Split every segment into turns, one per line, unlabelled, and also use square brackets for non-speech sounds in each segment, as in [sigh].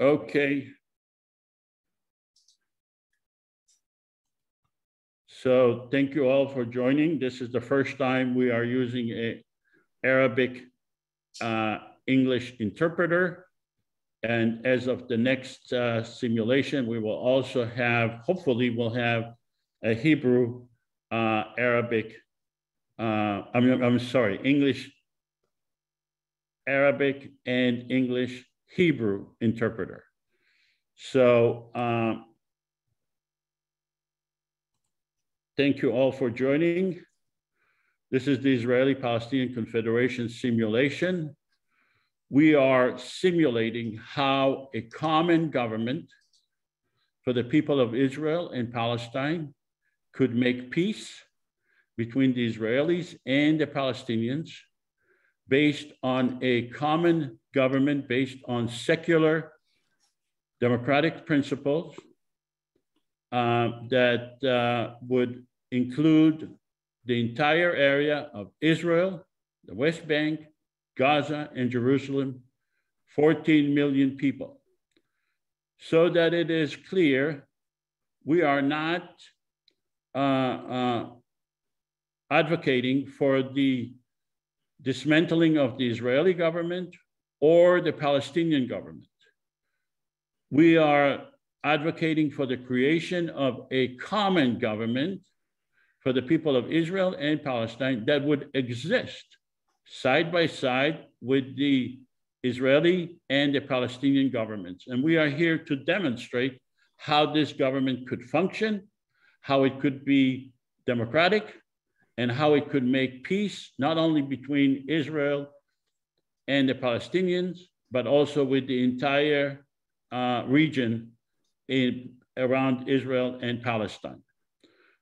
Okay. So thank you all for joining. This is the first time we are using a Arabic uh, English interpreter. And as of the next uh, simulation, we will also have, hopefully we'll have a Hebrew uh, Arabic, uh, I'm, I'm sorry, English, Arabic and English Hebrew interpreter. So um, thank you all for joining. This is the Israeli-Palestinian Confederation simulation. We are simulating how a common government for the people of Israel and Palestine could make peace between the Israelis and the Palestinians based on a common government based on secular democratic principles uh, that uh, would include the entire area of Israel, the West Bank, Gaza, and Jerusalem, 14 million people. So that it is clear we are not uh, uh, advocating for the dismantling of the Israeli government or the Palestinian government. We are advocating for the creation of a common government for the people of Israel and Palestine that would exist side by side with the Israeli and the Palestinian governments. And we are here to demonstrate how this government could function, how it could be democratic, and how it could make peace not only between Israel and the Palestinians, but also with the entire uh, region in, around Israel and Palestine.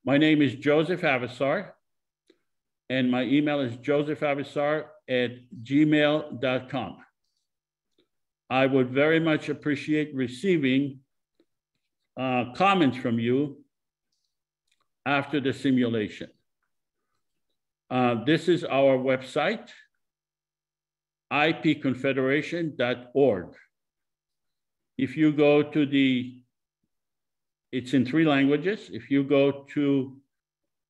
My name is Joseph Avisar, and my email is josephavisar at gmail.com. I would very much appreciate receiving uh, comments from you after the simulation. Uh, this is our website, ipconfederation.org. If you go to the, it's in three languages. If you go to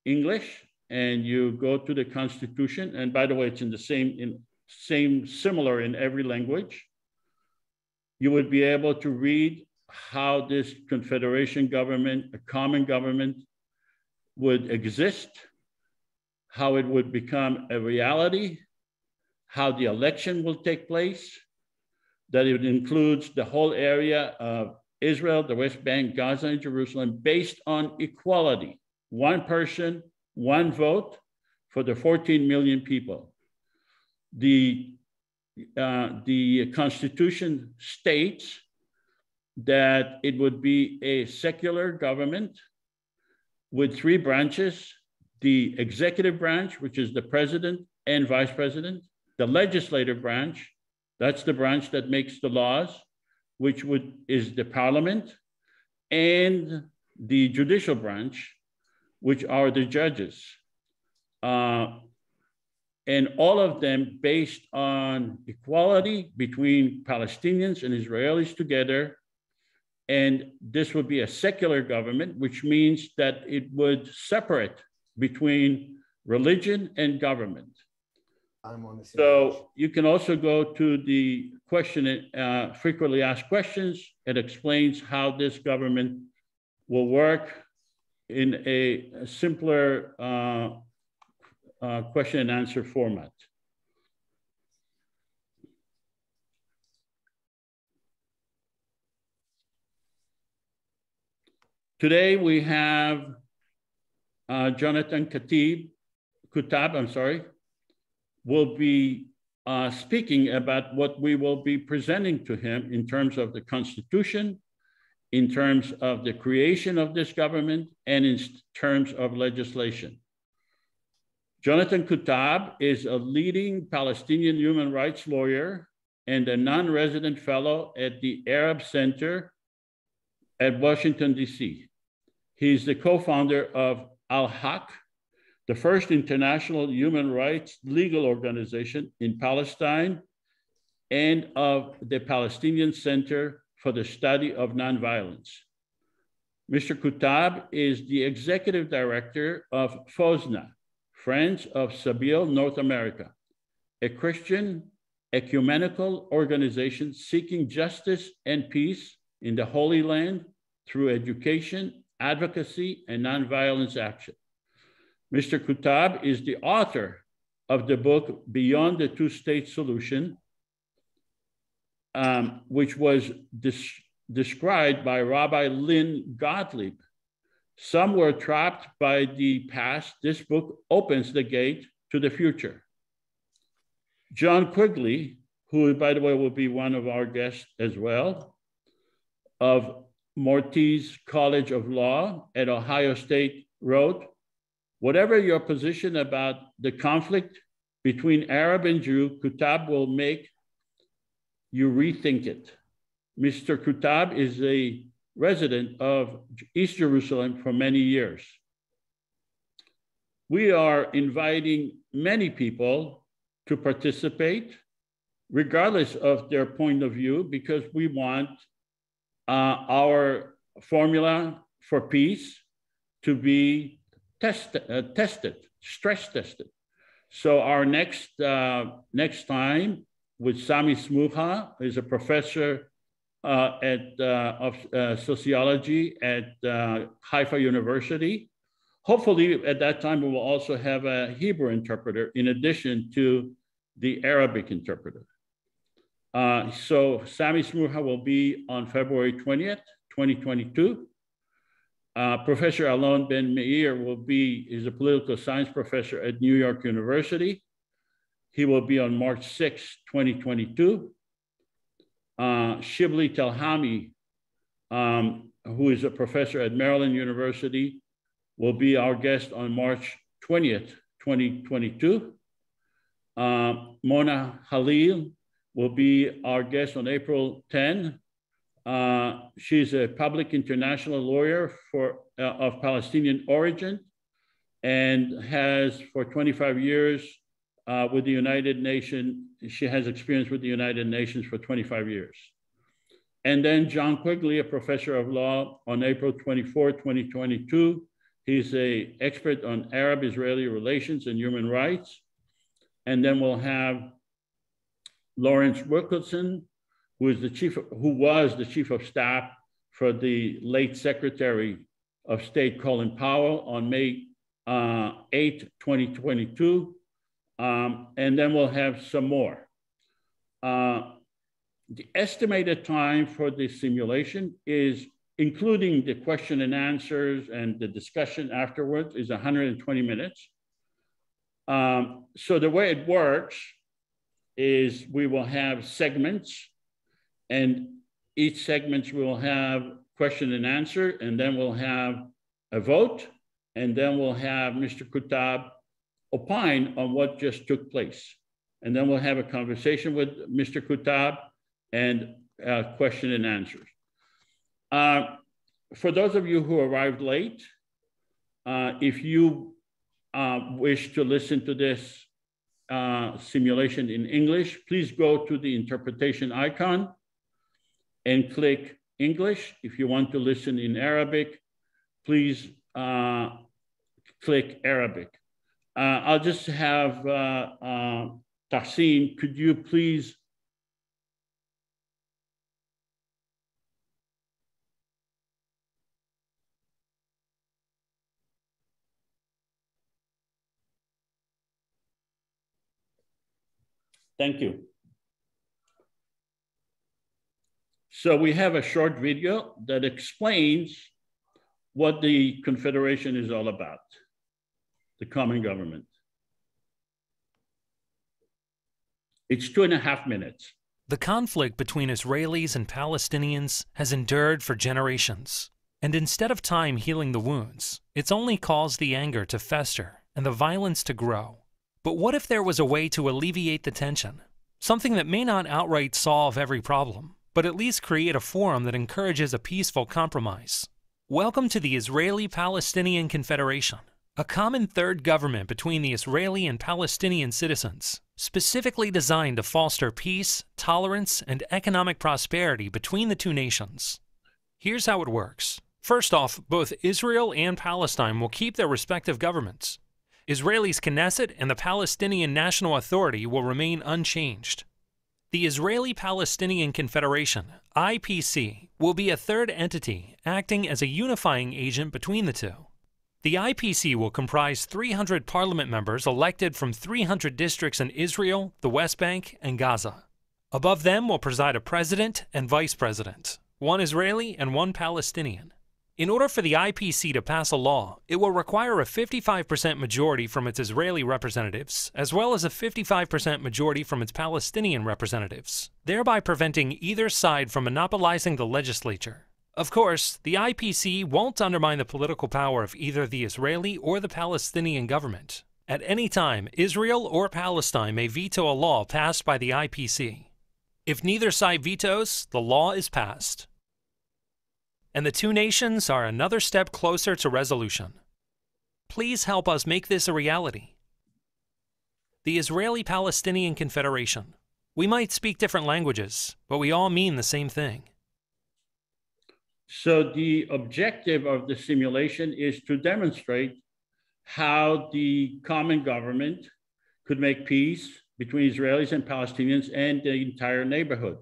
English and you go to the Constitution, and by the way, it's in the same, in same, similar in every language, you would be able to read how this confederation government, a common government, would exist how it would become a reality, how the election will take place, that it includes the whole area of Israel, the West Bank, Gaza, and Jerusalem based on equality. One person, one vote for the 14 million people. The, uh, the Constitution states that it would be a secular government with three branches the executive branch, which is the president and vice president, the legislative branch, that's the branch that makes the laws, which would is the parliament, and the judicial branch, which are the judges. Uh, and all of them based on equality between Palestinians and Israelis together. And this would be a secular government, which means that it would separate between religion and government. I'm on the same So you can also go to the question, uh, frequently asked questions. It explains how this government will work in a, a simpler uh, uh, question and answer format. Today we have uh, Jonathan Khatib, Kuttab, I'm sorry, will be uh, speaking about what we will be presenting to him in terms of the Constitution, in terms of the creation of this government, and in terms of legislation. Jonathan Kuttab is a leading Palestinian human rights lawyer and a non-resident fellow at the Arab Center at Washington, D.C. He's the co-founder of Al Haq, the first international human rights legal organization in Palestine, and of the Palestinian Center for the Study of Nonviolence. Mr. Kuttab is the executive director of FOSNA, Friends of Sabeel North America, a Christian ecumenical organization seeking justice and peace in the Holy Land through education, advocacy, and nonviolence action. Mr. Kuttab is the author of the book Beyond the Two State Solution, um, which was described by Rabbi Lynn Gottlieb. Some were trapped by the past. This book opens the gate to the future. John Quigley, who, by the way, will be one of our guests as well, of Moritz College of Law at Ohio State, wrote Whatever your position about the conflict between Arab and Jew, Kuttab will make you rethink it. Mr. Kuttab is a resident of East Jerusalem for many years. We are inviting many people to participate, regardless of their point of view, because we want uh, our formula for peace to be test, uh, tested, stress tested. So our next, uh, next time with Sammy Smooha, is a professor uh, at, uh, of uh, sociology at Haifa University. Hopefully at that time, we will also have a Hebrew interpreter in addition to the Arabic interpreter. Uh, so Sammy Smooha will be on February 20th, 2022. Uh, professor Alon Ben Meir will be, is a political science professor at New York University. He will be on March 6, 2022. Uh, Shibli Telhami, um, who is a professor at Maryland University, will be our guest on March 20th, 2022. Uh, Mona Khalil will be our guest on April 10. Uh, she's a public international lawyer for, uh, of Palestinian origin and has for 25 years uh, with the United Nations. She has experience with the United Nations for 25 years. And then John Quigley, a professor of law on April 24, 2022. He's a expert on Arab-Israeli relations and human rights. And then we'll have Lawrence Wilkerson, who is the chief, who was the chief of staff for the late Secretary of State Colin Powell on May uh, 8, 2022. Um, and then we'll have some more. Uh, the estimated time for the simulation is, including the question and answers and the discussion afterwards, is 120 minutes. Um, so the way it works is we will have segments and each segment will have question and answer, and then we'll have a vote, and then we'll have Mr. Kuttab opine on what just took place. And then we'll have a conversation with Mr. Kuttab and uh, question and answers. Uh, for those of you who arrived late, uh, if you uh, wish to listen to this uh, simulation in English, please go to the interpretation icon and click English. If you want to listen in Arabic, please uh, click Arabic. Uh, I'll just have uh, uh, Tahsin, could you please Thank you. So we have a short video that explains what the Confederation is all about the common government. It's two and a half minutes.
The conflict between Israelis and Palestinians has endured for generations. And instead of time healing the wounds, it's only caused the anger to fester and the violence to grow. But what if there was a way to alleviate the tension? Something that may not outright solve every problem, but at least create a forum that encourages a peaceful compromise. Welcome to the Israeli Palestinian Confederation, a common third government between the Israeli and Palestinian citizens, specifically designed to foster peace, tolerance, and economic prosperity between the two nations. Here's how it works. First off, both Israel and Palestine will keep their respective governments. Israel's Knesset and the Palestinian National Authority will remain unchanged. The Israeli Palestinian Confederation, IPC, will be a third entity acting as a unifying agent between the two. The IPC will comprise 300 parliament members elected from 300 districts in Israel, the West Bank, and Gaza. Above them will preside a president and vice president, one Israeli and one Palestinian. In order for the IPC to pass a law, it will require a 55% majority from its Israeli representatives, as well as a 55% majority from its Palestinian representatives, thereby preventing either side from monopolizing the legislature. Of course, the IPC won't undermine the political power of either the Israeli or the Palestinian government. At any time, Israel or Palestine may veto a law passed by the IPC. If neither side vetoes, the law is passed and the two nations are another step closer to resolution. Please help us make this a reality. The Israeli Palestinian Confederation. We might speak different languages, but we all mean the same thing.
So, the objective of the simulation is to demonstrate how the common government could make peace between Israelis and Palestinians and the entire neighborhood.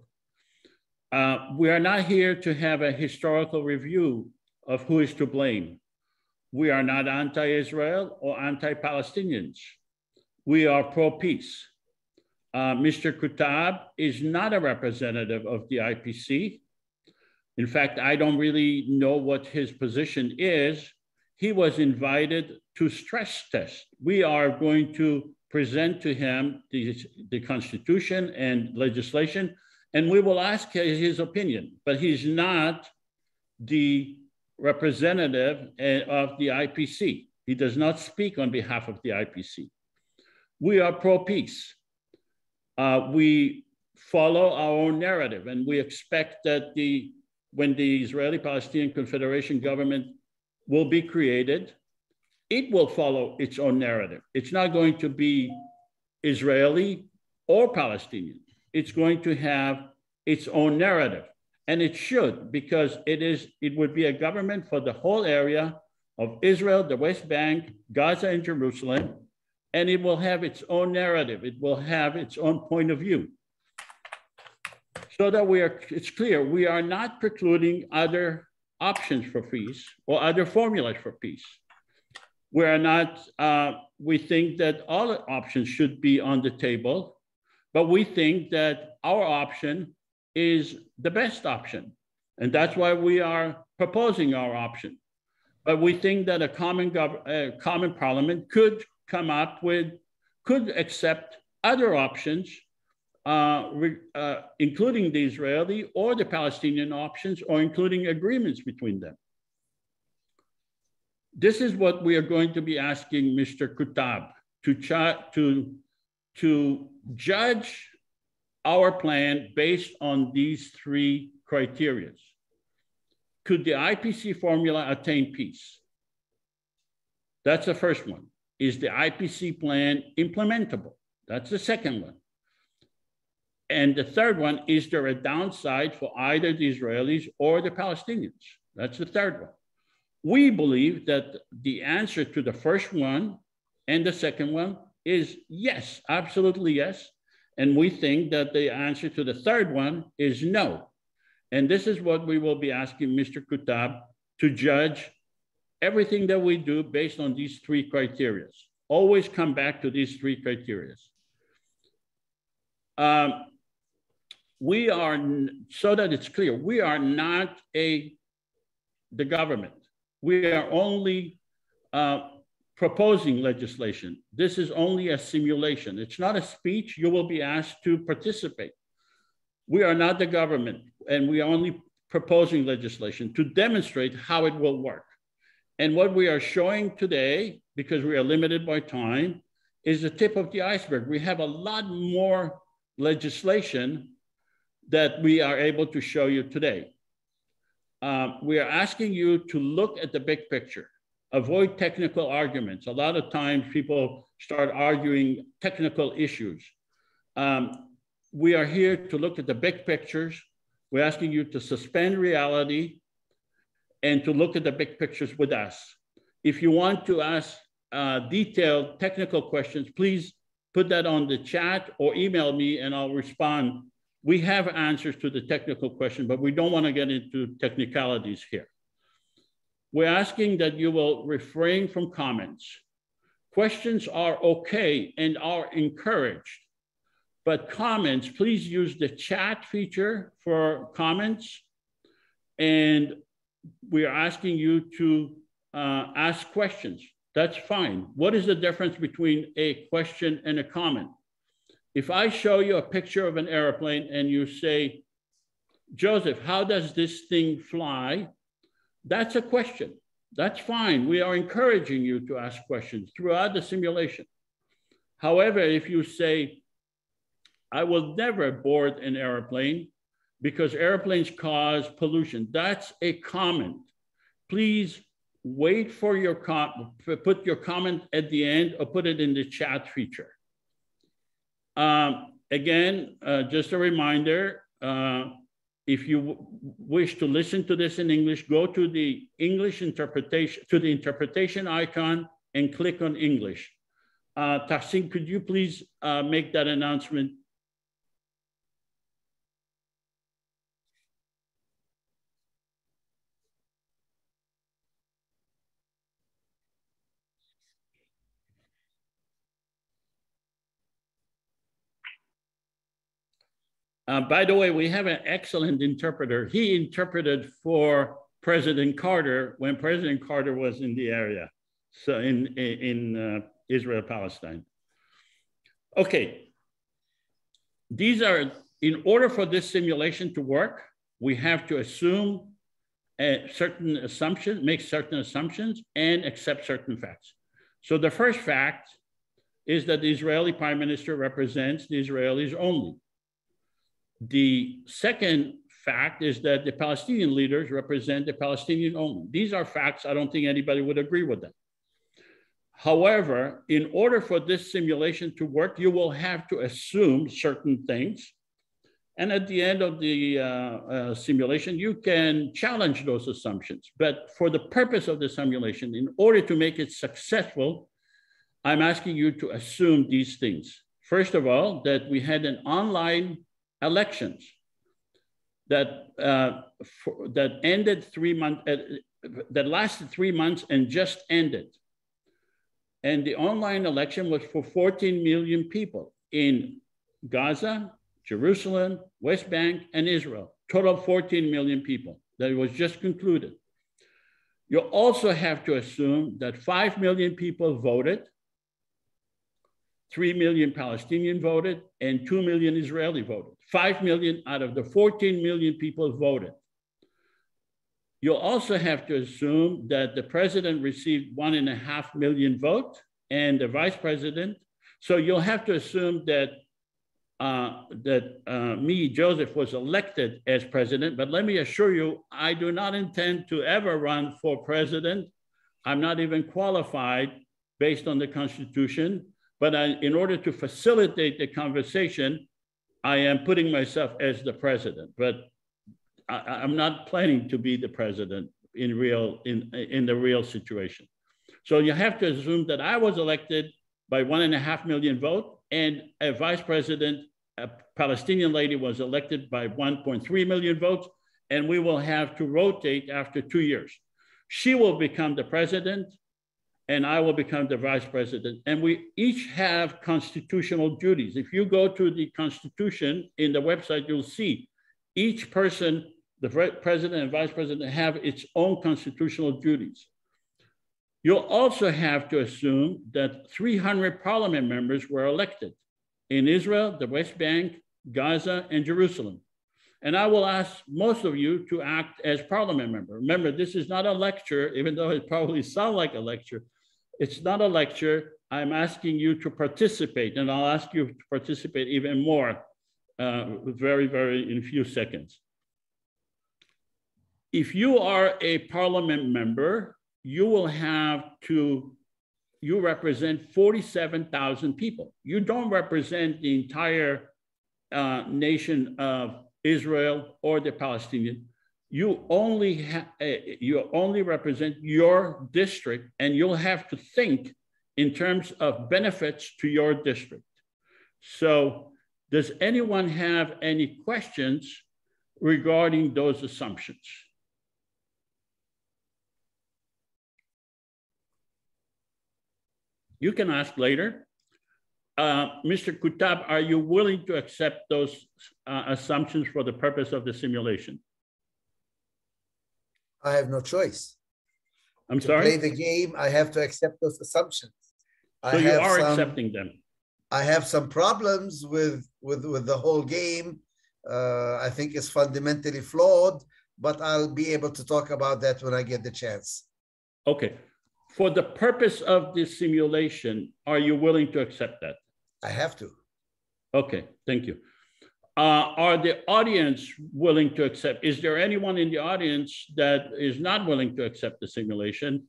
Uh, we are not here to have a historical review of who is to blame. We are not anti-Israel or anti-Palestinians. We are pro-peace. Uh, Mr. Kuttab is not a representative of the IPC. In fact, I don't really know what his position is. He was invited to stress test. We are going to present to him the, the Constitution and legislation and we will ask his opinion, but he's not the representative eh, of the IPC. He does not speak on behalf of the IPC. We are pro-peace. Uh, we follow our own narrative, and we expect that the when the Israeli-Palestinian Confederation government will be created, it will follow its own narrative. It's not going to be Israeli or Palestinian it's going to have its own narrative. And it should, because it is, it would be a government for the whole area of Israel, the West Bank, Gaza, and Jerusalem. And it will have its own narrative. It will have its own point of view. So that we are, it's clear, we are not precluding other options for peace or other formulas for peace. We are not, uh, we think that all options should be on the table but we think that our option is the best option. And that's why we are proposing our option. But we think that a common, common parliament could come up with, could accept other options, uh, uh, including the Israeli or the Palestinian options, or including agreements between them. This is what we are going to be asking Mr. Kuttab to, to to judge our plan based on these three criteria. Could the IPC formula attain peace? That's the first one. Is the IPC plan implementable? That's the second one. And the third one, is there a downside for either the Israelis or the Palestinians? That's the third one. We believe that the answer to the first one and the second one is yes, absolutely yes. And we think that the answer to the third one is no. And this is what we will be asking Mr. Kuttab to judge everything that we do based on these three criteria. Always come back to these three criteria. Um, we are, so that it's clear, we are not a, the government. We are only uh, proposing legislation. This is only a simulation. It's not a speech. You will be asked to participate. We are not the government, and we are only proposing legislation to demonstrate how it will work. And what we are showing today, because we are limited by time, is the tip of the iceberg. We have a lot more legislation that we are able to show you today. Um, we are asking you to look at the big picture avoid technical arguments. A lot of times people start arguing technical issues. Um, we are here to look at the big pictures. We're asking you to suspend reality and to look at the big pictures with us. If you want to ask uh, detailed technical questions, please put that on the chat or email me and I'll respond. We have answers to the technical question, but we don't want to get into technicalities here. We're asking that you will refrain from comments. Questions are okay and are encouraged, but comments, please use the chat feature for comments. And we are asking you to uh, ask questions. That's fine. What is the difference between a question and a comment? If I show you a picture of an airplane and you say, Joseph, how does this thing fly? That's a question. That's fine. We are encouraging you to ask questions throughout the simulation. However, if you say, I will never board an airplane because airplanes cause pollution, that's a comment. Please wait for your comment, put your comment at the end or put it in the chat feature. Um, again, uh, just a reminder, uh, if you wish to listen to this in English, go to the English interpretation, to the interpretation icon and click on English. Uh, Tahsin, could you please uh, make that announcement Uh, by the way, we have an excellent interpreter. He interpreted for President Carter when President Carter was in the area, so in, in uh, Israel, Palestine. Okay, these are, in order for this simulation to work, we have to assume a certain assumptions, make certain assumptions and accept certain facts. So the first fact is that the Israeli prime minister represents the Israelis only. The second fact is that the Palestinian leaders represent the Palestinian only. These are facts. I don't think anybody would agree with them. However, in order for this simulation to work, you will have to assume certain things. And at the end of the uh, uh, simulation, you can challenge those assumptions. But for the purpose of the simulation, in order to make it successful, I'm asking you to assume these things. First of all, that we had an online elections that uh, for, that ended three months uh, that lasted three months and just ended. And the online election was for 14 million people in Gaza, Jerusalem, West Bank, and Israel. Total 14 million people that was just concluded. You also have to assume that 5 million people voted 3 million Palestinian voted and 2 million Israeli voted. 5 million out of the 14 million people voted. You'll also have to assume that the president received one and a half million votes and the vice president. So you'll have to assume that uh, that uh, me, Joseph, was elected as president. But let me assure you, I do not intend to ever run for president. I'm not even qualified based on the Constitution. But I, in order to facilitate the conversation, I am putting myself as the president. But I, am not planning to be the president in real in in the real situation. So you have to assume that I was elected by one and a half million vote, and a vice president, a Palestinian lady, was elected by 1.3 million votes, and we will have to rotate after two years. She will become the president, and I will become the vice president. And we each have constitutional duties. If you go to the constitution in the website, you'll see each person, the president and vice president have its own constitutional duties. You'll also have to assume that 300 parliament members were elected in Israel, the West Bank, Gaza, and Jerusalem. And I will ask most of you to act as parliament member. Remember, this is not a lecture, even though it probably [laughs] sounds like a lecture. It's not a lecture. I'm asking you to participate, and I'll ask you to participate even more uh, very, very in a few seconds. If you are a parliament member, you will have to, you represent 47,000 people. You don't represent the entire uh, nation of Israel or the Palestinian. You only uh, you only represent your district, and you'll have to think in terms of benefits to your district. So, does anyone have any questions regarding those assumptions? You can ask later. Uh, Mr. Kuttab, are you willing to accept those uh, assumptions for the purpose of the simulation?
I have no choice.
I'm
to
sorry?
play the game, I have to accept those assumptions. I
So you
have
are
some-
accepting them?
I have some problems with with with the whole game. Uh, I think it's fundamentally flawed, but I'll be able to talk about that when I get the chance.
Okay. For the purpose of this simulation, are you willing to accept that?
I have to.
Okay, thank you. Uh, are the audience willing to accept? Is there anyone in the audience that is not willing to accept the simulation,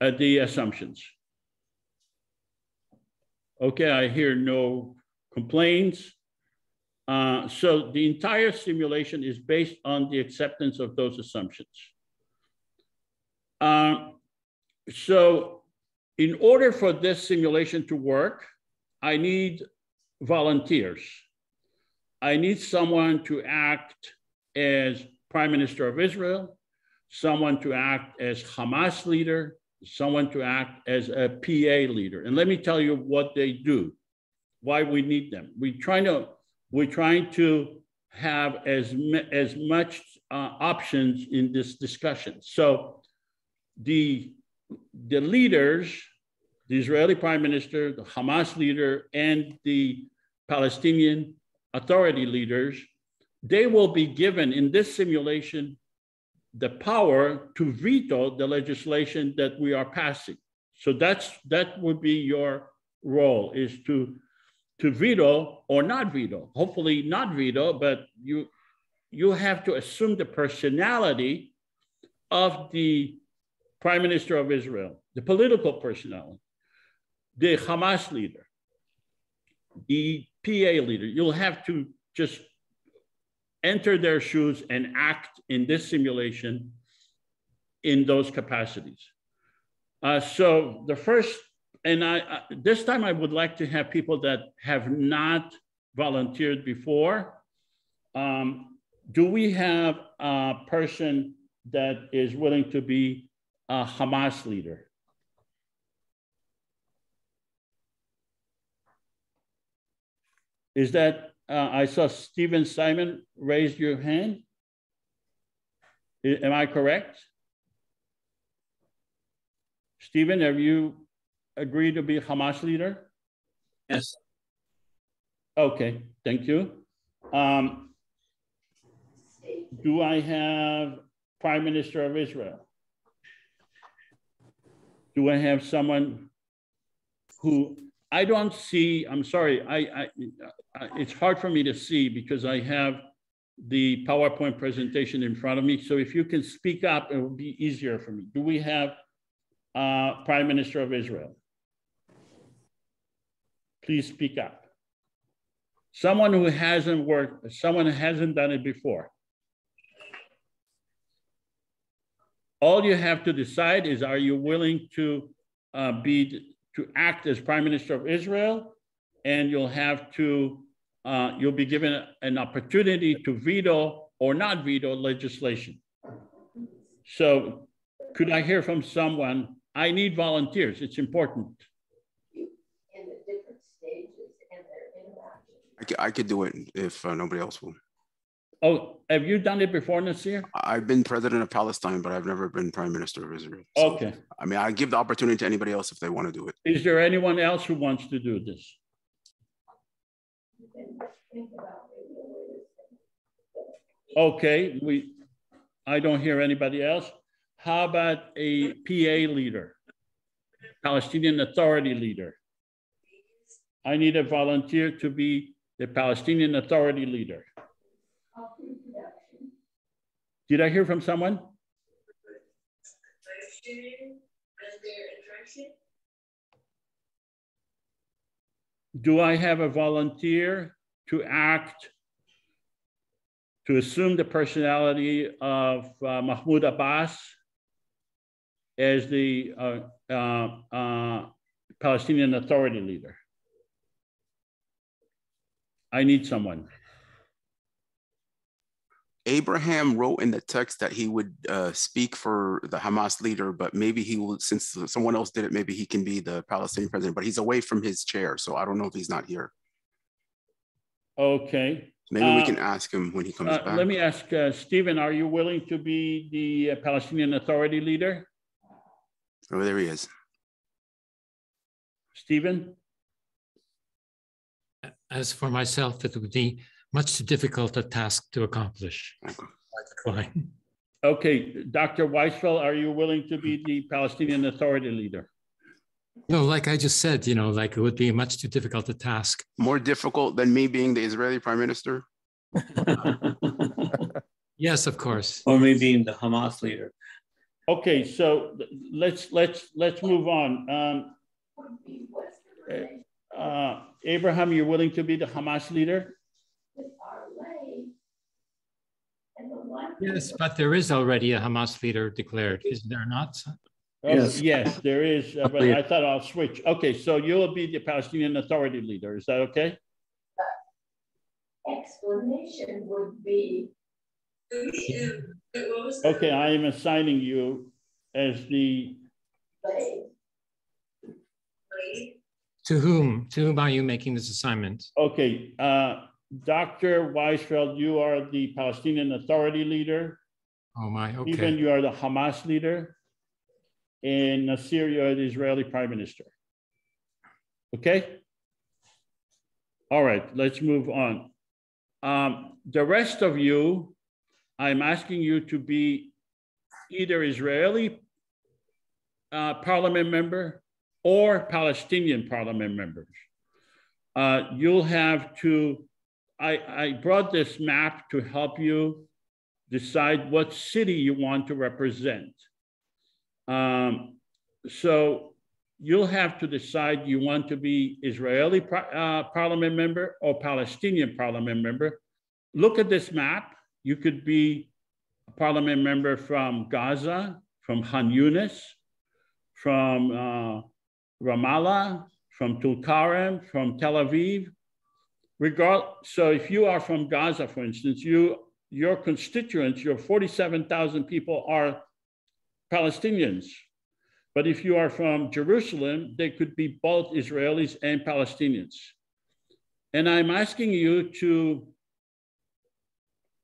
uh, the assumptions? Okay, I hear no complaints. Uh, so the entire simulation is based on the acceptance of those assumptions. Uh, so in order for this simulation to work, I need volunteers. I need someone to act as Prime Minister of Israel, someone to act as Hamas leader, someone to act as a PA leader. And let me tell you what they do, why we need them. We're trying to we're trying to have as as much uh, options in this discussion. So the the leaders, the Israeli Prime Minister, the Hamas leader, and the Palestinian Authority leaders, they will be given in this simulation the power to veto the legislation that we are passing. So that's that would be your role is to to veto or not veto. Hopefully not veto, but you you have to assume the personality of the prime minister of Israel, the political personality, the Hamas leader, the PA leader. You'll have to just enter their shoes and act in this simulation in those capacities. Uh, so the first, and I, I, this time I would like to have people that have not volunteered before. Um, do we have a person that is willing to be a Hamas leader? Is that uh, I saw Stephen Simon raise your hand. Am I correct? Stephen, have you agreed to be Hamas leader?
Yes.
Okay, thank you. Um, do I have Prime Minister of Israel? Do I have someone who I don't see, I'm sorry, I, I, I, it's hard for me to see because I have the PowerPoint presentation in front of me. So if you can speak up, it will be easier for me. Do we have uh, Prime Minister of Israel? Please speak up. Someone who hasn't worked, someone who hasn't done it before. All you have to decide is, are you willing to uh, be to act as prime minister of Israel, and you'll have to, uh, you'll be given an opportunity to veto or not veto legislation. So could I hear from someone? I need volunteers, it's important.
in the different stages and their.
I could, I could do it if uh, nobody else will.
Oh, have you done it before, Nasir?
I've been president of Palestine, but I've never been prime minister of Israel. So,
Okay.
I mean, I give the opportunity to anybody else if they want to do it.
Is there anyone else who wants to do this? Okay, we, I don't hear anybody else. How about a PA leader? Palestinian Authority leader? I need a volunteer to be the Palestinian Authority leader. Did I hear from someone? Do I have a volunteer to act, to assume the personality of uh, Mahmoud Abbas as the uh, uh, uh, Palestinian Authority leader? I need someone.
Abraham wrote in the text that he would uh, speak for the Hamas leader, but maybe he will, since someone else did it, maybe he can be the Palestinian president, but he's away from his chair. So I don't know if he's not here.
Okay.
Maybe we
Uh,
can ask him when he comes
Uh,
back.
Let me ask, uh, Stephen, are you willing to be the uh, Palestinian Authority leader?
Oh, there he is.
Stephen?
As for myself, it would be much too difficult a task to accomplish.
Okay.
Okay, Dr. Weizfeld, are you willing to be the Palestinian Authority leader?
No, like I just said, you know, like it would be much too difficult a task.
More difficult than me being the Israeli prime minister. [laughs]
Yes, of course.
Or me being the Hamas leader.
Okay, so let's, let's, let's move on. Um,
Would be Western
uh, Abraham, you're willing to be the Hamas leader?
with our lay. And the one.
Yes, but there is already a Hamas leader declared, is there not?
Oh,
Yes.
Yes, there is, uh, but I thought I'll switch. Okay, so you'll be the Palestinian Authority leader. Is that okay?
Explanation would be.
Okay, I am assigning you as the,
To whom? To whom are you making this assignment?
okay, uh, Dr. Weizfeld, you are the Palestinian Authority leader.
Oh my,
Even you are the Hamas leader. You are the Israeli prime minister. Okay? All right, let's move on. Um, the rest of you, I'm asking you to be either Israeli uh, parliament member or Palestinian parliament members. Uh, you'll have to, I, I brought this map to help you decide what city you want to represent. Um, so you'll have to decide you want to be Israeli uh, parliament member or Palestinian parliament member. Look at this map. You could be a parliament member from Gaza, from Han Yunis, from uh, Ramallah, from Tulkarem, from Tel Aviv. Regard, so if you are from Gaza, for instance, you your constituents, your 47,000 people are Palestinians. But if you are from Jerusalem, they could be both Israelis and Palestinians. And I'm asking you to,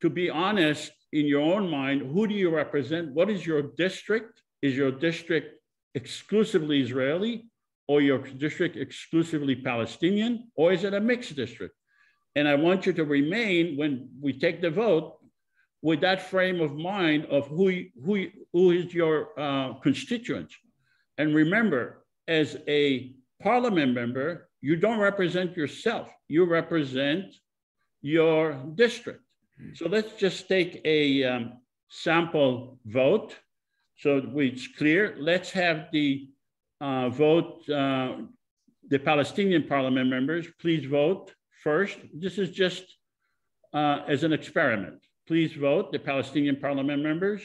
to be honest in your own mind, who do you represent? What is your district? Is your district exclusively Israeli or your district exclusively Palestinian? Or is it a mixed district? And I want you to remain, when we take the vote, with that frame of mind of who, who, who is your uh, constituent. And remember, as a parliament member, you don't represent yourself, you represent your district. So let's just take a um, sample vote so it's clear. Let's have the uh, vote, uh, the Palestinian parliament members, please vote first. This is just uh, as an experiment. Please vote, the Palestinian parliament members.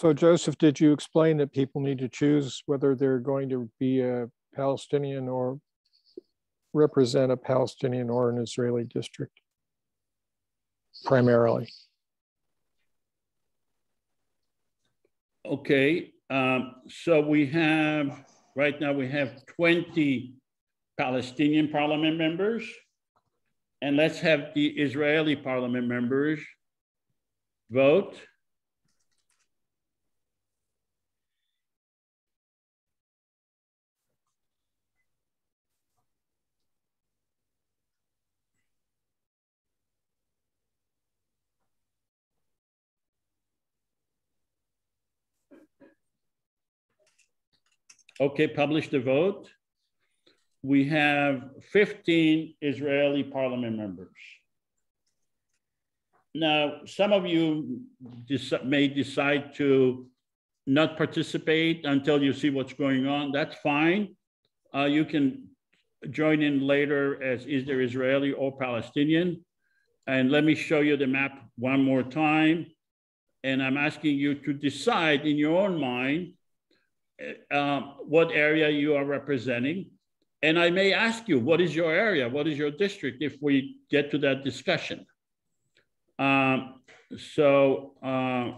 So Joseph, did you explain that people need to choose whether they're going to be a Palestinian or represent a Palestinian or an Israeli district? Primarily.
Okay, um, so we have, right now we have 20 Palestinian parliament members. And let's have the Israeli parliament members vote. Okay, publish the vote. We have 15 Israeli parliament members. now, some of you may decide to not participate until you see what's going on. That's fine. Uh, you can join in later as either Israeli or Palestinian. And let me show you the map one more time. And I'm asking you to decide in your own mind uh, what area you are representing. And I may ask you, what is your area? What is your district if we get to that discussion? Um, so, uh,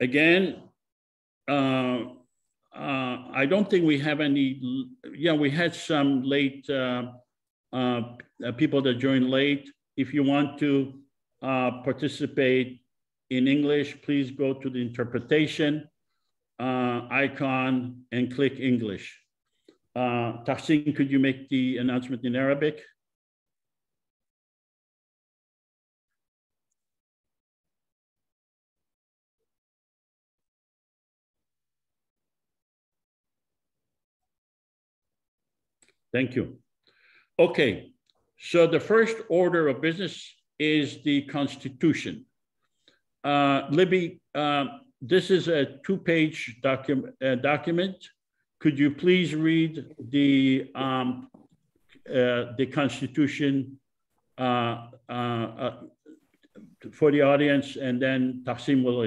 again, uh, uh, I don't think we have any, yeah, we had some late uh, uh, people that joined late. If you want to participate in English, please go to the interpretation uh, icon and click English. Uh, Tahsin, could you make the announcement in Arabic? Thank you. Okay, so the first order of business is the Constitution. Uh, Libby, uh, this is a two-page document. Uh, document. Could you please read the um, uh, the Constitution uh, uh, for the audience, and then Tahsin will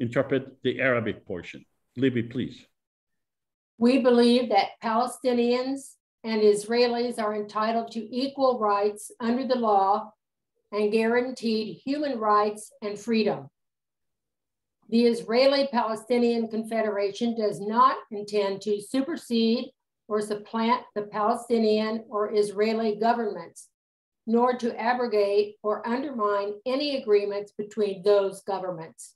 interpret the Arabic portion. Libby, please.
We believe that Palestinians and Israelis are entitled to equal rights under the law and guaranteed human rights and freedom. The Israeli Palestinian Confederation does not intend to supersede or supplant the Palestinian or Israeli governments, nor to abrogate or undermine any agreements between those governments.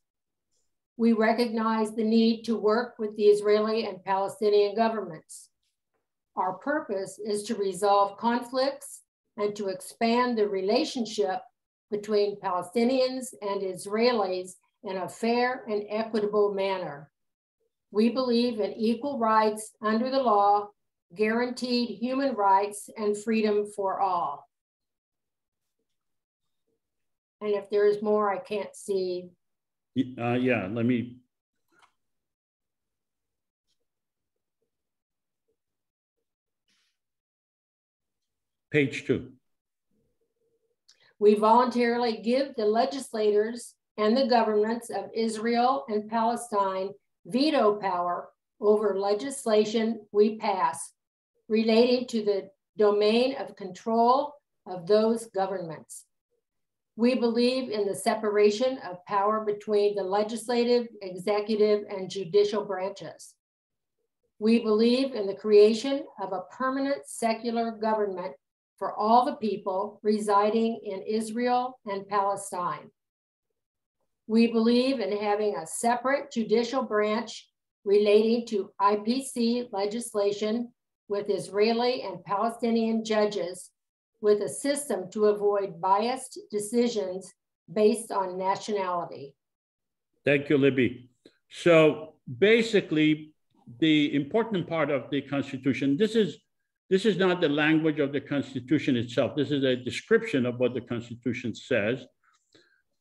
We recognize the need to work with the Israeli and Palestinian governments. Our purpose is to resolve conflicts and to expand the relationship between Palestinians and Israelis in a fair and equitable manner. We believe in equal rights under the law, guaranteed human rights, and freedom for all. And if there is more, I can't see.
Uh, yeah, let me Page two.
We voluntarily give the legislators and the governments of Israel and Palestine veto power over legislation we pass relating to the domain of control of those governments. We believe in the separation of power between the legislative, executive, and judicial branches. We believe in the creation of a permanent secular government for all the people residing in Israel and Palestine. We believe in having a separate judicial branch relating to IPC legislation with Israeli and Palestinian judges with a system to avoid biased decisions based on nationality.
Thank you, Libby. So basically, the important part of the Constitution, this is this is not the language of the Constitution itself. This is a description of what the Constitution says,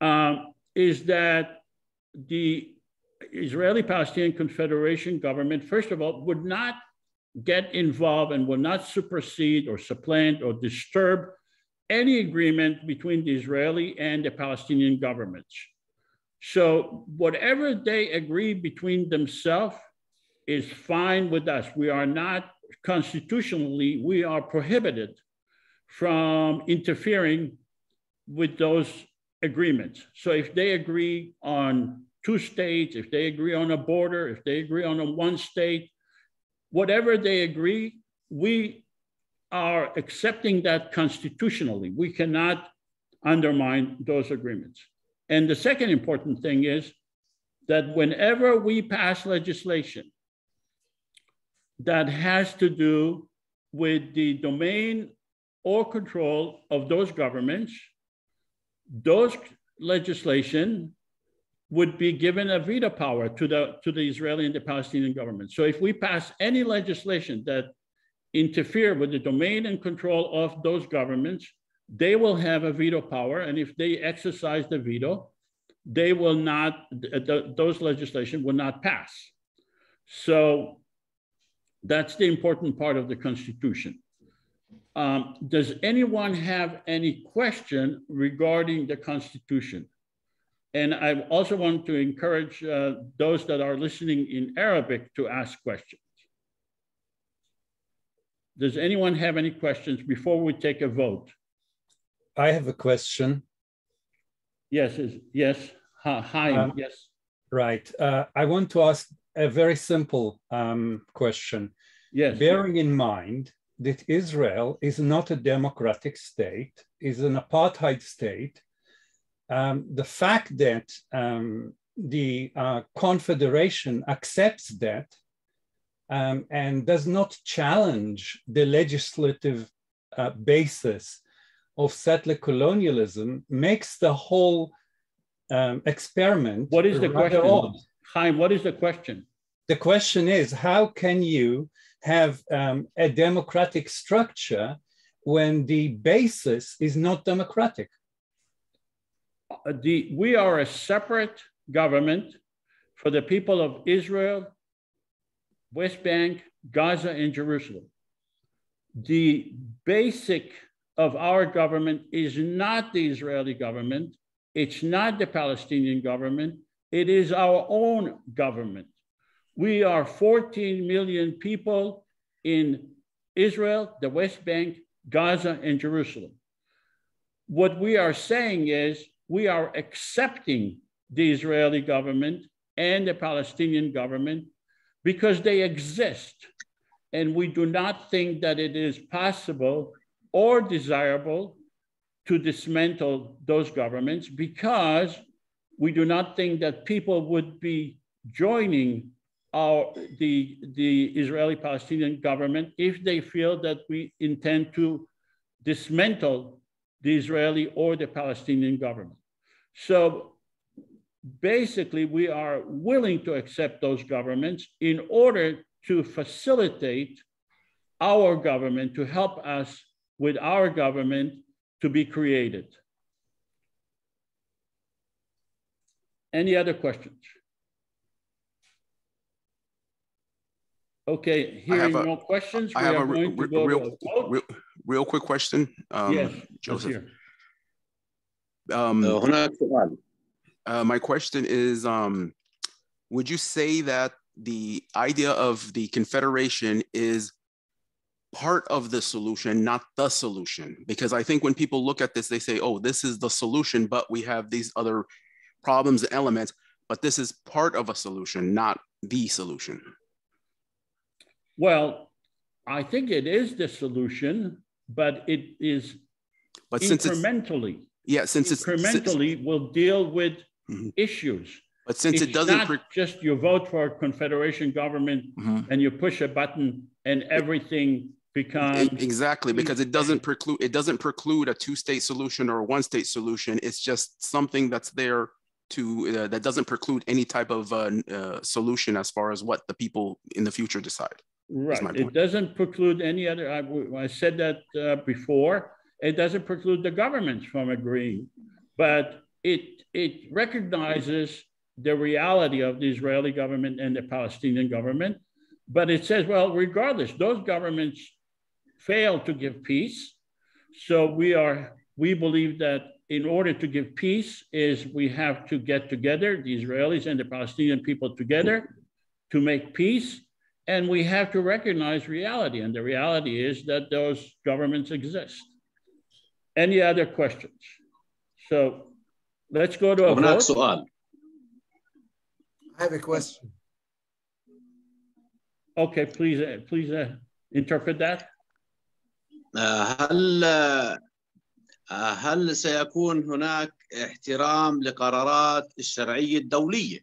um, is that the Israeli Palestinian Confederation government, first of all, would not get involved and would not supersede or supplant or disturb any agreement between the Israeli and the Palestinian governments. So whatever they agree between themselves is fine with us. We are not constitutionally, we are prohibited from interfering with those agreements. So if they agree on two states, if they agree on a border, if they agree on a one state, whatever they agree, we are accepting that constitutionally. We cannot undermine those agreements. And the second important thing is that whenever we pass legislation that has to do with the domain or control of those governments, those legislation would be given a veto power to the, to the Israeli and the Palestinian government. So if we pass any legislation that interfere with the domain and control of those governments, they will have a veto power. And if they exercise the veto, they will not, th th those legislation will not pass. So that's the important part of the Constitution. Um, does anyone have any question regarding the Constitution? And I also want to encourage uh, those that are listening in Arabic to ask questions. Does anyone have any questions before we take a vote?
I have a question.
Yes, yes, Hi,
Um,
yes.
Right. Uh, I want to ask a very simple um, question.
Yes,
Bearing in mind that Israel is not a democratic state, is an apartheid state, um, the fact that um, the uh, Confederation accepts that um, and does not challenge the legislative uh, basis of settler colonialism makes the whole um, experiment.
what is the question?
odd.
Haim, what is the question?
The question is how can you have um, a democratic structure when the basis is not democratic?
Uh, The, we are a separate government for the people of Israel, West Bank, Gaza, and Jerusalem. The basic of our government is not the Israeli government. It's not the Palestinian government. It is our own government. We are 14 million people in Israel, the West Bank, Gaza, and Jerusalem. What we are saying is we are accepting the Israeli government and the Palestinian government because they exist. And we do not think that it is possible or desirable to dismantle those governments because we do not think that people would be joining our, the, the Israeli Palestinian government if they feel that we intend to dismantle the Israeli or the Palestinian government. So basically, we are willing to accept those governments in order to facilitate our government, to help us with our government to be created. Any other questions? Okay, hearing no questions,
I we have
are
a,
going to go
real,
to vote.
Real, real quick question, um,
yes,
Joseph. Um, uh, my question is, um, would you say that the idea of the confederation is part of the solution, not the solution. Because I think when people look at this, they say, oh, this is the solution, but we have these other problems and elements, but this is part of a solution, not the solution.
Well, I think it is the solution, but it is
But since it's
incrementally,
yeah, since it's
incrementally will deal with
Mhm.
issues.
but since it
It's
doesn't,
not
pre-
just you vote for a confederation government
Mhm.
and you push a button and everything becomes,
exactly because it doesn't preclude it doesn't preclude a two-state solution or a one-state solution. It's just something that's there to uh, that doesn't preclude any type of uh, uh, solution as far as what the people in the future decide.
Right. It doesn't preclude any other, I, I said that uh, before. It doesn't preclude the governments from agreeing, but it, it recognizes the reality of the Israeli government and the Palestinian government. But it says, well, regardless, those governments fail to give peace. So we are, we believe that in order to give peace is we have to get together, the Israelis and the Palestinian people together to make peace. And we have to recognize reality. And the reality is that those governments exist. Any other questions? So let's go to a
هناك
vote.
سؤال
I have a question.
Okay, please, uh, please uh, interpret that.
آه، هل آه، هل سيكون هناك احترام لقرارات الشرعية الدولية؟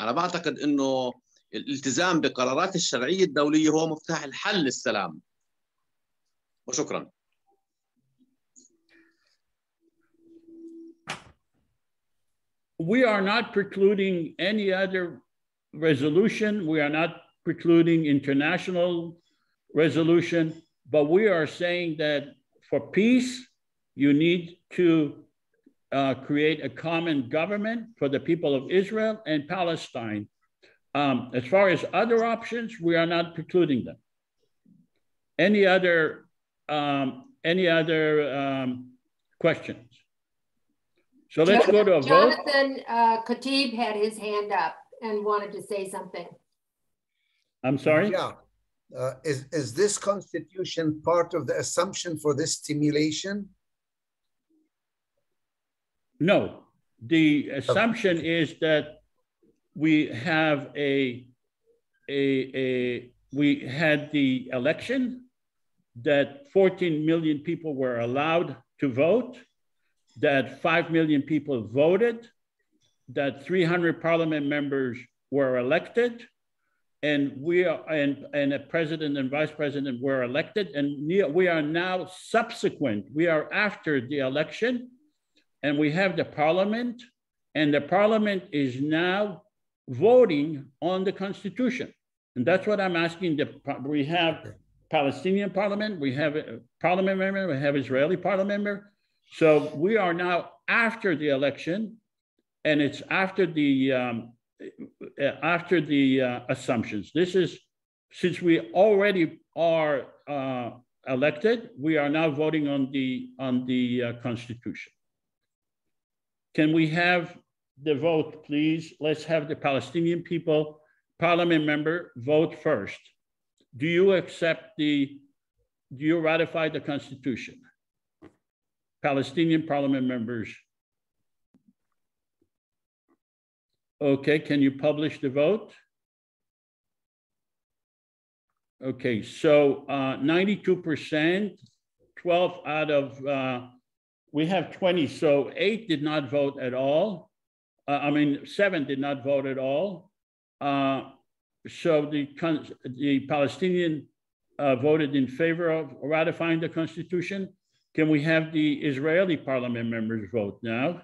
أنا بعتقد أنه الالتزام بقرارات الشرعية الدولية هو مفتاح الحل للسلام وشكرا
We are not precluding any other resolution. We are not precluding international resolution, but we are saying that for peace, you need to uh, create a common government for the people of Israel and Palestine. Um, as far as other options, we are not precluding them. Any other um, any other um, questions? So let's go to a
vote. Jonathan uh, Kuttab had his hand up and wanted to say something.
I'm sorry?
Yeah. Uh, is, is this constitution part of the assumption for this stimulation?
No. The assumption is that we have a, a, a we had the election that 14 million people were allowed to vote, that 5 million people voted, that 300 parliament members were elected, and we are and, and a president and vice president were elected, and we are now subsequent, we are after the election, and we have the parliament, and the parliament is now voting on the constitution. And that's what I'm asking. The, we have Palestinian parliament, we have a parliament member, we have Israeli parliament member. So we are now after the election, and it's after the um, after the uh, assumptions. This is since we already are uh, elected, we are now voting on the on the uh, constitution. Can we have the vote, please? Let's have the Palestinian people parliament member vote first. Do you accept the, do you ratify the constitution? Palestinian parliament members. Okay, can you publish the vote? Okay, so 92%, uh, 12 out of, uh, we have 20, so eight did not vote at all. Uh, I mean, seven did not vote at all. Uh, so the, the Palestinian uh, voted in favor of ratifying the constitution. Can we have the Israeli parliament members vote now?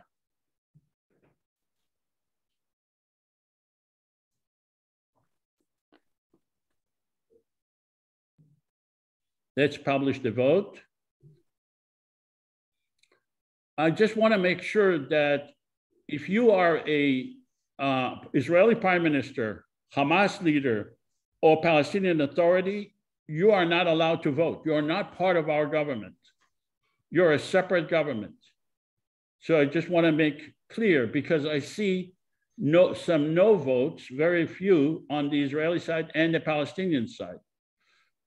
Let's publish the vote. I just want to make sure that if you are a uh, Israeli prime minister Hamas leader, or Palestinian Authority, you are not allowed to vote. You are not part of our government. You're a separate government. So I just want to make clear because I see no, some no votes, very few on the Israeli side and the Palestinian side.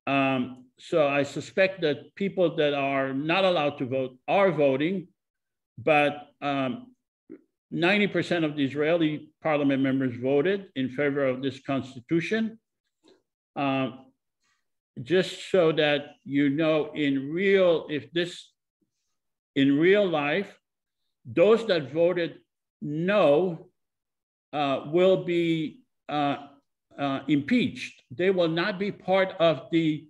Um, so I suspect that people that are not allowed to vote are voting, but um, 90% of the Israeli parliament members voted in favor of this constitution. Uh, just so that you know in real, if this, in real life, those that voted no uh, will be uh, uh impeached. They will not be part of the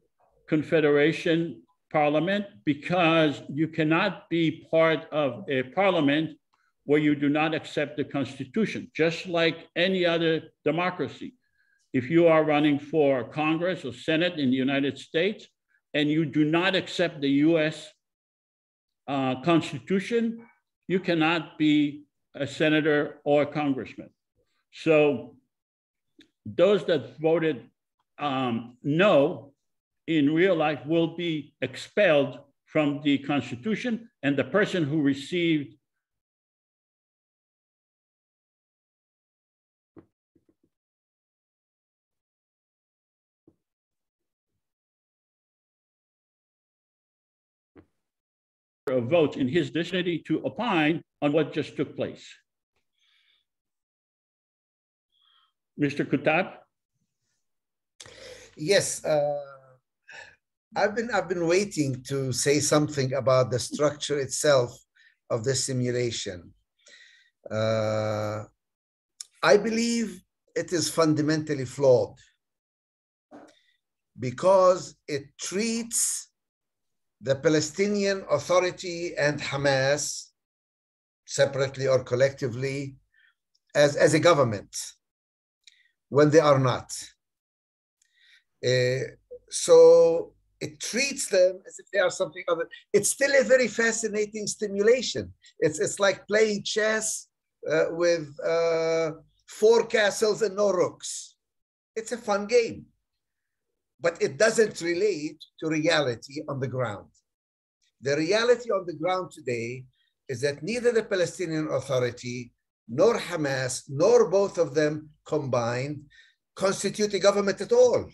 Confederation Parliament because you cannot be part of a parliament where you do not accept the Constitution, just like any other democracy. If you are running for Congress or Senate in the United States and you do not accept the US uh, Constitution, you cannot be a senator or a congressman. So those that voted um, no in real life will be expelled from the Constitution, and the person who received of votes in his dignity to opine on what just took place. Mr. Kuttab?
Yes, uh, I've been I've been waiting to say something about the structure itself of the simulation. Uh, I believe it is fundamentally flawed because it treats the Palestinian Authority and Hamas, separately or collectively, as, as a government when they are not. Uh, so it treats them as if they are something other. It's still a very fascinating stimulation. It's, it's like playing chess uh, with uh, four castles and no rooks. It's a fun game, but it doesn't relate to reality on the ground. The reality on the ground today is that neither the Palestinian Authority nor Hamas, nor both of them combined, constitute a government at all.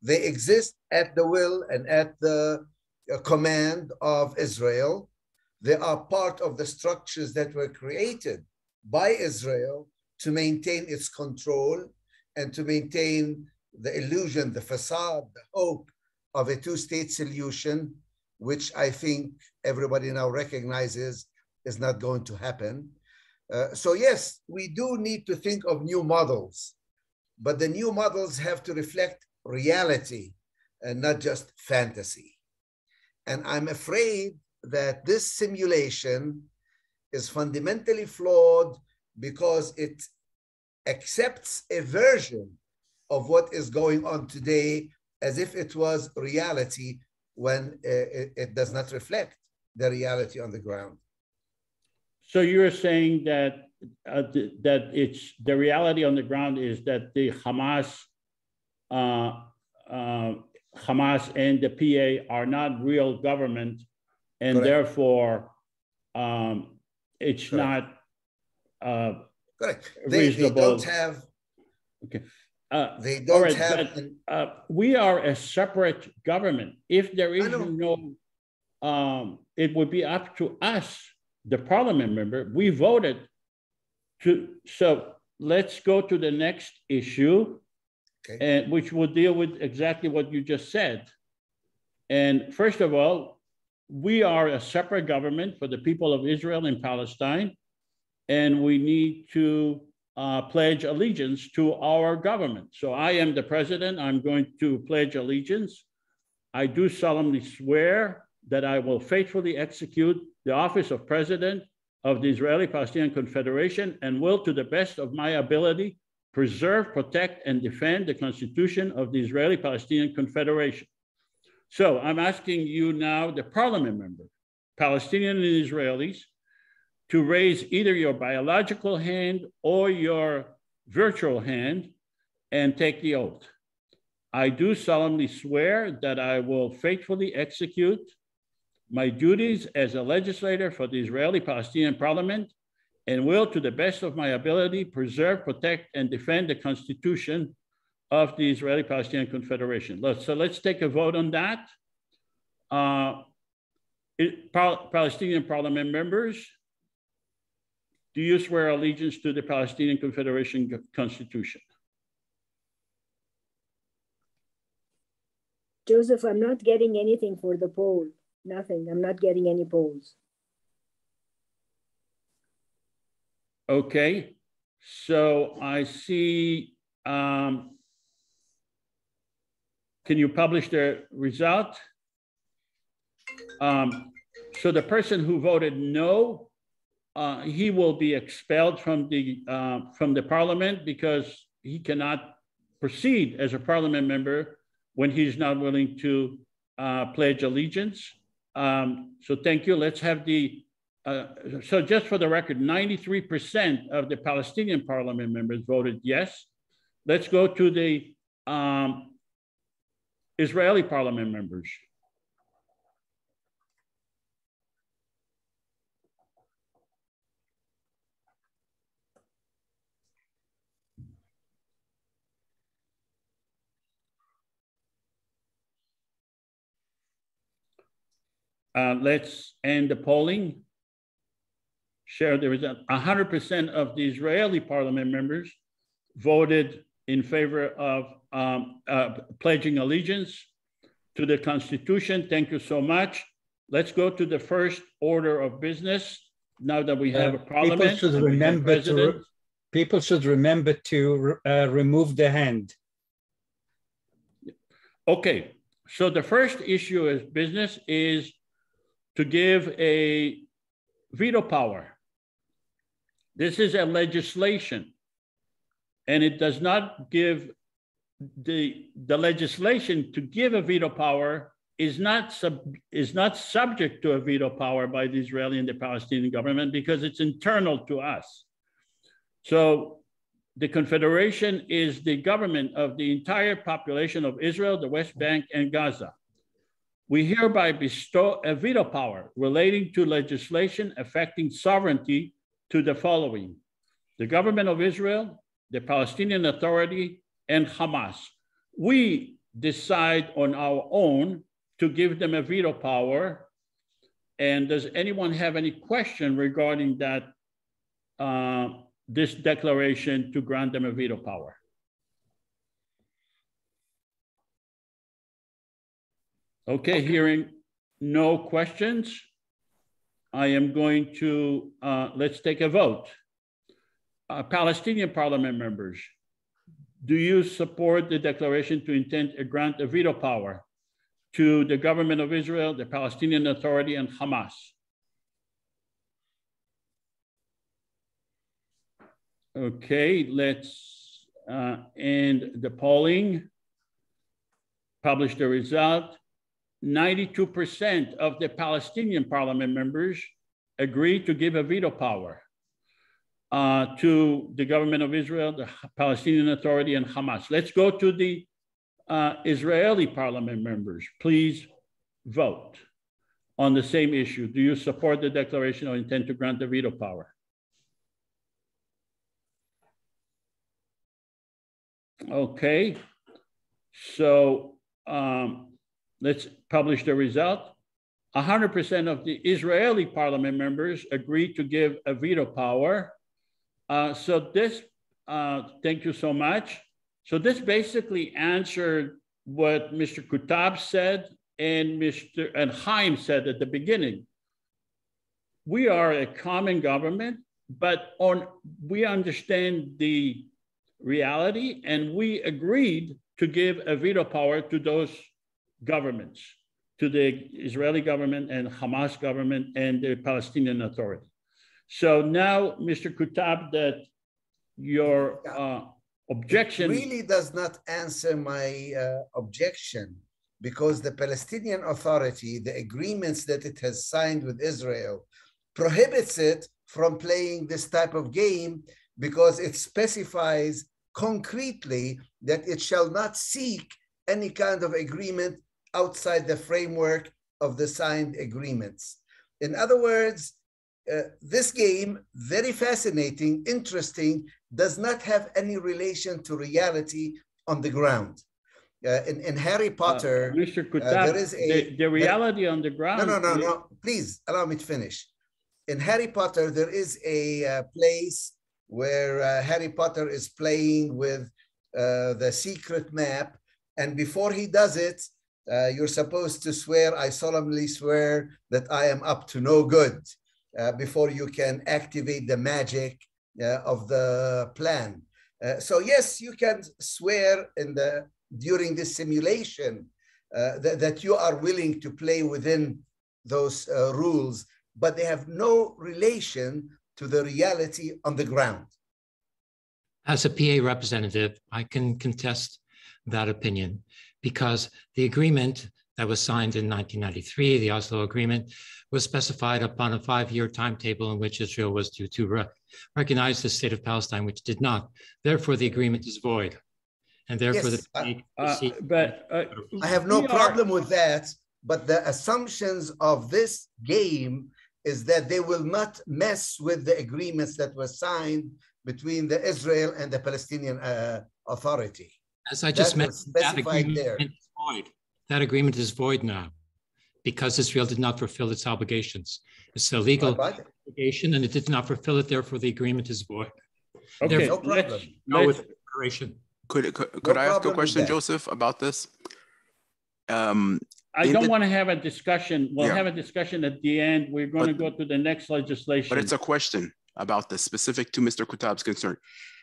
They exist at the will and at the uh, command of Israel. They are part of the structures that were created by Israel to maintain its control and to maintain the illusion, the facade, the hope of a two state solution, which I think everybody now recognizes is not going to happen. Uh, so, yes, we do need to think of new models, but the new models have to reflect reality and not just fantasy. And I'm afraid that this simulation is fundamentally flawed because it accepts a version of what is going on today as if it was reality when uh, it, it, does not reflect the reality on the ground.
So you're saying that uh, th that it's the reality on the ground is that the Hamas uh, uh, Hamas and the PA are not real government, and Correct. therefore um, it's Correct. not uh,
Correct. They, they, don't have.
Okay.
Uh, they don't right, have.
But, uh, we are a separate government. If there is no, um, it would be up to us, the parliament member. We voted to. So let's go to the next issue okay. and which will deal with exactly what you just said. And first of all, we are a separate government for the people of Israel and Palestine, and we need to uh, pledge allegiance to our government. So I am the president. I'm going to pledge allegiance. I do solemnly swear that I will faithfully execute the office of president of the Israeli Palestinian Confederation and will, to the best of my ability, preserve, protect, and defend the Constitution of the Israeli Palestinian Confederation. So I'm asking you now, the parliament member, Palestinian and Israelis, to raise either your biological hand or your virtual hand and take the oath. I do solemnly swear that I will faithfully execute my duties as a legislator for the Israeli Palestinian Parliament and will, to the best of my ability, preserve, protect, and defend the Constitution of the Israeli Palestinian Confederation. So let's take a vote on that. Uh, it, Palestinian parliament members, do you swear allegiance to the Palestinian Confederation Constitution?
Joseph, I'm not getting anything for the poll. Nothing. I'm not getting any polls.
Okay, so I see, um, can you publish the result? Um, so the person who voted no, uh, he will be expelled from the, uh, from the parliament because he cannot proceed as a parliament member when he's not willing to uh, pledge allegiance. Um, so thank you. Let's have the uh, so just for the record, 93% of the Palestinian parliament members voted yes. Let's go to the um, Israeli parliament members. Uh, let's end the polling share the result. 100% of the Israeli parliament members voted in favor of um, uh, pledging allegiance to the Constitution. Thank you so much. Let's go to the first order of business. Now that we have uh, a parliament,
people should remember to re people should remember to uh, remove the hand.
Okay, so the first issue of business is to give a veto power this is a legislation, and it does not give the, the legislation to give a veto power is not sub, is not subject to a veto power by the Israeli and the Palestinian government because it's internal to us. So the Confederation is the government of the entire population of Israel, the West Bank, and Gaza. We hereby bestow a veto power relating to legislation affecting sovereignty to the following the government of Israel, the Palestinian Authority, and Hamas. We decide on our own to give them a veto power. And does anyone have any question regarding that, uh, this declaration to grant them a veto power? Okay, hearing no questions, I am going to, uh, let's take a vote. Uh, Palestinian parliament members, do you support the declaration to intend a grant of veto power to the government of Israel, the Palestinian Authority, and Hamas? Okay, let's uh, end the polling, publish the result. 92% of the Palestinian parliament members agreed to give a veto power uh, to the government of Israel, the Palestinian Authority, and Hamas. Let's go to the uh, Israeli parliament members. Please vote on the same issue. Do you support the declaration or intend to grant the veto power? Okay, so um, let's publish the result. 100% of the Israeli parliament members agreed to give a veto power uh, so this, uh, thank you so much. So this basically answered what Mr. Kuttab said and Mr. and Chaim said at the beginning. We are a common government, but on we understand the reality and we agreed to give a veto power to those governments, to the Israeli government and Hamas government and the Palestinian Authority. So now, Mr. Kuttab, that your uh, objection
it really does not answer my uh, objection because the Palestinian Authority, the agreements that it has signed with Israel, prohibits it from playing this type of game because it specifies concretely that it shall not seek any kind of agreement outside the framework of the signed agreements. In other words, uh, this game, very fascinating, interesting, does not have any relation to reality on the ground. Uh, in, in Harry uh, Potter,
uh, Mr. Kuttab, there is a, the, the reality there, on the ground.
No, no, no, no. Please allow me to finish. In Harry Potter, there is a uh, place where Harry Potter is playing with the secret map, and before he does it, you're supposed to swear, "I solemnly swear that I am up to no good." uh, before you can activate the magic uh, of the plan. Uh, so yes, you can swear in the during this simulation uh, that, that you are willing to play within those uh, rules, but they have no relation to the reality on the ground.
As a PA representative, I can contest that opinion because the agreement that was signed in 1993, the Oslo Agreement, was specified upon a five-year timetable in which Israel was due to re recognize the state of Palestine, which did not. Therefore, the agreement is void. And therefore,
yes,
the
uh, uh, but uh, I have no problem with that. But the assumptions of this game is that they will not mess with the agreements that were signed between the Israel and the Palestinian uh, Authority.
As I just mentioned, that agreement there. is void. That agreement is void now because Israel did not fulfill its obligations. It's a legal obligation and it did not fulfill it, therefore the agreement is void.
Okay, therefore, no problem.
No with declaration.
Could, could, could no I ask a question, Joseph, about this? Um,
I don't the, want to have a discussion. We'll yeah. have a discussion at the end. We're going but, to go to the next legislation.
But it's a question about this specific to Mr. Kuttab's concern.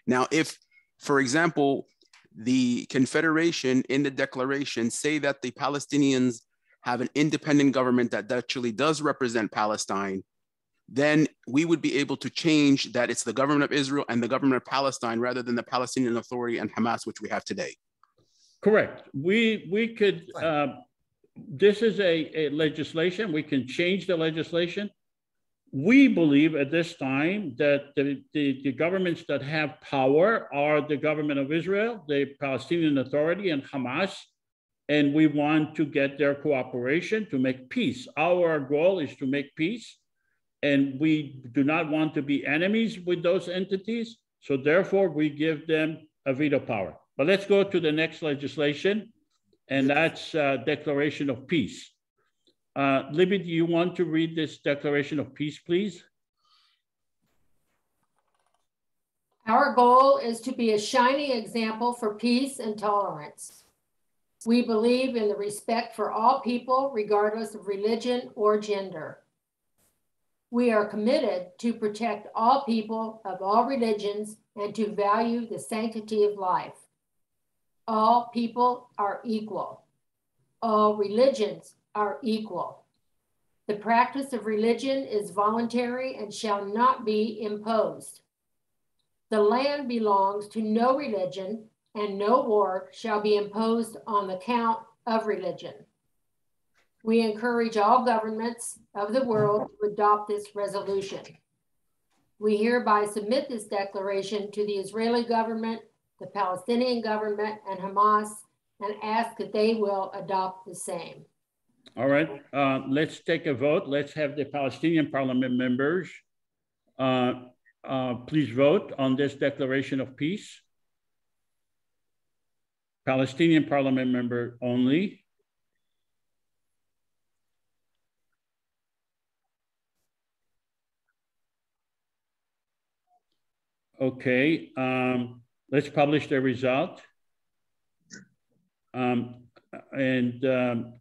Now, if, for example, the Confederation in the declaration say that the Palestinians have an independent government that actually does represent Palestine, then we would be able to change that it's the government of Israel and the government of Palestine rather than the Palestinian Authority and Hamas, which we have today.
Correct. We, we could, uh, this is a, a legislation, we can change the legislation. We believe at this time that the, the, the governments that have power are the government of Israel, the Palestinian Authority and Hamas. And we want to get their cooperation to make peace. Our goal is to make peace. And we do not want to be enemies with those entities. So therefore, we give them a veto power. But let's go to the next legislation, and that's uh, Declaration of Peace. Uh, Libby, do you want to read this Declaration of Peace, please?
Our goal is to be a shining example for peace and tolerance. We believe in the respect for all people, regardless of religion or gender. We are committed to protect all people of all religions and to value the sanctity of life. All people are equal. All religions are equal. The practice of religion is voluntary and shall not be imposed. The land belongs to no religion, and no war shall be imposed on the count of religion. We encourage all governments of the world to adopt this resolution. We hereby submit this declaration to the Israeli government, the Palestinian government, and Hamas, and ask that they will adopt the same.
All right, uh, let's take a vote. Let's have the Palestinian parliament members uh, uh, please vote on this declaration of peace. Palestinian parliament member only. Okay, um, let's publish the result. Um, and um,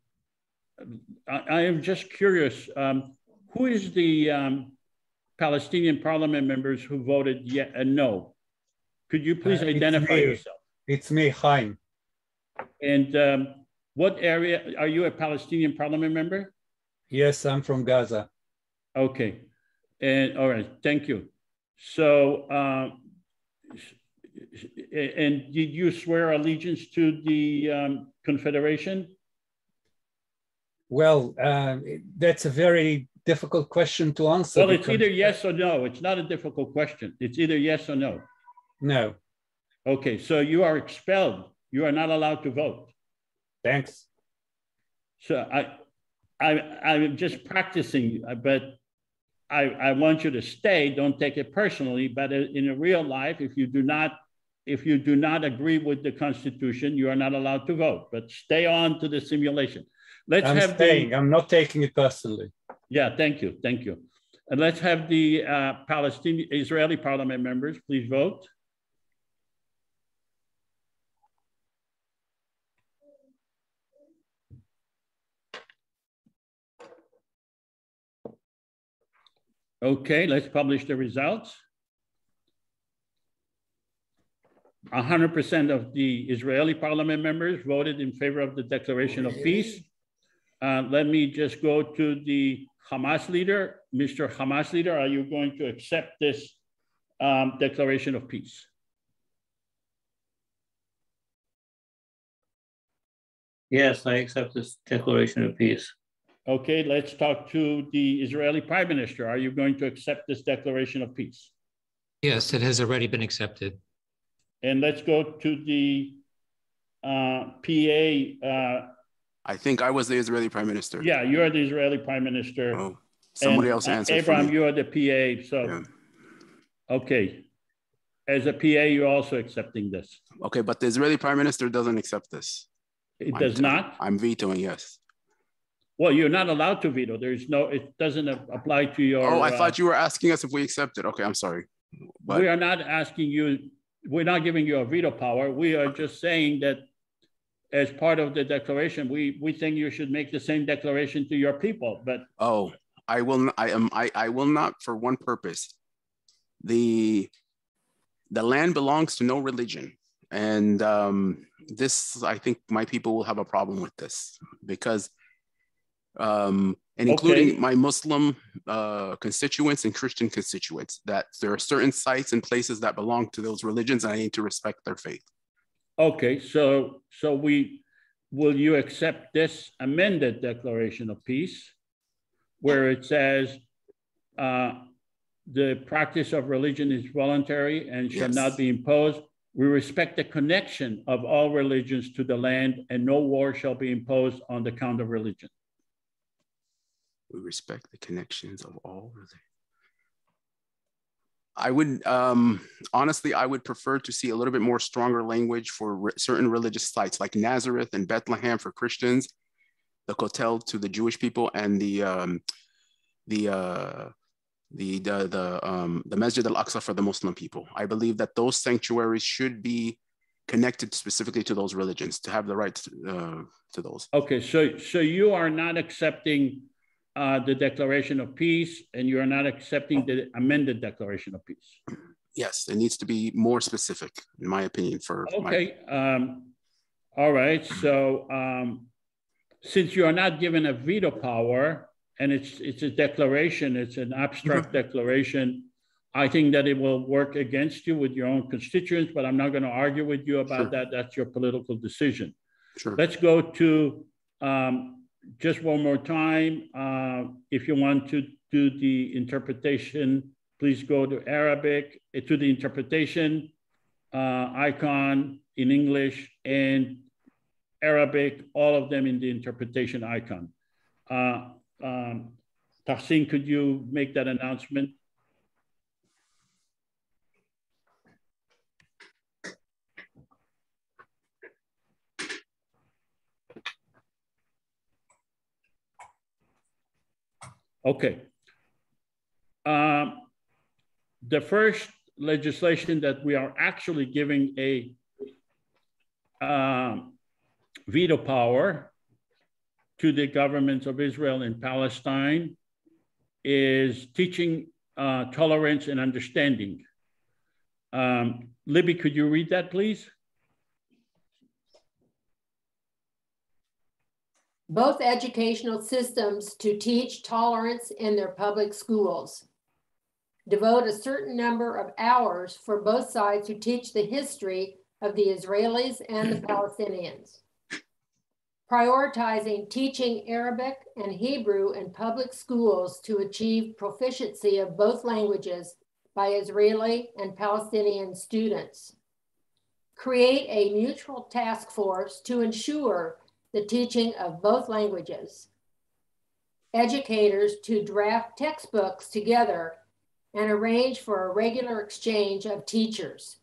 I, I am just curious, um, who is the um, Palestinian parliament members who voted yet and no? Could you please
Uh,
identify yourself?
It's me, Chaim.
And um, what area, are you a Palestinian parliament member?
Yes, I'm from Gaza.
Okay, and, all right, thank you. So, um, and did you swear allegiance to the um, Confederation?
Well, uh, that's a very difficult question to answer.
Well, it's either yes or no. It's not a difficult question. It's either yes or no.
No,
Okay, so you are expelled. You are not allowed to vote.
thanks.
So I, I, I'm just practicing, but I, I want you to stay. Don't take it personally. But in a real life, if you do not, if you do not agree with the Constitution, you are not allowed to vote. But stay on to the simulation. Let's
I'm
have
staying.
the.
I'm not taking it personally.
Yeah, thank you, thank you. And let's have the uh, Palestinian Israeli Parliament members please vote. Okay, let's publish the results. 100% of the Israeli parliament members voted in favor of the declaration of peace. Uh, let me just go to the Hamas leader. Mr. Hamas leader, are you going to accept this um, declaration of peace?
Yes, I accept this declaration of peace.
Okay, let's talk to the Israeli prime minister. Are you going to accept this declaration of peace?
Yes, it has already been accepted.
And let's go to the uh, PA. Uh,
I think I was the Israeli prime minister.
yeah, you're the Israeli prime minister.
Oh, somebody
And,
else answered.
Abraham, you are the PA. So,
Yeah.
okay. As a PA, you're also accepting this.
Okay, but the Israeli prime minister doesn't accept this.
It
I'm
does not.
I'm vetoing, yes.
Well, you're not allowed to veto. There's no, it doesn't apply to your.
Oh, I
uh,
thought you were asking us if we accepted. Okay, I'm sorry.
We are not asking you, we're not giving you a veto power. We are just saying that as part of the declaration, we, we think you should make the same declaration to your people, but
oh, I will. I am. I. I will not for one purpose. The the land belongs to no religion, and um, this I think my people will have a problem with this because, um, and including
Okay.
my Muslim uh, constituents and Christian constituents, that there are certain sites and places that belong to those religions, and I need to respect their faith.
Okay, so, so we, will you accept this amended declaration of peace? Where it says, uh, the practice of religion is voluntary and shall
Yes.
not be imposed. We respect the connection of all religions to the land and no war shall be imposed on the count of religion.
We respect the connections of all religions. I would, um, honestly, I would prefer to see a little bit more stronger language for re- certain religious sites like Nazareth and Bethlehem for Christians, the Kotel to the Jewish people, and the um, the uh, the the the um, the Masjid al Aqsa for the Muslim people. I believe that those sanctuaries should be connected specifically to those religions to have the right to, uh, to those.
Okay, so, so you are not accepting uh, the declaration of peace and you are not accepting the amended declaration of peace?
Yes, it needs to be more specific, in my opinion. For my-
Okay, um, all right, so, um, since you are not given a veto power and it's, it's a declaration, it's an abstract declaration, I think that it will work against you with your own constituents, but I'm not gonna argue with you about
Sure.
that, that's your political decision.
sure.
Let's go to, um, just one more time. Uh, if you want to do the interpretation, please go to Arabic, uh, to the interpretation uh, icon in English and Arabic, all of them in the interpretation icon. Uh, um, Tahsin, could you make that announcement? Okay. Um, the first legislation that we are actually giving a um, veto power to the governments of Israel and Palestine is teaching uh, tolerance and understanding. Um, Libby, could you read that, please?
Both educational systems to teach tolerance in their public schools. Devote a certain number of hours for both sides to teach the history of the Israelis and the [clears throat] Palestinians. Prioritizing teaching Arabic and Hebrew in public schools to achieve proficiency of both languages by Israeli and Palestinian students. Create a mutual task force to ensure the teaching of both languages. Educators to draft textbooks together and arrange for a regular exchange of teachers.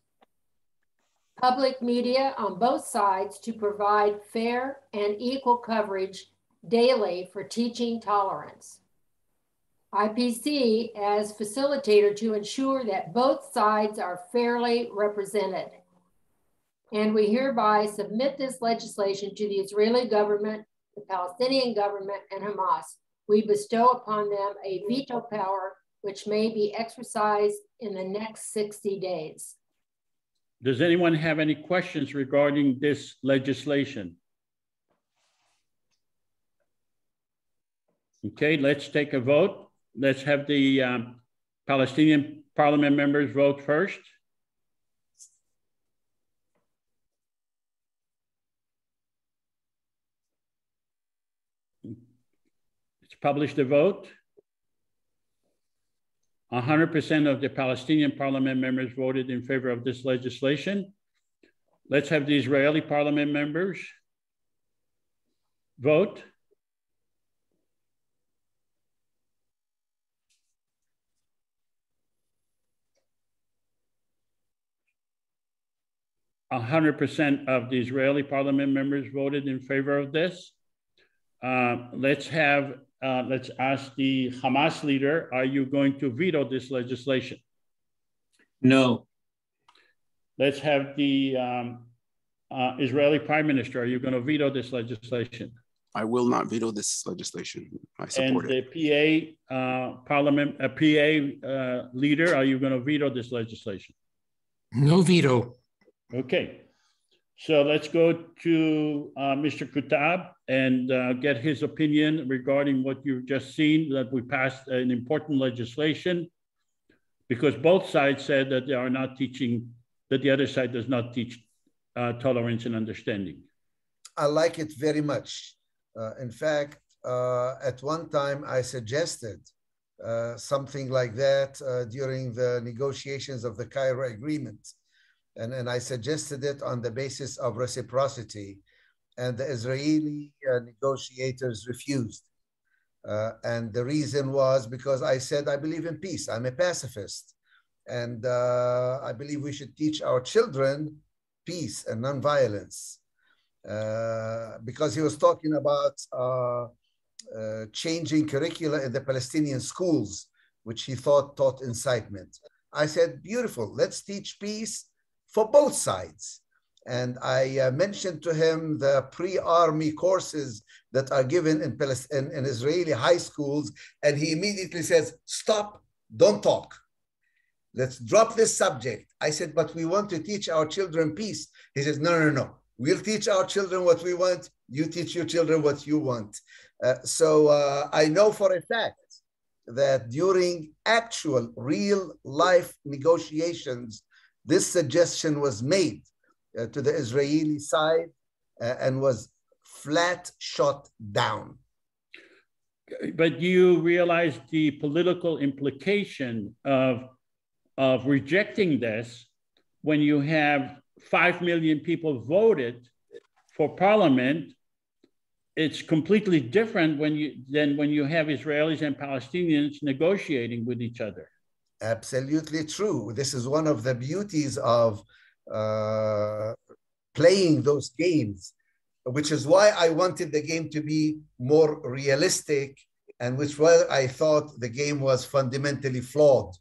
Public media on both sides to provide fair and equal coverage daily for teaching tolerance. IPC as facilitator to ensure that both sides are fairly represented. And we hereby submit this legislation to the Israeli government, the Palestinian government, and Hamas. We bestow upon them a veto power which may be exercised in the next 60 days.
Does anyone have any questions regarding this legislation? Okay, let's take a vote. Let's have the um, Palestinian parliament members vote first. Publish the vote. 100% of the Palestinian parliament members voted in favor of this legislation. Let's have the Israeli parliament members vote. hundred percent of the Israeli parliament members voted in favor of this. Uh, let's have, uh, let's ask the Hamas leader, are you going to veto this legislation?
No,
Let's have the um, uh, Israeli prime minister, are you going to veto this legislation?
I will not veto this legislation. I
And
support it.
the PA uh, parliament, uh, PA uh, leader, are you going to veto this legislation?
No veto.
Okay, so let's go to uh, Mr. Kuttab and uh, get his opinion regarding what you've just seen, that we passed an important legislation because both sides said that they are not teaching, that the other side does not teach uh, tolerance and understanding?
I like it very much. Uh, in fact, uh, at one time I suggested uh, something like that uh, during the negotiations of the Cairo Agreement. And, and I suggested it on the basis of reciprocity. And the Israeli uh, negotiators refused. Uh, and the reason was because I said, I believe in peace. I'm a pacifist. And uh, I believe we should teach our children peace and nonviolence. Uh, because he was talking about uh, uh, changing curricula in the Palestinian schools, which he thought taught incitement. I said, beautiful, let's teach peace for both sides. And I uh, mentioned to him the pre-army courses that are given in, in, in Israeli high schools. And he immediately says, stop, don't talk. Let's drop this subject. I said, but we want to teach our children peace. He says, no, no, no. We'll teach our children what we want. You teach your children what you want. Uh, so uh, I know for a fact that during actual real life negotiations, this suggestion was made uh, to the Israeli side uh, and was flat shot down.
But you realize the political implication of, of rejecting this when you have 5 million people voted for parliament it's completely different when you than when you have Israelis and Palestinians negotiating with each other.
Absolutely true. This is one of the beauties of uh, playing those games, which is why I wanted the game to be more realistic, and which why I thought the game was fundamentally flawed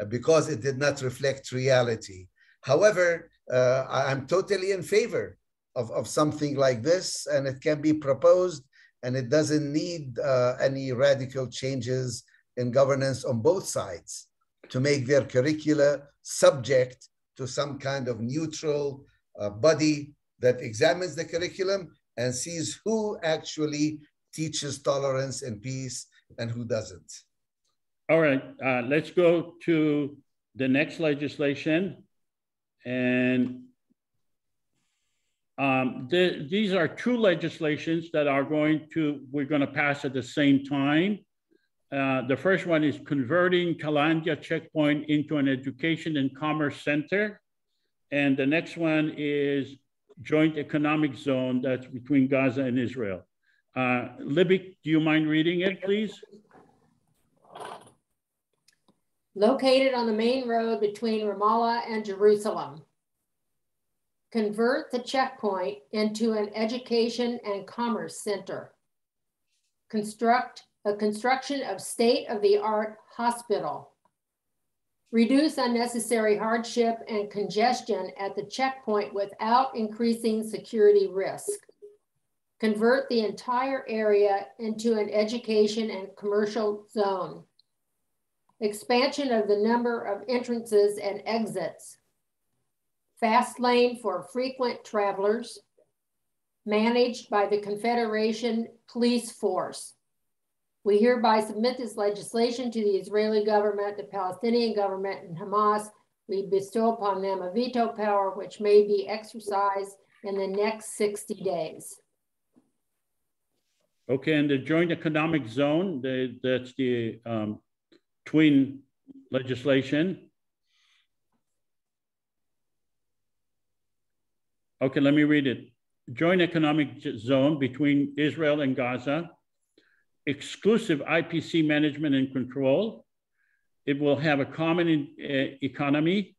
uh, because it did not reflect reality. However, uh, I'm totally in favor of, of something like this, and it can be proposed, and it doesn't need uh, any radical changes in governance on both sides to make their curricula subject to some kind of neutral uh, body that examines the curriculum and sees who actually teaches tolerance and peace and who doesn't.
All right, uh, let's go to the next legislation. And um, the, these are two legislations that are going to, we're going to pass at the same time. Uh, the first one is converting Kalandia checkpoint into an education and commerce center. And the next one is joint economic zone that's between Gaza and Israel. Uh, Libby, do you mind reading it, please?
Located on the main road between Ramallah and Jerusalem convert the checkpoint into an education and commerce center, construct a construction of state-of-the-art hospital, reduce unnecessary hardship and congestion at the checkpoint without increasing security risk, convert the entire area into an education and commercial zone, expansion of the number of entrances and exits, fast lane for frequent travelers, managed by the Confederation Police Force. We hereby submit this legislation to the Israeli government, the Palestinian government, and Hamas. We bestow upon them a veto power which may be exercised in the next 60 days.
Okay, and the joint economic zone, the, that's the um, twin legislation. Okay, let me read it. Joint economic zone between Israel and Gaza, exclusive IPC management and control. It will have a common uh, economy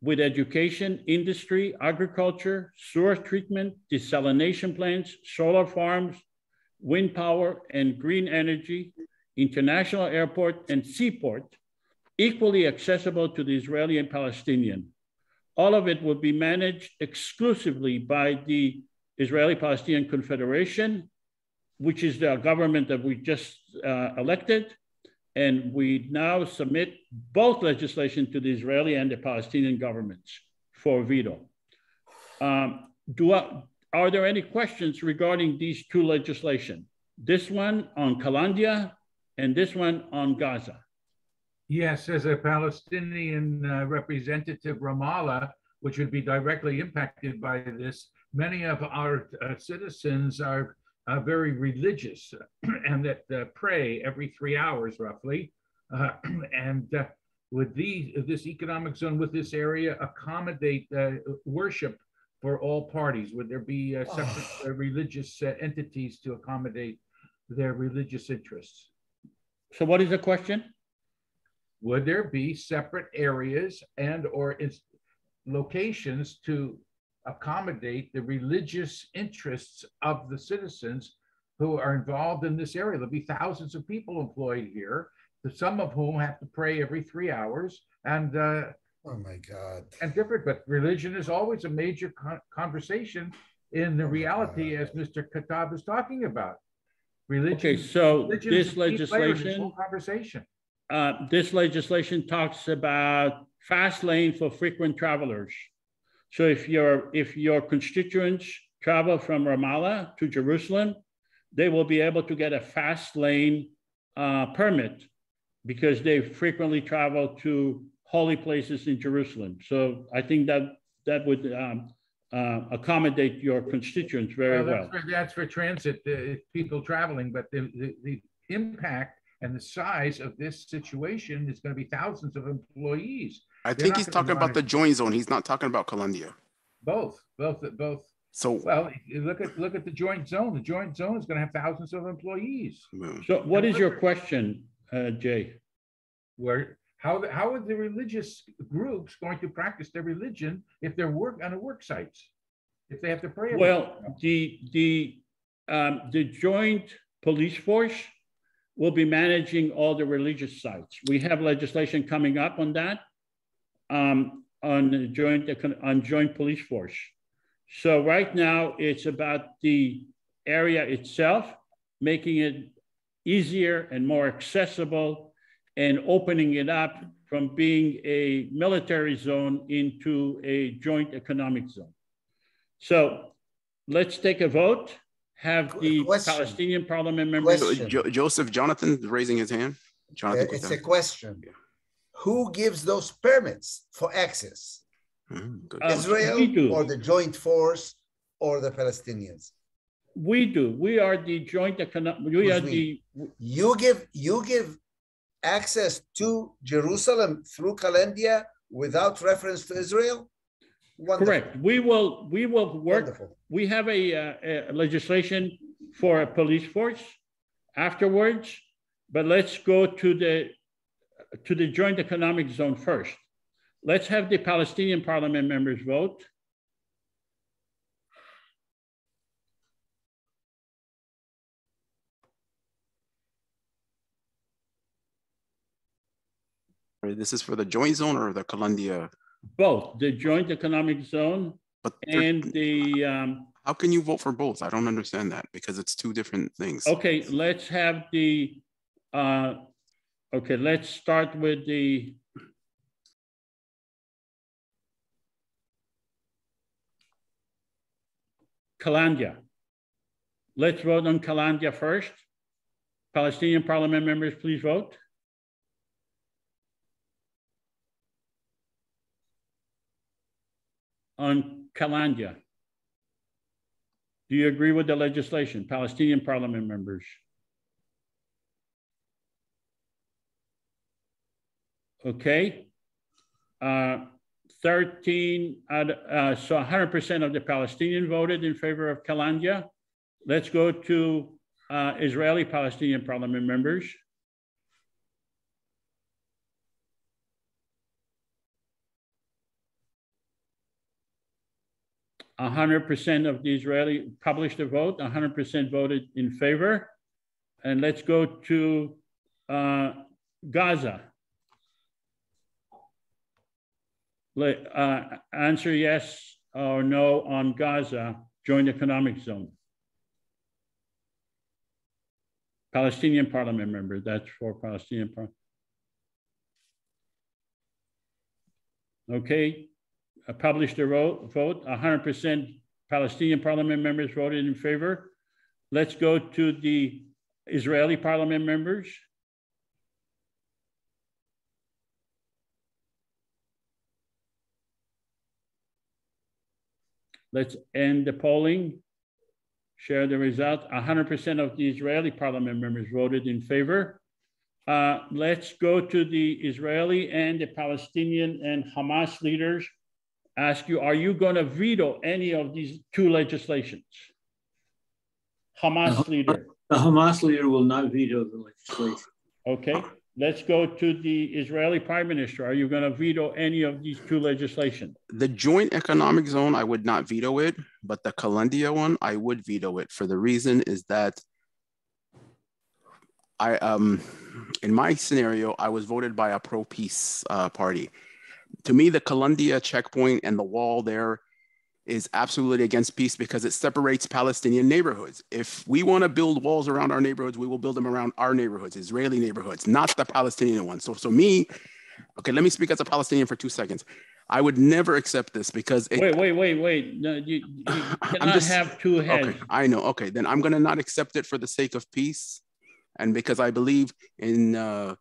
with education, industry, agriculture, sewer treatment, desalination plants, solar farms, wind power, and green energy, international airport, and seaport, equally accessible to the Israeli and Palestinian. All of it will be managed exclusively by the Israeli Palestinian Confederation, which is the government that we just uh, elected. And we now submit both legislation to the Israeli and the Palestinian governments for veto. Um, do I, are there any questions regarding these two legislation? This one on Kalandia and this one on Gaza.
Yes, as a Palestinian uh, representative, Ramallah, which would be directly impacted by this. Many of our uh, citizens are uh, very religious [clears throat] and that uh, pray every three hours roughly. Uh, [clears throat] and uh, would these, this economic zone with this area accommodate uh, worship for all parties? Would there be uh, separate uh, religious uh, entities to accommodate their religious interests?
So what is the question?
Would there be separate areas and or locations to accommodate the religious interests of the citizens who are involved in this area? There'll be thousands of people employed here, some of whom have to pray every three hours and uh,
Oh my God.
and different, but religion is always a major con- conversation in the
Oh
reality as Mr. Kuttab is talking about. Religion.
Okay, so
religion
this
a key player in this
legislation,
Conversation.
uh, this legislation talks about fast lane for frequent travelers. So if your, if your constituents travel from Ramallah to Jerusalem, they will be able to get a fast lane uh, permit because they frequently travel to holy places in Jerusalem. So I think that that would um, uh, accommodate your constituents very
Well,
well.
that's for, that's for transit, uh, people traveling, but the, the, the impact and the size of this situation is going to be thousands of employees.
I think he's talking about the
monitor-
joint zone. He's not talking about Kalandia.
Both, both, both.
So
Well, look at, look at the joint zone. The joint zone is going to have thousands of employees.
So what is your question, uh, Jay?
Where, how, how are the religious groups going to practice their religion if they're work on a work sites? If they have to pray?
Well, the, the, um, the joint police force will be managing all the religious sites. We have legislation coming up on that, um, on the joint, on joint police force. So right now, it's about the area itself, making it easier and more accessible and opening it up from being a military zone into a joint economic zone. So let's take a vote, have the
Question.
Palestinian parliament members.
Jo- Jo- Joseph Jonathan raising his hand.
Uh,
Jonathan.
It's a
Kutan.
question. Who gives those permits for access?
Mm, good.
We
Israel or the joint force or the Palestinians?
We do. We are the joint economic, we
Who's
are
we?
the,
You give you give access to Jerusalem through Kalandia without reference to Israel? Wonderful.
correct. We will, we will work
Wonderful.
we have a, uh, a legislation for a police force afterwards, but let's go to the, to the joint economic zone first. Let's have the Palestinian parliament members vote.
This is for the joint zone or the Kalandia?
Both the joint economic zone
But
and the, um,
how can you vote for both? I don't understand that because it's two different things.
okay, let's have the, uh, okay, let's start with the Kalandia. Let's vote on Kalandia first. Palestinian parliament members, please vote. On Kalandia. Do you agree with the legislation, Palestinian parliament members? Okay. Uh, 13, out- uh, so 100% of the Palestinian voted in favor of Kalandia. Let's go to uh, Israeli Palestinian parliament members. hundred percent of the Israeli published a vote, hundred percent voted in favor. And let's go to uh, Gaza. Let, uh, answer yes or no on Gaza, joint economic zone. Palestinian parliament member, that's for Palestinian. Par okay, I published the vote, vote, 100% Palestinian parliament members voted in favor. Let's go to the Israeli parliament members. Let's end the polling. Share the result. 100% of the Israeli parliament members voted in favor. Uh, let's go to the Israeli and the Palestinian and Hamas leaders. Ask you, are you going to veto any of these two legislations? Hamas
the,
leader.
The Hamas leader will not veto the legislation.
Okay, let's go to the Israeli prime minister. Are you going to veto any of these two legislation?
The joint economic zone, I would not veto it, but the Kalandia one, I would veto it for the reason is that I, um, in my scenario, I was voted by a pro-peace uh, party. To me, the Kalandia checkpoint and the wall there is absolutely against peace because it separates Palestinian neighborhoods. If we want to build walls around our neighborhoods, we will build them around our neighborhoods, Israeli neighborhoods, not the Palestinian ones. So, so me, okay, let me speak as a Palestinian for two seconds. I would never accept this because
it, wait, wait, wait, wait. No, you, you [sighs] cannot just, have two heads.
Okay, I know. Okay, then I'm gonna not accept it for the sake of peace, and because I believe in uh,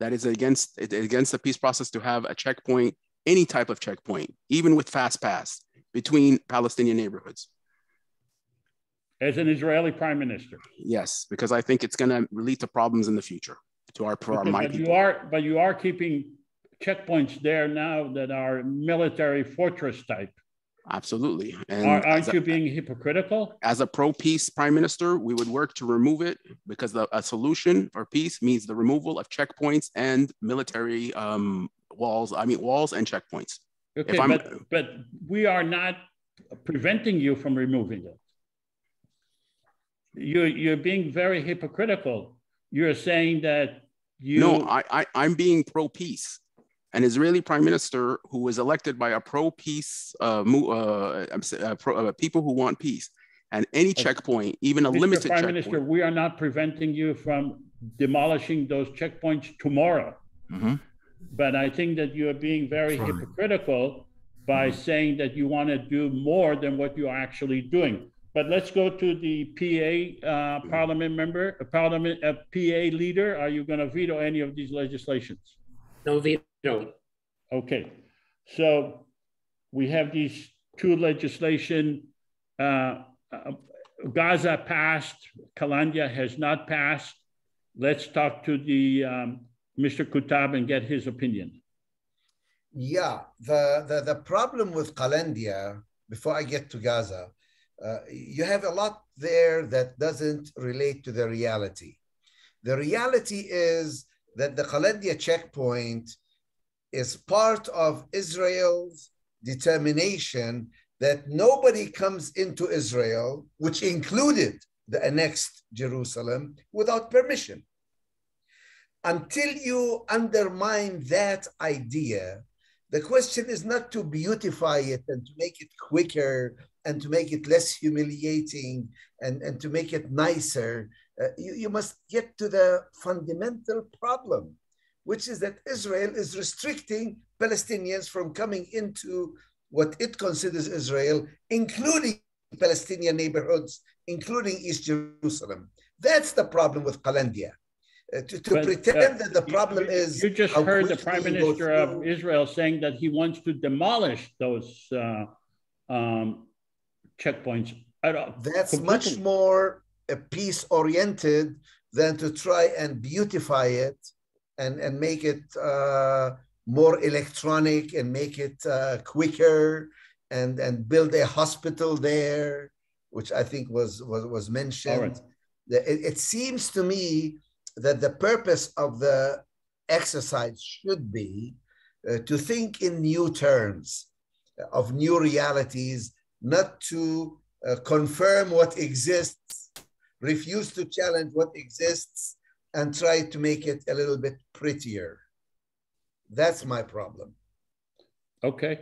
that is against against the peace process to have a checkpoint, any type of checkpoint, even with fast pass between Palestinian neighborhoods.
As an Israeli prime minister.
Yes, because I think it's going to lead to problems in the future to our, our my
but people. You are, but you are keeping checkpoints there now that are military fortress type.
Absolutely.
And are, not a, you being hypocritical?
As a pro peace prime minister, we would work to remove it because the, a solution for peace means the removal of checkpoints and military um, walls, I mean, walls and checkpoints.
Okay, but, but we are not preventing you from removing it. You're, you're being very hypocritical. You're saying that you.
No, I, I, I'm being pro peace. An Israeli prime minister who was elected by a pro peace, uh, uh, uh, pro, uh, people who want peace. And any checkpoint, even a
Mr.
limited
Prime
checkpoint.
Minister, we are not preventing you from demolishing those checkpoints tomorrow.
Mm-hmm.
But I think that you are being very Fine. hypocritical by mm-hmm. saying that you want to do more than what you are actually doing. But let's go to the PA uh, Parliament member, a Parliament a PA leader. Are you going to veto any of these legislations?
No veto.
Okay, so we have these two legislation. Uh, uh, Gaza passed. Kalandia has not passed. Let's talk to the um, Mr. Kuttab and get his opinion.
Yeah, the, the, the problem with Kalandia, before I get to Gaza, uh, you have a lot there that doesn't relate to the reality. The reality is that the Kalandia checkpoint is part of Israel's determination that nobody comes into Israel, which included the annexed Jerusalem, without permission until you undermine that idea, the question is not to beautify it and to make it quicker and to make it less humiliating and, and to make it nicer. Uh, you, you must get to the fundamental problem, which is that Israel is restricting Palestinians from coming into what it considers Israel, including Palestinian neighborhoods, including East Jerusalem. That's the problem with Kalandia. Uh, to, to but, pretend uh, that the problem
you,
is
you just heard the prime minister of israel saying that he wants to demolish those uh, um, checkpoints
that's completely. much more a peace oriented than to try and beautify it and, and make it uh, more electronic and make it uh, quicker and, and build a hospital there which i think was was, was mentioned right. it, it seems to me that the purpose of the exercise should be uh, to think in new terms of new realities, not to uh, confirm what exists, refuse to challenge what exists, and try to make it a little bit prettier. That's my problem.
Okay.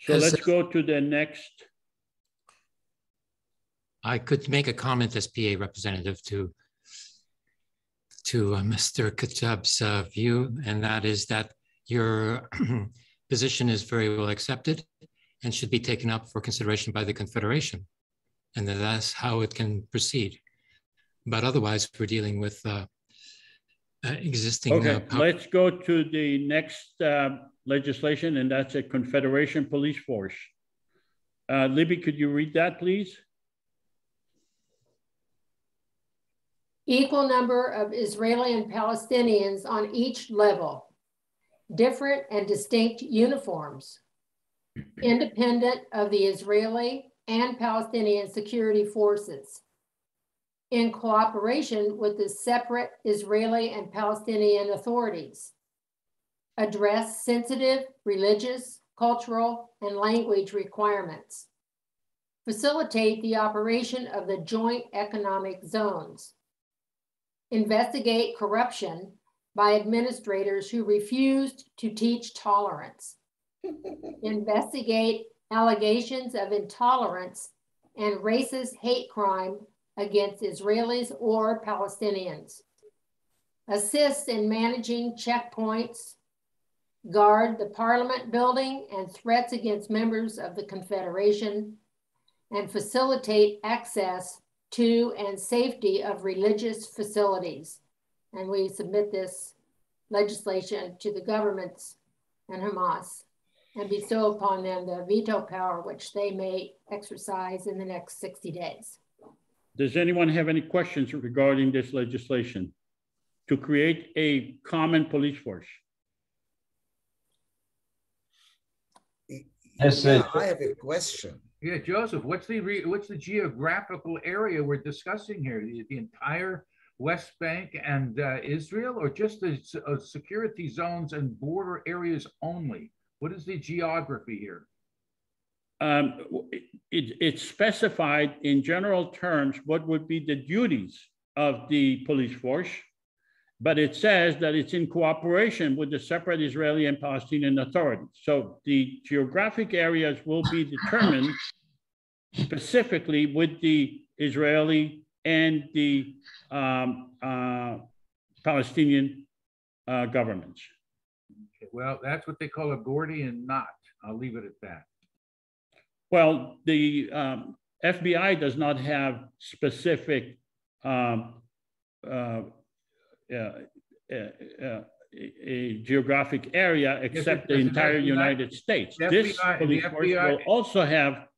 So let's go to the next.
I could make a comment as PA representative to to uh, Mr. Kuttab's uh, view, and that is that your [clears throat] position is very well accepted and should be taken up for consideration by the Confederation, and that that's how it can proceed. But otherwise, we're dealing with uh, uh existing.
Okay, uh, let's go to the next uh, legislation, and that's a Confederation police force. Uh, Libby, could you read that, please?
Equal number of Israeli and Palestinians on each level. Different and distinct uniforms. Independent of the Israeli and Palestinian security forces. In cooperation with the separate Israeli and Palestinian authorities. Address sensitive religious, cultural, and language requirements. Facilitate the operation of the joint economic zones. Investigate corruption by administrators who refused to teach tolerance. [laughs] Investigate allegations of intolerance and racist hate crime against Israelis or Palestinians. Assist in managing checkpoints, guard the parliament building and threats against members of the Confederation, and facilitate access to and safety of religious facilities. And we submit this legislation to the governments and Hamas and bestow upon them the veto power which they may exercise in the next 60 days.
Does anyone have any questions regarding this legislation to create a common police force?
Yes, yeah, I have a question.
Yeah, Joseph, what's the re, what's the geographical area we're discussing here? The, the entire West Bank and uh, Israel, or just the uh, security zones and border areas only? What is the geography here?
Um, it, it's specified in general terms what would be the duties of the police force but it says that it's in cooperation with the separate Israeli and Palestinian authorities. So the geographic areas will be determined specifically with the Israeli and the um, uh, Palestinian uh, governments.
Okay, well, that's what they call a Gordian knot. I'll leave it at that.
Well, the um, FBI does not have specific um, uh, uh, uh, uh, a geographic area except the entire United States. This police force will also have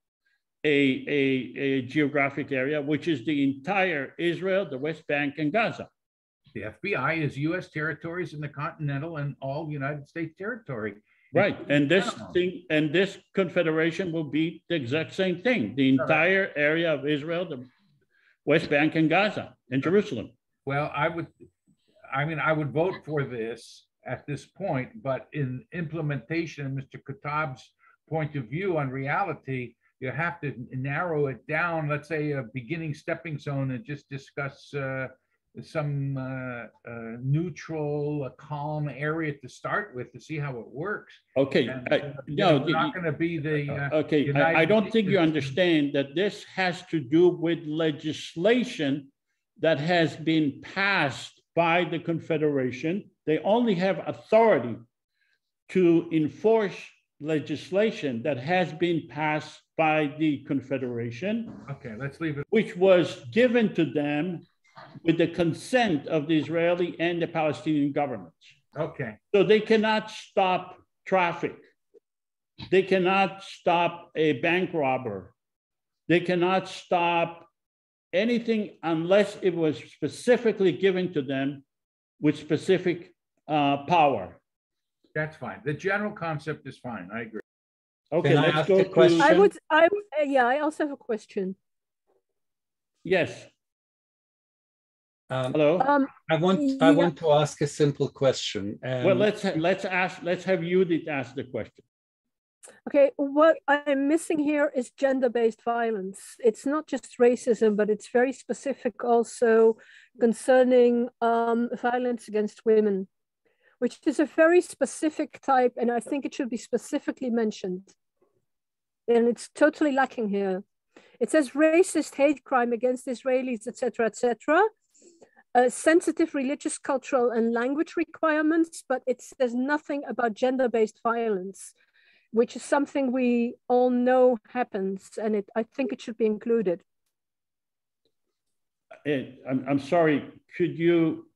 a, a, a geographic area, which is the entire Israel, the West Bank, and Gaza.
The FBI is U.S. territories in the continental and all United States territory.
Right, and this thing and this confederation will be the exact same thing. The entire area of Israel, the West Bank, and Gaza, and Jerusalem.
Well, I would I mean, I would vote for this at this point, but in implementation, Mr. Kuttab's point of view on reality, you have to narrow it down, let's say a beginning stepping zone and just discuss uh, some uh, uh, neutral, a calm area to start with to see how it works.
Okay,
and, uh, no, know, not going to be the.
Uh, okay, I, I, don't think you understand that this has to do with legislation that has been passed by the Confederation. They only have authority to enforce legislation that has been passed by the Confederation.
Okay, let's leave it.
Which was given to them with the consent of the Israeli and the Palestinian governments.
Okay.
So they cannot stop traffic. They cannot stop a bank robber. They cannot stop anything unless it was specifically given to them with specific uh, power.
That's fine. The general concept is fine. I agree.
Okay, Can let's go
to. I would. I uh, yeah. I also have a question.
Yes.
Um,
Hello. Um,
I want. Yeah. I want to ask a simple question.
Um, well, let's let's ask. Let's have Judith ask the question.
Okay, what I'm missing here is gender-based violence. It's not just racism, but it's very specific also concerning um, violence against women, which is a very specific type, and I think it should be specifically mentioned. And it's totally lacking here. It says racist hate crime against Israelis, etc., etc. Uh, sensitive religious, cultural, and language requirements, but it says nothing about gender-based violence which is something we all know happens, and it, I think it should be included.
I'm, I'm sorry, could you,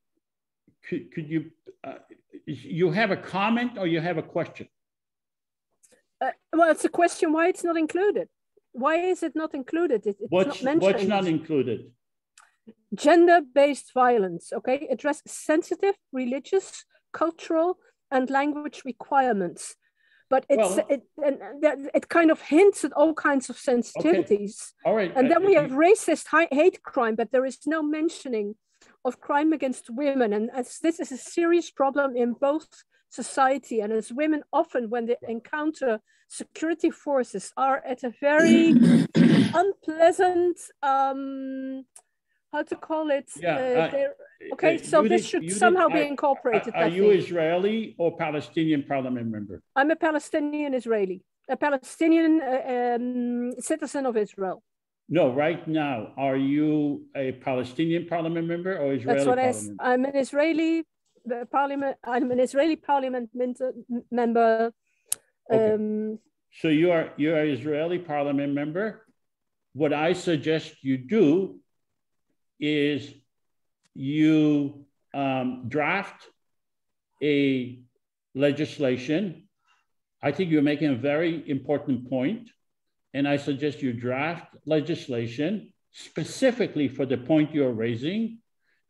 could, could you, uh, you have a comment or you have a question?
Uh, well, it's a question why it's not included. Why is it not included? It, it's
What's,
not mentioned.
what's not included?
Gender-based violence, okay? Address sensitive, religious, cultural, and language requirements. But it's
Well-
it, and that- it kind of hints at all kinds of sensitivities.
All right.
And then we have racist hate crime, but there is no mentioning of crime against women. And as this is a serious problem in both society and as women often, when they encounter security forces, are at a very [coughs] unpleasant, um, how to call it?
Yeah,
uh,
I-
okay,
uh,
so this
Judith-
should somehow be incorporated.
Are
I
you. Israeli or Palestinian parliament member?
I'm a Palestinian Israeli, a Palestinian uh, um, citizen of Israel.
No, right now, are you a Palestinian parliament member or Israeli
That's what I,
parliament?
I'm an Israeli uh, parliament. I'm an Israeli parliament member.
Okay.
Um,
So you are you are Israeli parliament member. What I suggest you do is you um, draft a legislation. I think you're making a very important point, and I suggest you draft legislation specifically for the point you're raising,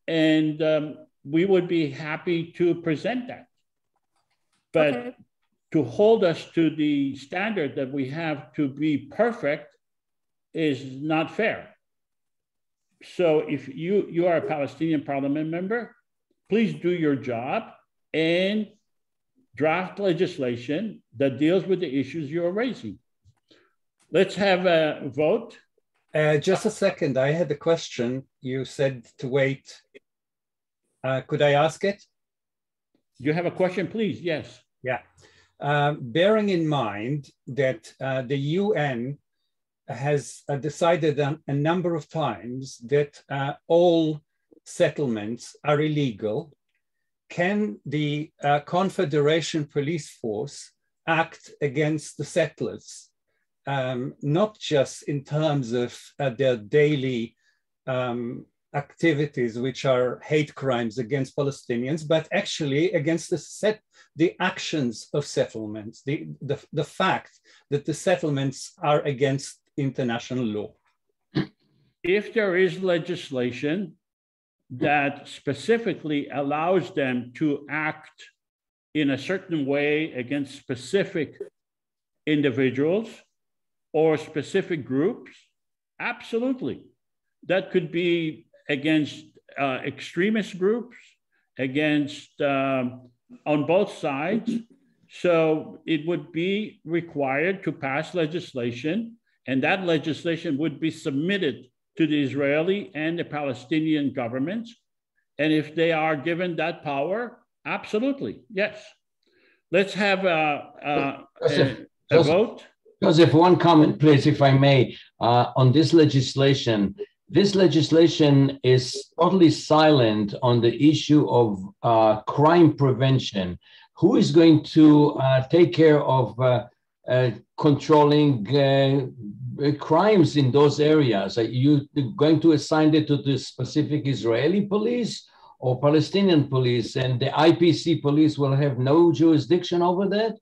and um, we would be happy to present that. But
Okay.
to hold us to the standard that we have to be perfect is not fair. So if you, you are a Palestinian parliament member, please do your job and draft legislation that deals with the issues you're raising. Let's have a vote.
Uh, just a second, I had a question. You said to wait. Uh, could I ask it?
You have a question, please? Yes.
Yeah. Um, bearing in mind that uh, the UN has uh, decided a, number of times that uh, all settlements are illegal, can the uh, Confederation Police Force act against the settlers, um, not just in terms of uh, their daily um, activities, which are hate crimes against Palestinians, but actually against the set the actions of settlements, the, the, the fact that the settlements are against international law.
If there is legislation that specifically allows them to act in a certain way against specific individuals or specific groups, absolutely. That could be against uh, extremist groups, against um, on both sides. So it would be required to pass legislation, and that legislation would be submitted to the Israeli and the Palestinian governments. And if they are given that power, absolutely, yes. Let's have a, a, a,
Joseph,
a
Joseph.
vote.
Joseph, one comment, please, if I may, uh, on this legislation. This legislation is totally silent on the issue of uh, crime prevention. Who is going to uh, take care of uh, controlling uh, crimes in those areas? Are you going to assign it to the specific Israeli police or Palestinian police, and the IPC police will have no jurisdiction over that?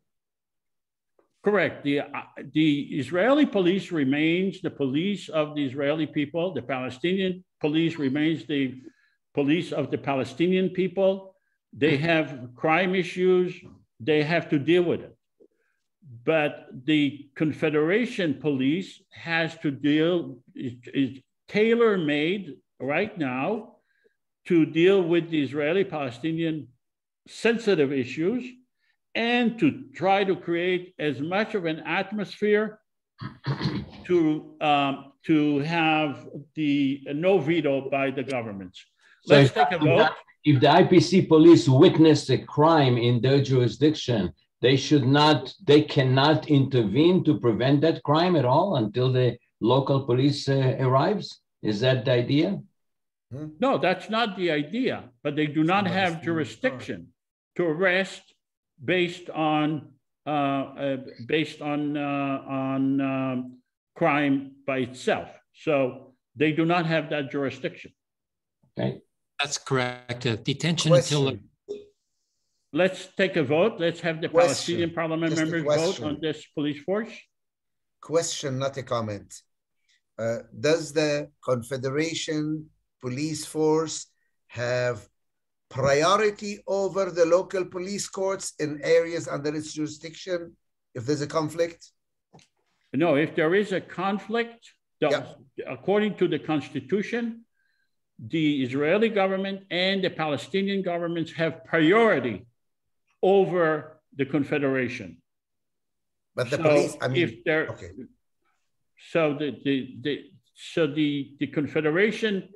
Correct. The, uh, the Israeli police remains the police of the Israeli people. The Palestinian police remains the police of the Palestinian people. They have crime issues. They have to deal with it. But the Confederation police has to deal, is, is tailor-made right now to deal with the Israeli-Palestinian sensitive issues and to try to create as much of an atmosphere [coughs] to um, to have the uh, no veto by the governments.
So
Let's take a vote.
if the IPC police witness a crime in their jurisdiction, they should not, they cannot intervene to prevent that crime at all until the local police uh, arrives? Is that the idea?
No, that's not the idea, but they do not have jurisdiction to arrest based on uh, uh, based on uh, on um, crime by itself. So they do not have that jurisdiction.
Okay.
That's correct. Uh, detention until
Question.
Let's take a vote. Let's have the
Question.
Palestinian parliament
Just
members vote on this police force.
question, not a comment. Uh, does the Confederation police force have priority over the local police courts in areas under its jurisdiction if there's a conflict?
No, if there is a conflict, the, according to the Constitution, the Israeli government and the Palestinian governments have priority over the Confederation.
But the
So
police, I mean,
if there,
okay.
so the, the, the, so the, the Confederation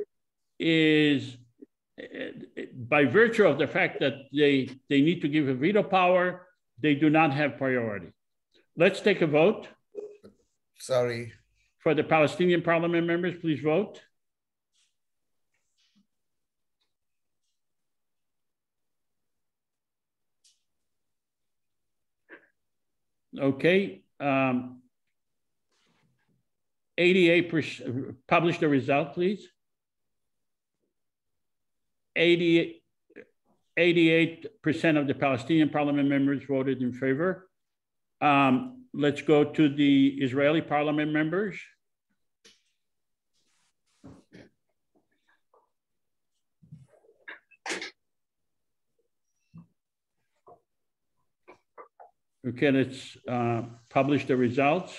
is, uh, by virtue of the fact that they, they need to give a veto power, they do not have priority. Let's take a vote.
Sorry.
For the Palestinian parliament members, please vote. Okay, um, 88%, publish the result, please. 80, 88% of the Palestinian parliament members voted in favor. Um, let's go to the Israeli parliament members. Okay, let's uh, publish the results.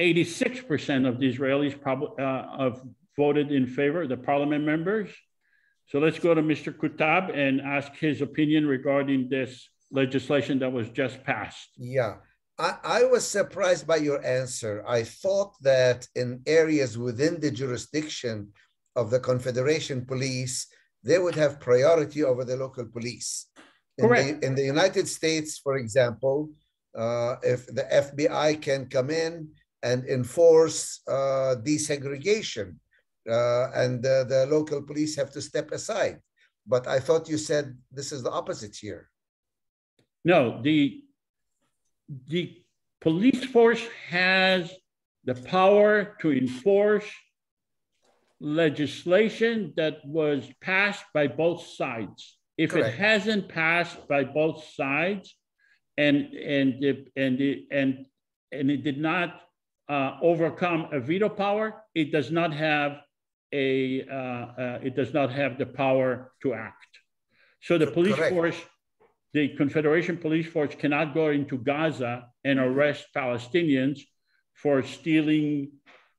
86% of the Israelis prob- uh, have voted in favor, the parliament members. So let's go to Mr. Kuttab and ask his opinion regarding this legislation that was just passed.
Yeah, I, I was surprised by your answer. I thought that in areas within the jurisdiction of the Confederation Police, they would have priority over the local police. In The, in the United States, for example, uh, if the FBI can come in and enforce uh, desegregation, uh, and the, the local police have to step aside. But I thought you said this is the opposite here.
No, the, the police force has the power to enforce legislation that was passed by both sides. If it hasn't passed by both sides and, and, the- and, the- and, and it did not uh, overcome a veto power, it does not have a, uh, uh, it does not have the power to act. So the police
Correct.
force, the Confederation Police Force cannot go into Gaza and arrest Palestinians for stealing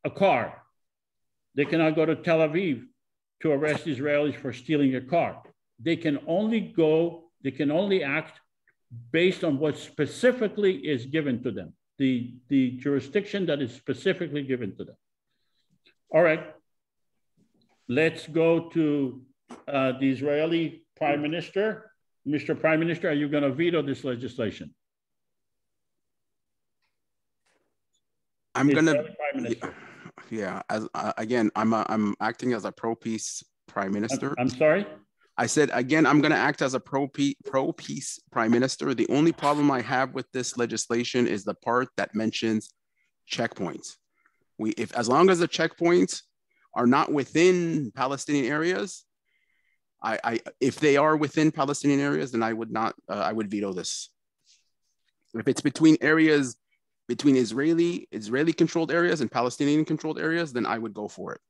a car. They cannot go to Tel Aviv to arrest Israelis for stealing a car. They can only go, they can only act based on what specifically is given to them, the, the jurisdiction that is specifically given to them. All right. Let's go to uh, the Israeli Prime Minister. Mr. Prime Minister, are you going to veto this legislation?
I'm
Israeli Prime Minister.
yeah, as, uh, again, I'm, a, I'm acting as a pro-peace prime minister.
I'm sorry?
I said, again, I'm gonna act as a pro-peace, pro-peace prime minister. The only problem I have with this legislation is the part that mentions checkpoints. We, if, as long as the checkpoints are not within Palestinian areas, I, I, if they are within Palestinian areas, then I would not, uh, I would veto this. If it's between areas, between Israeli, Israeli controlled areas and Palestinian controlled areas, then I would go for it.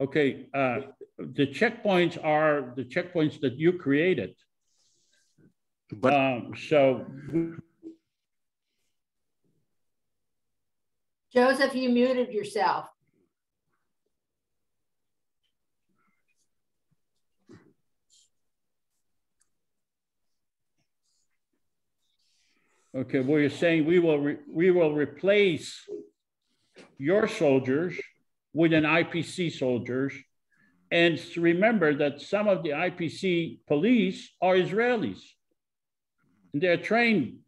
Okay, uh, the checkpoints are the checkpoints that you created.
But
um, so
Joseph, you muted yourself.
Okay, well, you're saying we will re- we will replace your soldiers with an IPC soldiers, and remember that some of the IPC police are Israelis. And they're trained.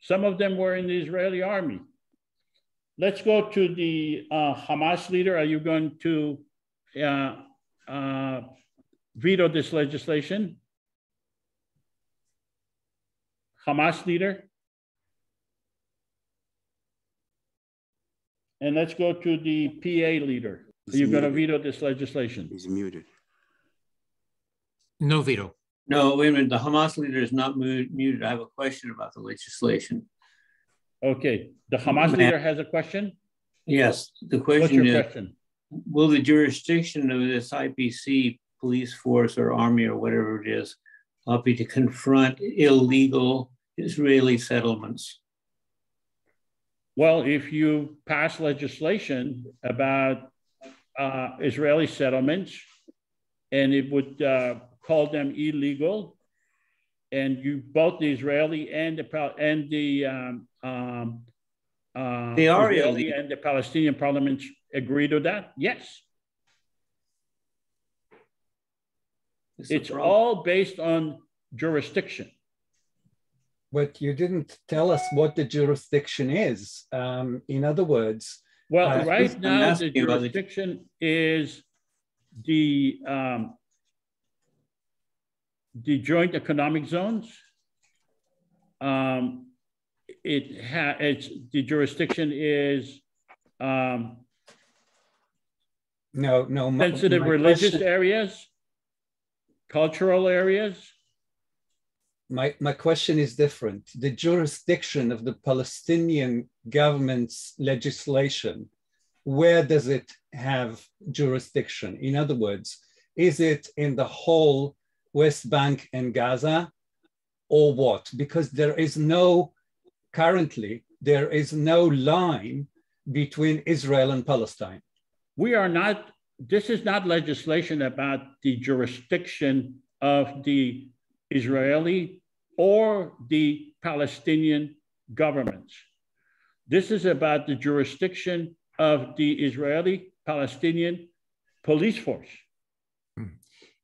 Some of them were in the Israeli army. Let's go to the uh, Hamas leader. Are you going to uh, uh, veto this legislation? Hamas leader. And let's go to the PA leader. Are you going to veto this legislation?
He's muted.
No veto.
No, wait a minute. The Hamas leader is not mu- muted. I have a question about the legislation.
Okay, the Hamas leader has a question?
Yes, the
What's
question
your
is,
question?
will the jurisdiction of this IPC police force or army or whatever it is uh, be to confront illegal Israeli settlements?
Well, if you pass legislation about uh, Israeli settlements and it would uh, call them illegal, and you both the Israeli and the and the um, um, uh,
They are
Israeli
illegal.
and the Palestinian parliaments agree to that. Yes,
It's
it's all based on jurisdiction.
But you didn't tell us what the jurisdiction is. Um, in other words,
Well,
Uh,
right now, the jurisdiction is the, um, the joint economic zones. Um, it ha, it's, the jurisdiction is, um,
no, no.
sensitive religious
question-
areas, cultural areas.
My, my question is different. The jurisdiction of the Palestinian government's legislation, where does it have jurisdiction? In other words, is it in the whole West Bank and Gaza or what? Because there is no, currently, there is no line between Israel and Palestine.
We are not, this is not legislation about the jurisdiction of the Israeli or the Palestinian governments. This is about the jurisdiction of the Israeli Palestinian police force.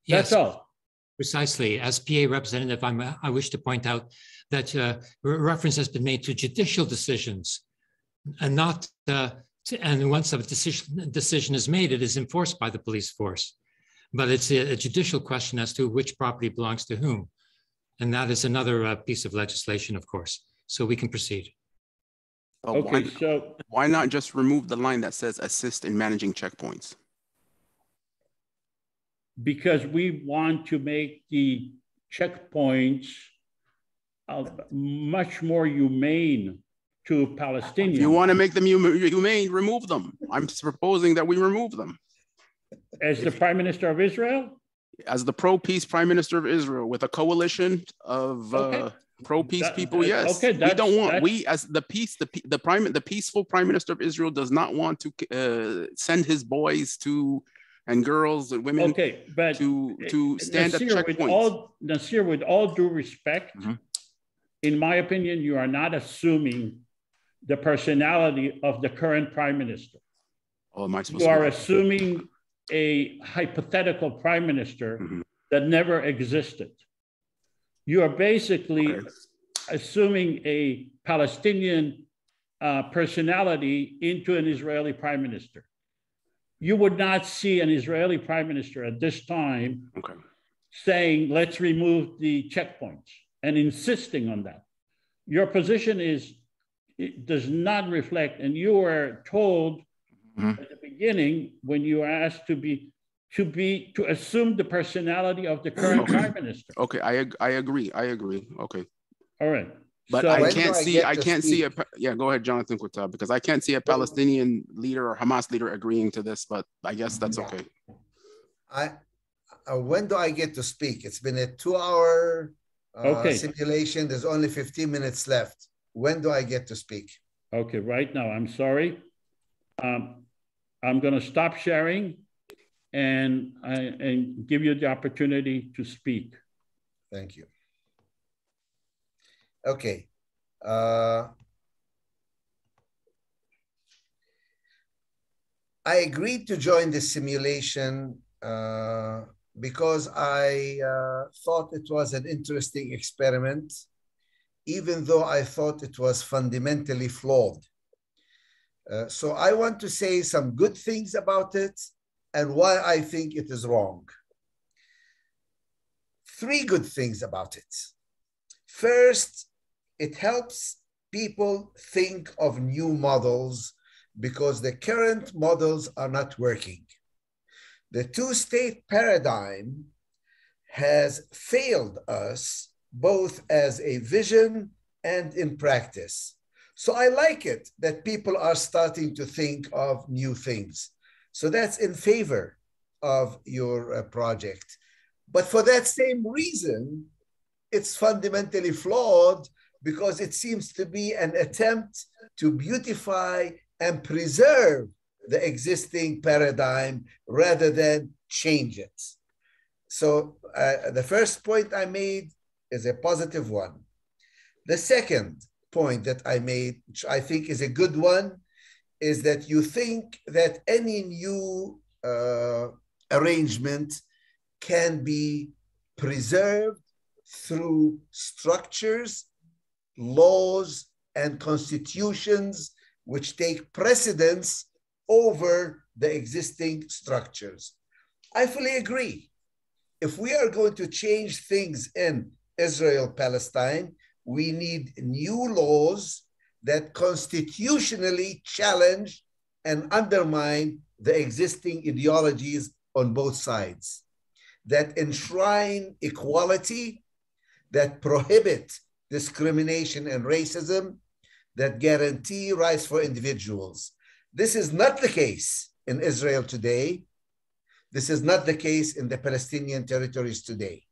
Yes,
That's all.
precisely. As PA representative, I'm, I wish to point out that uh, reference has been made to judicial decisions and not, uh, to- and once a decision, decision is made, it is enforced by the police force. But it's a a judicial question as to which property belongs to whom. And that is another uh, piece of legislation, of course. So we can proceed.
But why,
Okay, so
why not just remove the line that says assist in managing checkpoints?
because we want to make the checkpoints uh, much more humane to Palestinians.
If you want to make them humane, remove them. I'm proposing that we remove them.
As the Prime Minister of Israel?
As the pro-peace Prime Minister of Israel with a coalition of uh, pro-peace people,
that-
yes.
okay,
we don't want,
that's-
we as the peace, the, the prime, the peaceful Prime Minister of Israel does not want to uh, send his boys to, and girls and women
Okay, but
to, to stand at
Nasir, with
checkpoints.
all, Nasir, with all due respect,
Mhm.
in my opinion, you are not assuming the personality of the current prime minister.
Oh, am I supposed
You
to?
are assuming a hypothetical prime minister
Mhm.
that never existed. You are basically
Okay.
assuming a Palestinian uh, personality into an Israeli prime minister. You would not see an Israeli prime minister at this time
Okay.
saying, let's remove the checkpoints and insisting on that. Your position is, it does not reflect, and you were told
Mhm.
at the beginning when you were asked to be, to be, to assume the personality of the current
Okay.
prime minister.
Okay, I, ag- I agree, I agree, okay.
All right.
But
So-
I can't see,
get
I can't see a, yeah, go ahead, Jonathan Kuttab, because I can't see a Palestinian leader or Hamas leader agreeing to this, but I guess that's okay.
I, uh, when do I get to speak? It's been a two-hour uh,
Okay.
simulation. There's only 15 minutes left. When do I get to speak?
Okay, right now, I'm sorry. Um, I'm going to stop sharing and, I- and give you the opportunity to speak.
Thank you. Okay. Uh, I agreed to join this simulation uh, because I uh, thought it was an interesting experiment, even though I thought it was fundamentally flawed. Uh, so I want to say some good things about it and why I think it is wrong. Three good things about it. First, it helps people think of new models because the current models are not working. The two state paradigm has failed us both as a vision and in practice. So I like it that people are starting to think of new things. So that's in favor of your uh, project. But for that same reason, it's fundamentally flawed because it seems to be an attempt to beautify and preserve the existing paradigm rather than change it. So uh, the first point I made is a positive one. The second point that I made, which I think is a good one, is that you think that any new uh, arrangement can be preserved through structures, laws, and constitutions which take precedence over the existing structures. I fully agree. If we are going to change things in Israel Palestine, we need new laws that constitutionally challenge and undermine the existing ideologies on both sides, that enshrine equality, that prohibit discrimination and racism, that guarantee rights for individuals. This is not the case in Israel today. This is not the case in the Palestinian territories today.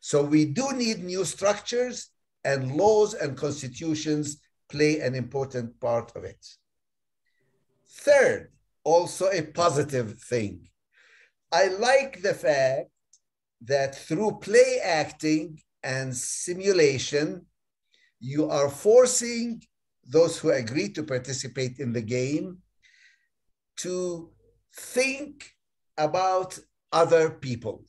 So we do need new structures and laws and constitutions play an important part of it. Third, also a positive thing. I like the fact that through play acting and simulation, you are forcing those who agree to participate in the game to think about other people.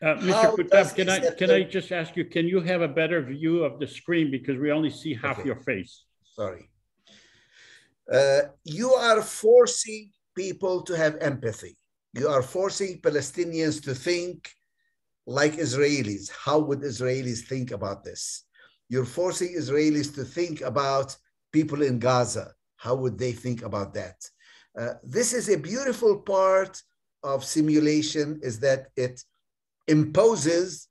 Uh, Mr. Kuttab, can I, can I just ask you, can you have a better view of the screen because we only see half
Okay.
your face?
Sorry. Uh, you are forcing people to have empathy. You are forcing Palestinians to think like Israelis. How would Israelis think about this? You're forcing Israelis to think about people in Gaza. How would they think about that? Uh, this is a beautiful part of simulation is that it imposes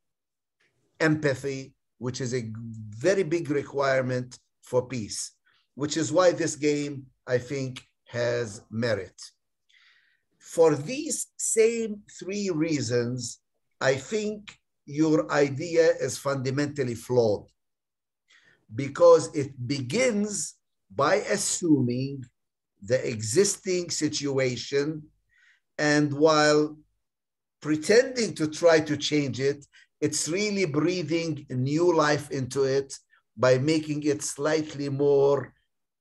empathy, which is a very big requirement for peace, which is why this game, I think, has merit. For these same three reasons, I think your idea is fundamentally flawed because it begins by assuming the existing situation and while pretending to try to change it, it's really breathing new life into it by making it slightly more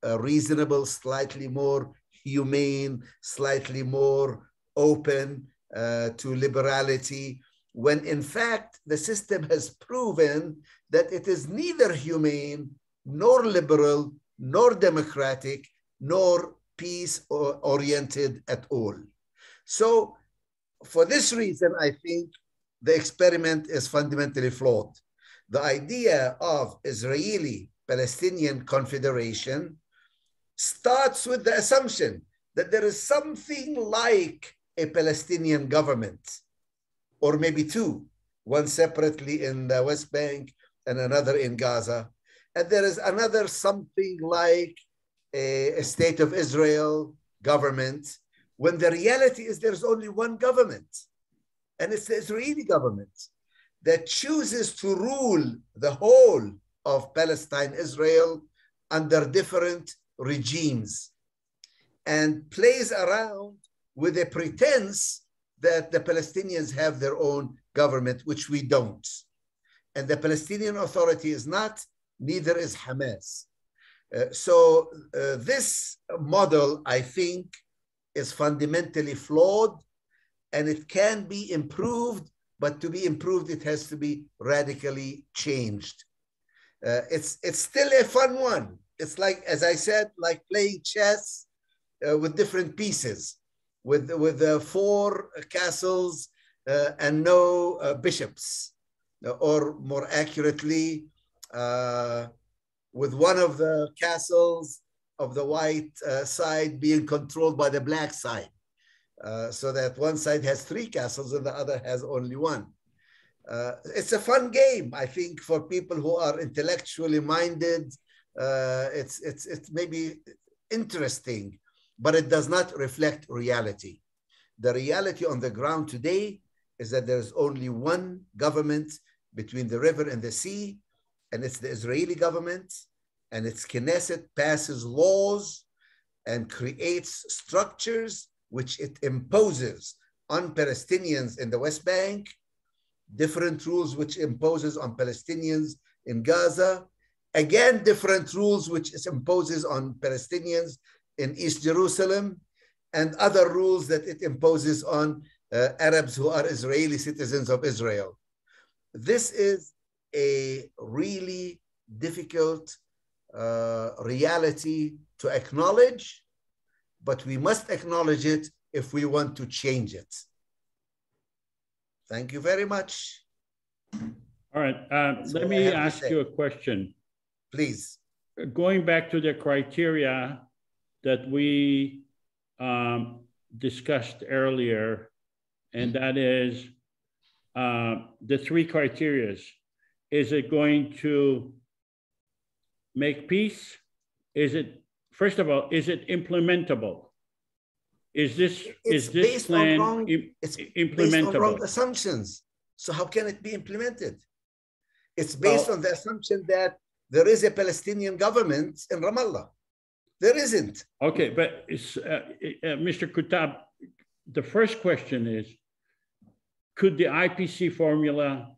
uh, reasonable, slightly more humane, slightly more open uh, to liberality, when in fact the system has proven that it is neither humane nor liberal nor democratic nor peace oriented at all. So for this reason, I think the experiment is fundamentally flawed. The idea of Israeli Palestinian Confederation starts with the assumption that there is something like a Palestinian government, or maybe two, one separately in the West Bank and another in Gaza. And there is another something like a, a state of Israel government when the reality is there's only one government, and it's the Israeli government that chooses to rule the whole of Palestine, Israel, under different regimes and plays around with a pretense that the Palestinians have their own government, which we don't. And the Palestinian Authority is not, neither is Hamas. Uh, so uh, this model, I think, is fundamentally flawed and it can be improved, but to be improved, it has to be radically changed. Uh, it's, it's still a fun one. It's like, as I said, like playing chess uh, with different pieces, with, with uh, four castles uh, and no uh, bishops, or more accurately, uh, with one of the castles of the white uh, side being controlled by the black side. Uh, so that one side has three castles and the other has only one. Uh, it's a fun game, I think, for people who are intellectually minded uh, it's, it's, it's maybe interesting, but it does not reflect reality. The reality on the ground today is that there's only one government between the river and the sea, and it's the Israeli government, and its Knesset passes laws and creates structures which it imposes on Palestinians in the West Bank, different rules which imposes on Palestinians in Gaza, again, different rules which it imposes on Palestinians in East Jerusalem, and other rules that it imposes on uh, Arabs who are Israeli citizens of Israel. This is a really difficult uh, reality to acknowledge, but we must acknowledge it if we want to change it. Thank you very much.
All right, uh, let me ask you a question.
Please.
Going back to the criteria that we um, discussed earlier, and that is uh, the three criterias. Is it going to make peace? Is it, first of all, is it implementable? Is this,
It's
is this plan
wrong-
im-
It's based on wrong assumptions. So how can it be implemented? It's based
Well-
on the assumption that there is a Palestinian government in Ramallah. There isn't.
Okay, but it's, uh, uh, Mr. Kuttab, the first question is, could the IPC formula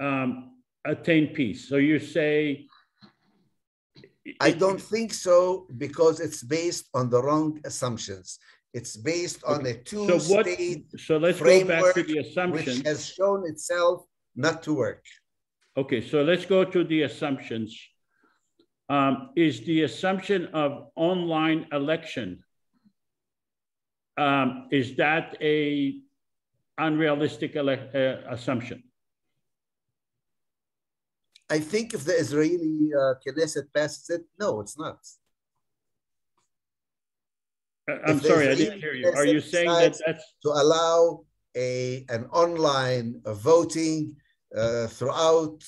um, attain peace? So you say,
I don't think so because it's based on the wrong assumptions. It's based on a
so what,
two-state
so let's go back to the
which has shown itself not to work.
Okay, so let's go to the assumptions. Um, is the assumption of online election, um, is that a unrealistic uh, assumption?
I think if the Israeli uh, Knesset passes it, no, it's not.
Uh, I'm
If
sorry, I didn't hear you. Are you saying that that's,
to allow a an online voting uh, throughout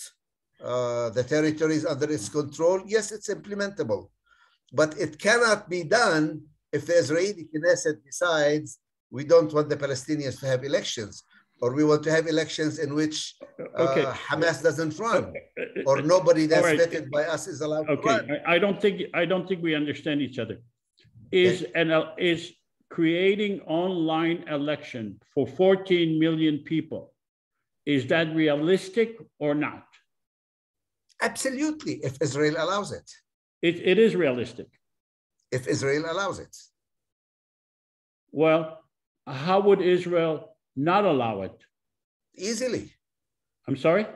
uh, the territories under its control? Yes, it's implementable, but it cannot be done if the Israeli Knesset decides we don't want the Palestinians to have elections, or we want to have elections in which uh,
Okay.
Hamas doesn't run, uh, uh, uh, or nobody that's
right.
vetted by us is allowed to
okay,
run.
I, I don't think, I don't think we understand each other. Is, an el- is creating online election for 14 million people, is that realistic or not?
Absolutely, if Israel allows it.
It, it is realistic.
If Israel allows it.
Well, how would Israel not allow it?
Easily.
I'm sorry?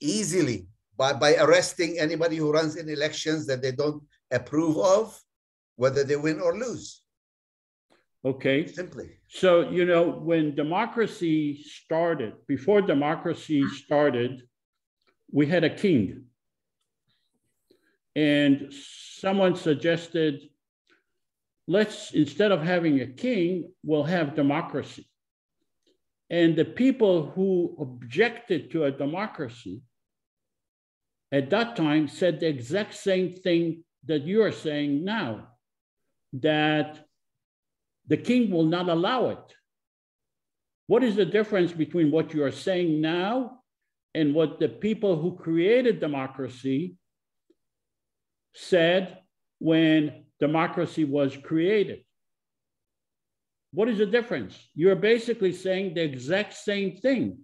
Easily. By, by arresting anybody who runs in elections that they don't approve of, whether they win or lose.
Okay.
Simply.
So, you know, when democracy started, before democracy started, we had a king. And someone suggested, let's, instead of having a king, we'll have democracy. And the people who objected to a democracy at that time said the exact same thing that you are saying now, that the king will not allow it. What is the difference between what you are saying now and what the people who created democracy said when democracy was created? What is the difference? You're basically saying the exact same thing,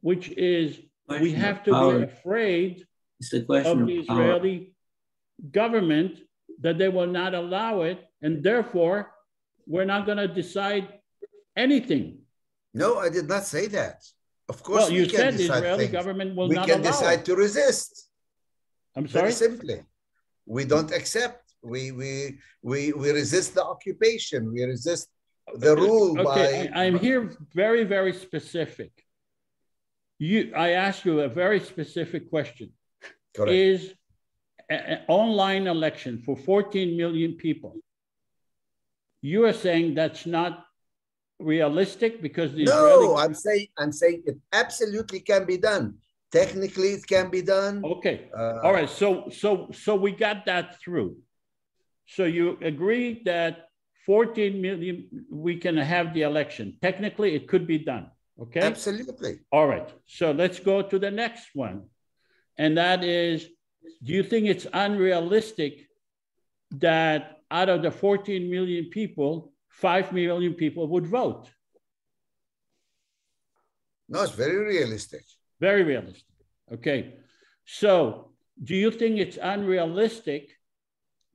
which is we
Question of
have to
power.
be afraid
It's the question
of
of
the
power.
Israeli government that they will not allow it, and therefore we're not going to decide anything.
No, I did not say that. Of course,
Well,
we
you
can
said the Israeli
things.
government will
we
not
can decide
it.
to resist.
I'm sorry.
Very
sorry.
simply, we don't accept. We we we we resist the occupation. We resist the rule
Okay,
by.
I, am here very, very specific. You, I ask you a very specific question.
Correct.
Is an online election for 14 million people? You are saying that's not realistic because the
No,
Israeli
I'm saying I'm saying it absolutely can be done Technically, it can be done.
Okay.
Uh,
All right. So so so we got that through. So you agree that 14 million we can have the election. Technically, it could be done. Okay.
Absolutely.
All right. So let's go to the next one. And that is do you think it's unrealistic that out of the 14 million people, 5 million people would vote?
No, it's very realistic.
Very realistic. Okay. So, do you think it's unrealistic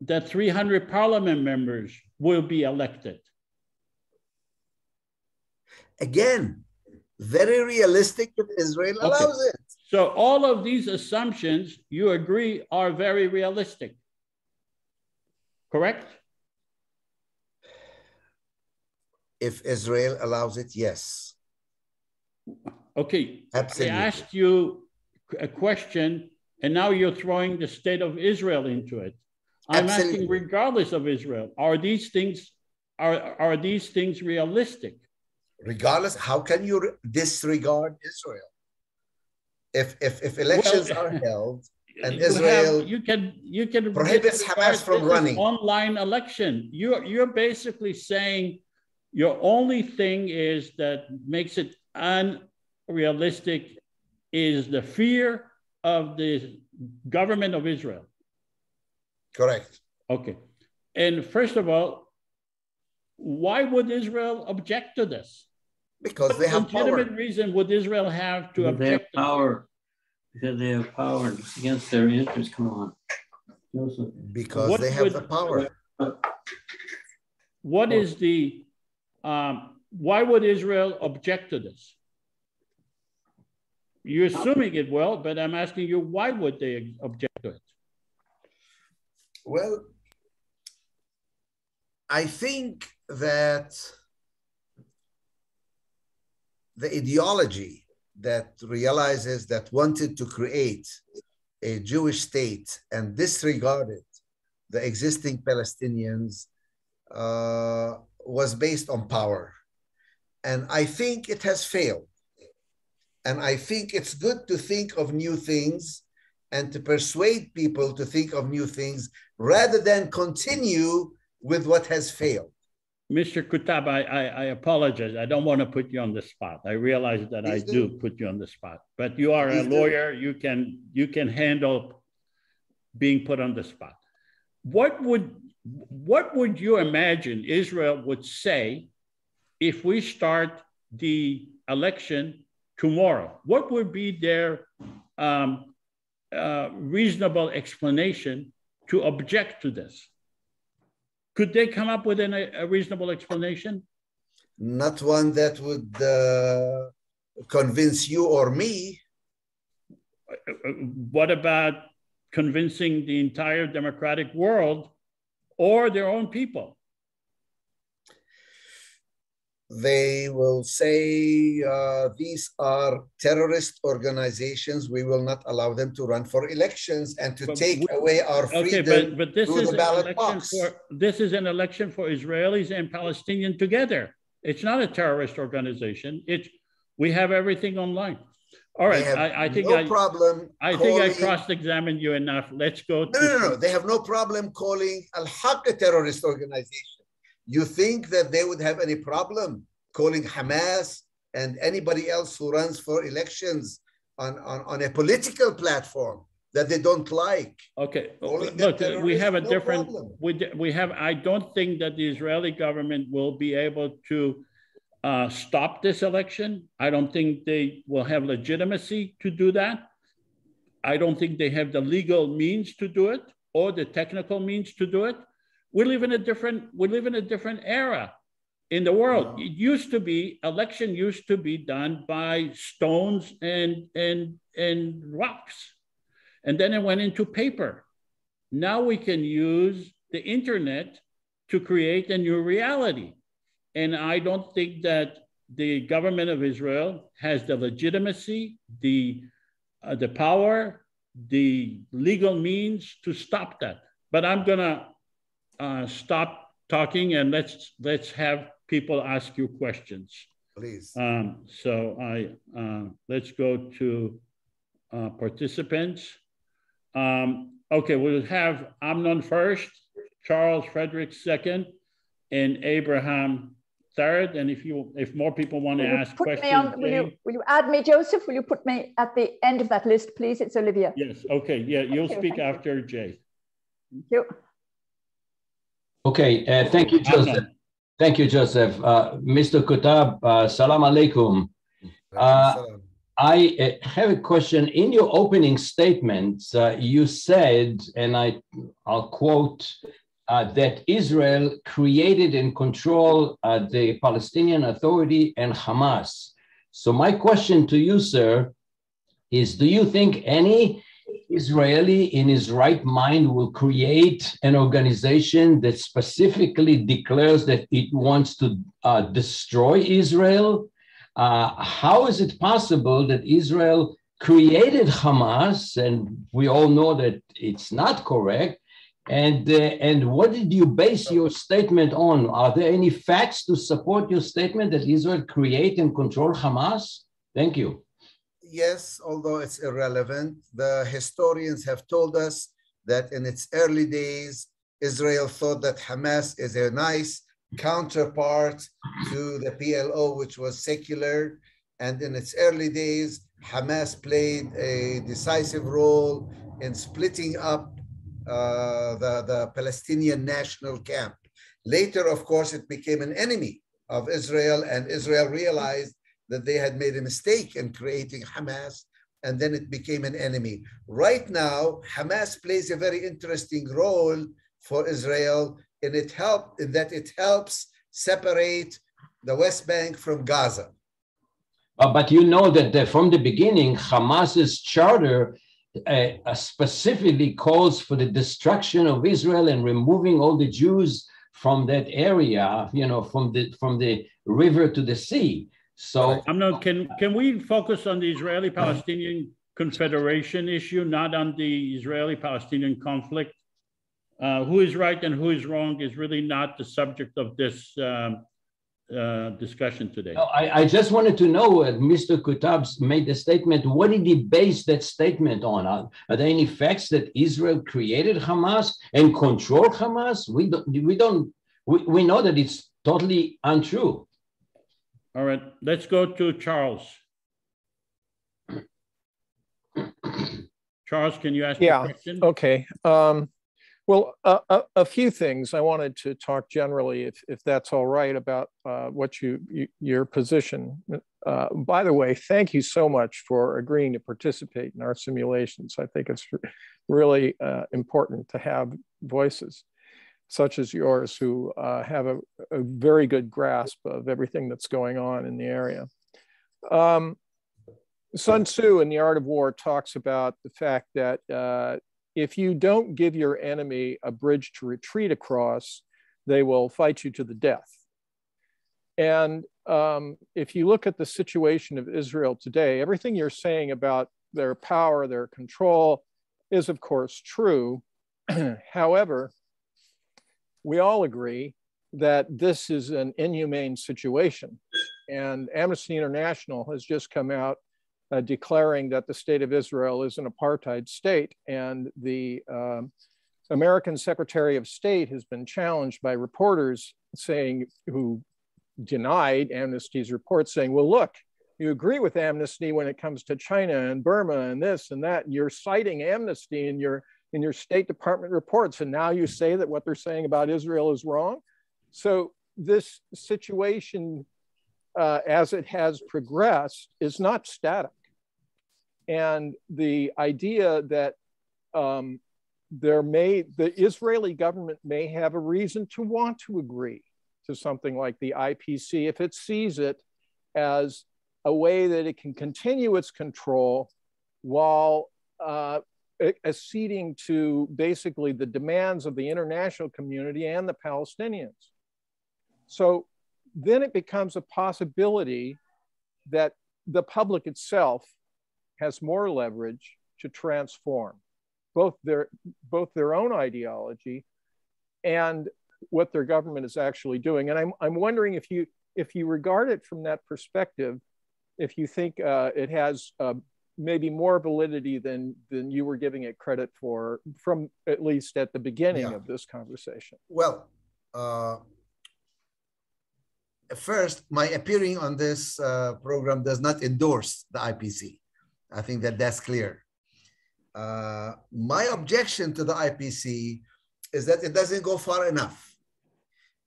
that 300 parliament members will be elected?
Again, very realistic if Israel
Okay.
allows it.
So, all of these assumptions you agree are very realistic. Correct?
If Israel allows it, yes.
Okay.
Absolutely.
I asked you a question, and now you're throwing the state of Israel into it. I'm asking, regardless of Israel, are these things are are these things realistic?
Regardless, how can you re- disregard Israel? If if if elections
Well, [laughs]
are held and
You have-
Israel
you can you can
prohibits Hamas from running.
online election. You're you're basically saying your only thing is that makes it unrealistic is the fear of the government of Israel.
Correct.
Okay. And first of all, why would Israel object to this?
Because
What
they have
legitimate
power.
reason would Israel have to
Because they have
object?
power, because they have power it's against their interests, come on. Joseph.
Because
What
they have
would-
the power.
What is the, um, why would Israel object to this? You're assuming it will, but I'm asking you, why would they object to it?
Well, I think that the ideology that realizes that wanted to create a Jewish state and disregarded the existing Palestinians uh, was based on power. And I think it has failed. And I think it's good to think of new things and to persuade people to think of new things rather than continue with what has failed.
Mr. Kuttab, I, I, I apologize. I don't want to put you on the spot. I realize that I do
do.
put you on the spot, but you are a
Please do.
lawyer. You can, you can handle being put on the spot. What would, what would you imagine Israel would say if we start the election tomorrow? What would be their um, uh, reasonable explanation to object to this? Could they come up with an, a reasonable explanation?
Not one that would uh, convince you or me.
What about convincing the entire democratic world or their own people?
They will say uh, these are terrorist organizations. We will not allow them to run for elections and to
But
take
we-
away our
Okay,
freedom
but, but this
through
is
the
an
ballot
election
box.
for, this is an election for Israelis and Palestinians together. It's not a terrorist organization. It's, we have everything online. All right, I, I think
no
I,
problem.
I think I cross-examined you enough. Let's go.
No,
to-
no, no. They have no problem calling Al Haq a terrorist organization. You think that they would have any problem calling Hamas and anybody else who runs for elections on, on, on a political platform that they don't like?
Okay,
Calling
look, we have a
no
different,
problem.
we, we have, I don't think that the Israeli government will be able to uh, stop this election. I don't think they will have legitimacy to do that. I don't think they have the legal means to do it or the technical means to do it. We live in a different, we live in a different era in the world. It used to be, election used to be done by stones and, and, and rocks. And then it went into paper. Now we can use the internet to create a new reality. And I don't think that the government of Israel has the legitimacy, the, uh, the power, the legal means to stop that. But I'm gonna uh, stop talking and let's let's have people ask you questions.
Please.
Um, so I uh, let's go to uh, participants. Um, okay, we'll have Amnon first, Charles Frederick second, and Abraham third. And if you if more people want to ask
put
questions,
me on, will, you, will you add me, Joseph? Will you put me at the end of that list, please? It's Olivia.
Yes. Okay. Yeah, you'll
you,
speak after you. Jay.
Thank you.
Okay. Uh, thank you, Joseph. Thank you, Joseph. Uh, Mr. Kuttab, uh, salam alaikum. Uh, I uh, have a question. In your opening statement, uh, you said, and I, I'll quote, uh, that Israel created and control uh, the Palestinian Authority and Hamas. So my question to you, sir, is do you think any Israeli in his right mind will create an organization that specifically declares that it wants to uh, destroy Israel? Uh, how is it possible that Israel created Hamas, and we all know that it's not correct? And uh, and what did you base your statement on? Are there any facts to support your statement that Israel create and control Hamas? Thank you.
Yes, although it's irrelevant, the historians have told us that in its early days, Israel thought that Hamas is a nice counterpart to the PLO, which was secular. And in its early days, Hamas played a decisive role in splitting up uh, the, the Palestinian national camp. Later, of course, it became an enemy of Israel, and Israel realized that they had made a mistake in creating Hamas, and then it became an enemy. Right now, Hamas plays a very interesting role for Israel, and it help in that it helps separate the West Bank from Gaza.
Uh, but you know that the, from the beginning, Hamas's charter uh, specifically calls for the destruction of Israel and removing all the Jews from that area, you know, from the from the river to the sea. So
I'm not. Can can we focus on the Israeli-Palestinian Confederation issue, not on the Israeli-Palestinian conflict? Uh, who is right and who is wrong is really not the subject of this um, uh, discussion today.
No, I, I, just wanted to know, uh, Mr. Kuttab's made the statement. What did he base that statement on? Are, are, there any facts that Israel created Hamas and controlled Hamas? We don't. We don't. We, we know that it's totally untrue.
All right, let's go to Charles. Charles, can you ask
yeah,
a question?
Okay. Um, well, uh, a, a, few things I wanted to talk generally, if, if that's all right, about uh, what you, you, your position. Uh, by the way, thank you so much for agreeing to participate in our simulations. I think it's really uh, important to have voices such as yours who uh, have a, a, very good grasp of everything that's going on in the area. Um, Sun Tzu in The Art of War talks about the fact that uh, if you don't give your enemy a bridge to retreat across, they will fight you to the death. And um, if you look at the situation of Israel today, everything you're saying about their power, their control is, of course, true. [clears throat] However, we all agree that this is an inhumane situation. And Amnesty International has just come out uh, declaring that the state of Israel is an apartheid state. And the um, American Secretary of State has been challenged by reporters saying, who denied Amnesty's report, saying, well, look, you agree with Amnesty when it comes to China and Burma and this and that. And you're citing Amnesty in your in your State Department reports, and now you say that what they're saying about Israel is wrong. So this situation, uh, as it has progressed, is not static. And the idea that um, there may, the Israeli government may have a reason to want to agree to something like the IPC if it sees it as a way that it can continue its control while uh, acceding to basically the demands of the international community and the Palestinians. So then it becomes a possibility that the public itself has more leverage to transform both their both their own ideology and what their government is actually doing. And I'm, I'm wondering if you if you regard it from that perspective, if you think uh, it has uh, maybe more validity than than you were giving it credit for from at least at the beginning yeah. of this conversation.
Well, uh, first, my appearing on this uh, program does not endorse the IPC. I think that that's clear. Uh, my objection to the IPC is that it doesn't go far enough.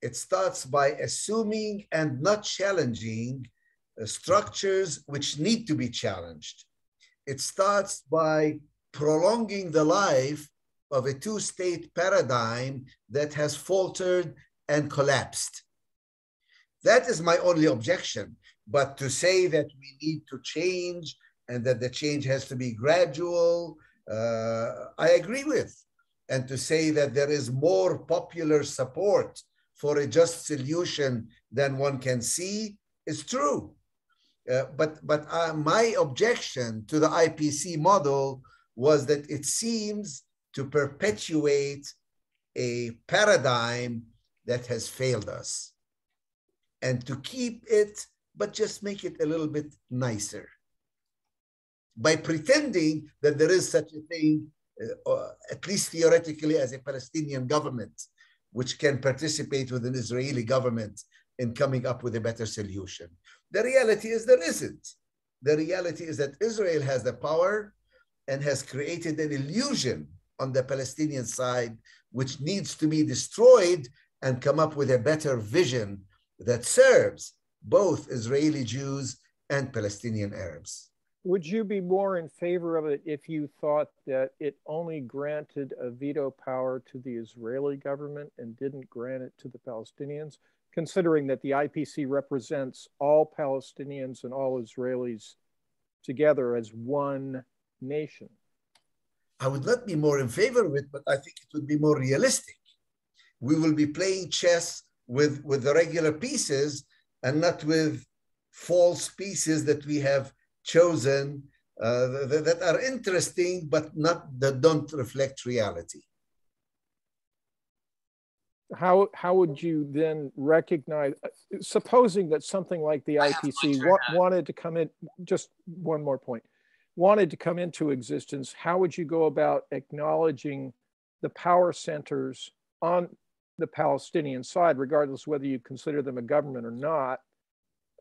It starts by assuming and not challenging structures which need to be challenged. It starts by prolonging the life of a two state paradigm that has faltered and collapsed. That is my only objection. But to say that we need to change and that the change has to be gradual, uh, I agree with. And to say that there is more popular support for a just solution than one can see is true. Uh, but but uh, my objection to the IPC model was that it seems to perpetuate a paradigm that has failed us and to keep it, but just make it a little bit nicer by pretending that there is such a thing, uh, uh, at least theoretically, as a Palestinian government, which can participate with an Israeli government in coming up with a better solution. The reality is there isn't. The reality is that Israel has the power and has created an illusion on the Palestinian side, which needs to be destroyed and come up with a better vision that serves both Israeli Jews and Palestinian Arabs.
Would you be more in favor of it if you thought that it only granted a veto power to the Israeli government and didn't grant it to the Palestinians, considering that the IPC represents all Palestinians and all Israelis together as one nation?
I would not be more in favor of it, but I think it would be more realistic. We will be playing chess with, with the regular pieces and not with false pieces that we have chosen uh, that, that are interesting, but not that don't reflect reality.
How, how would you then recognize, supposing that something like the IPC wa wanted to come in, just one more point, wanted to come into existence, how would you go about acknowledging the power centers on the Palestinian side, regardless whether you consider them a government or not,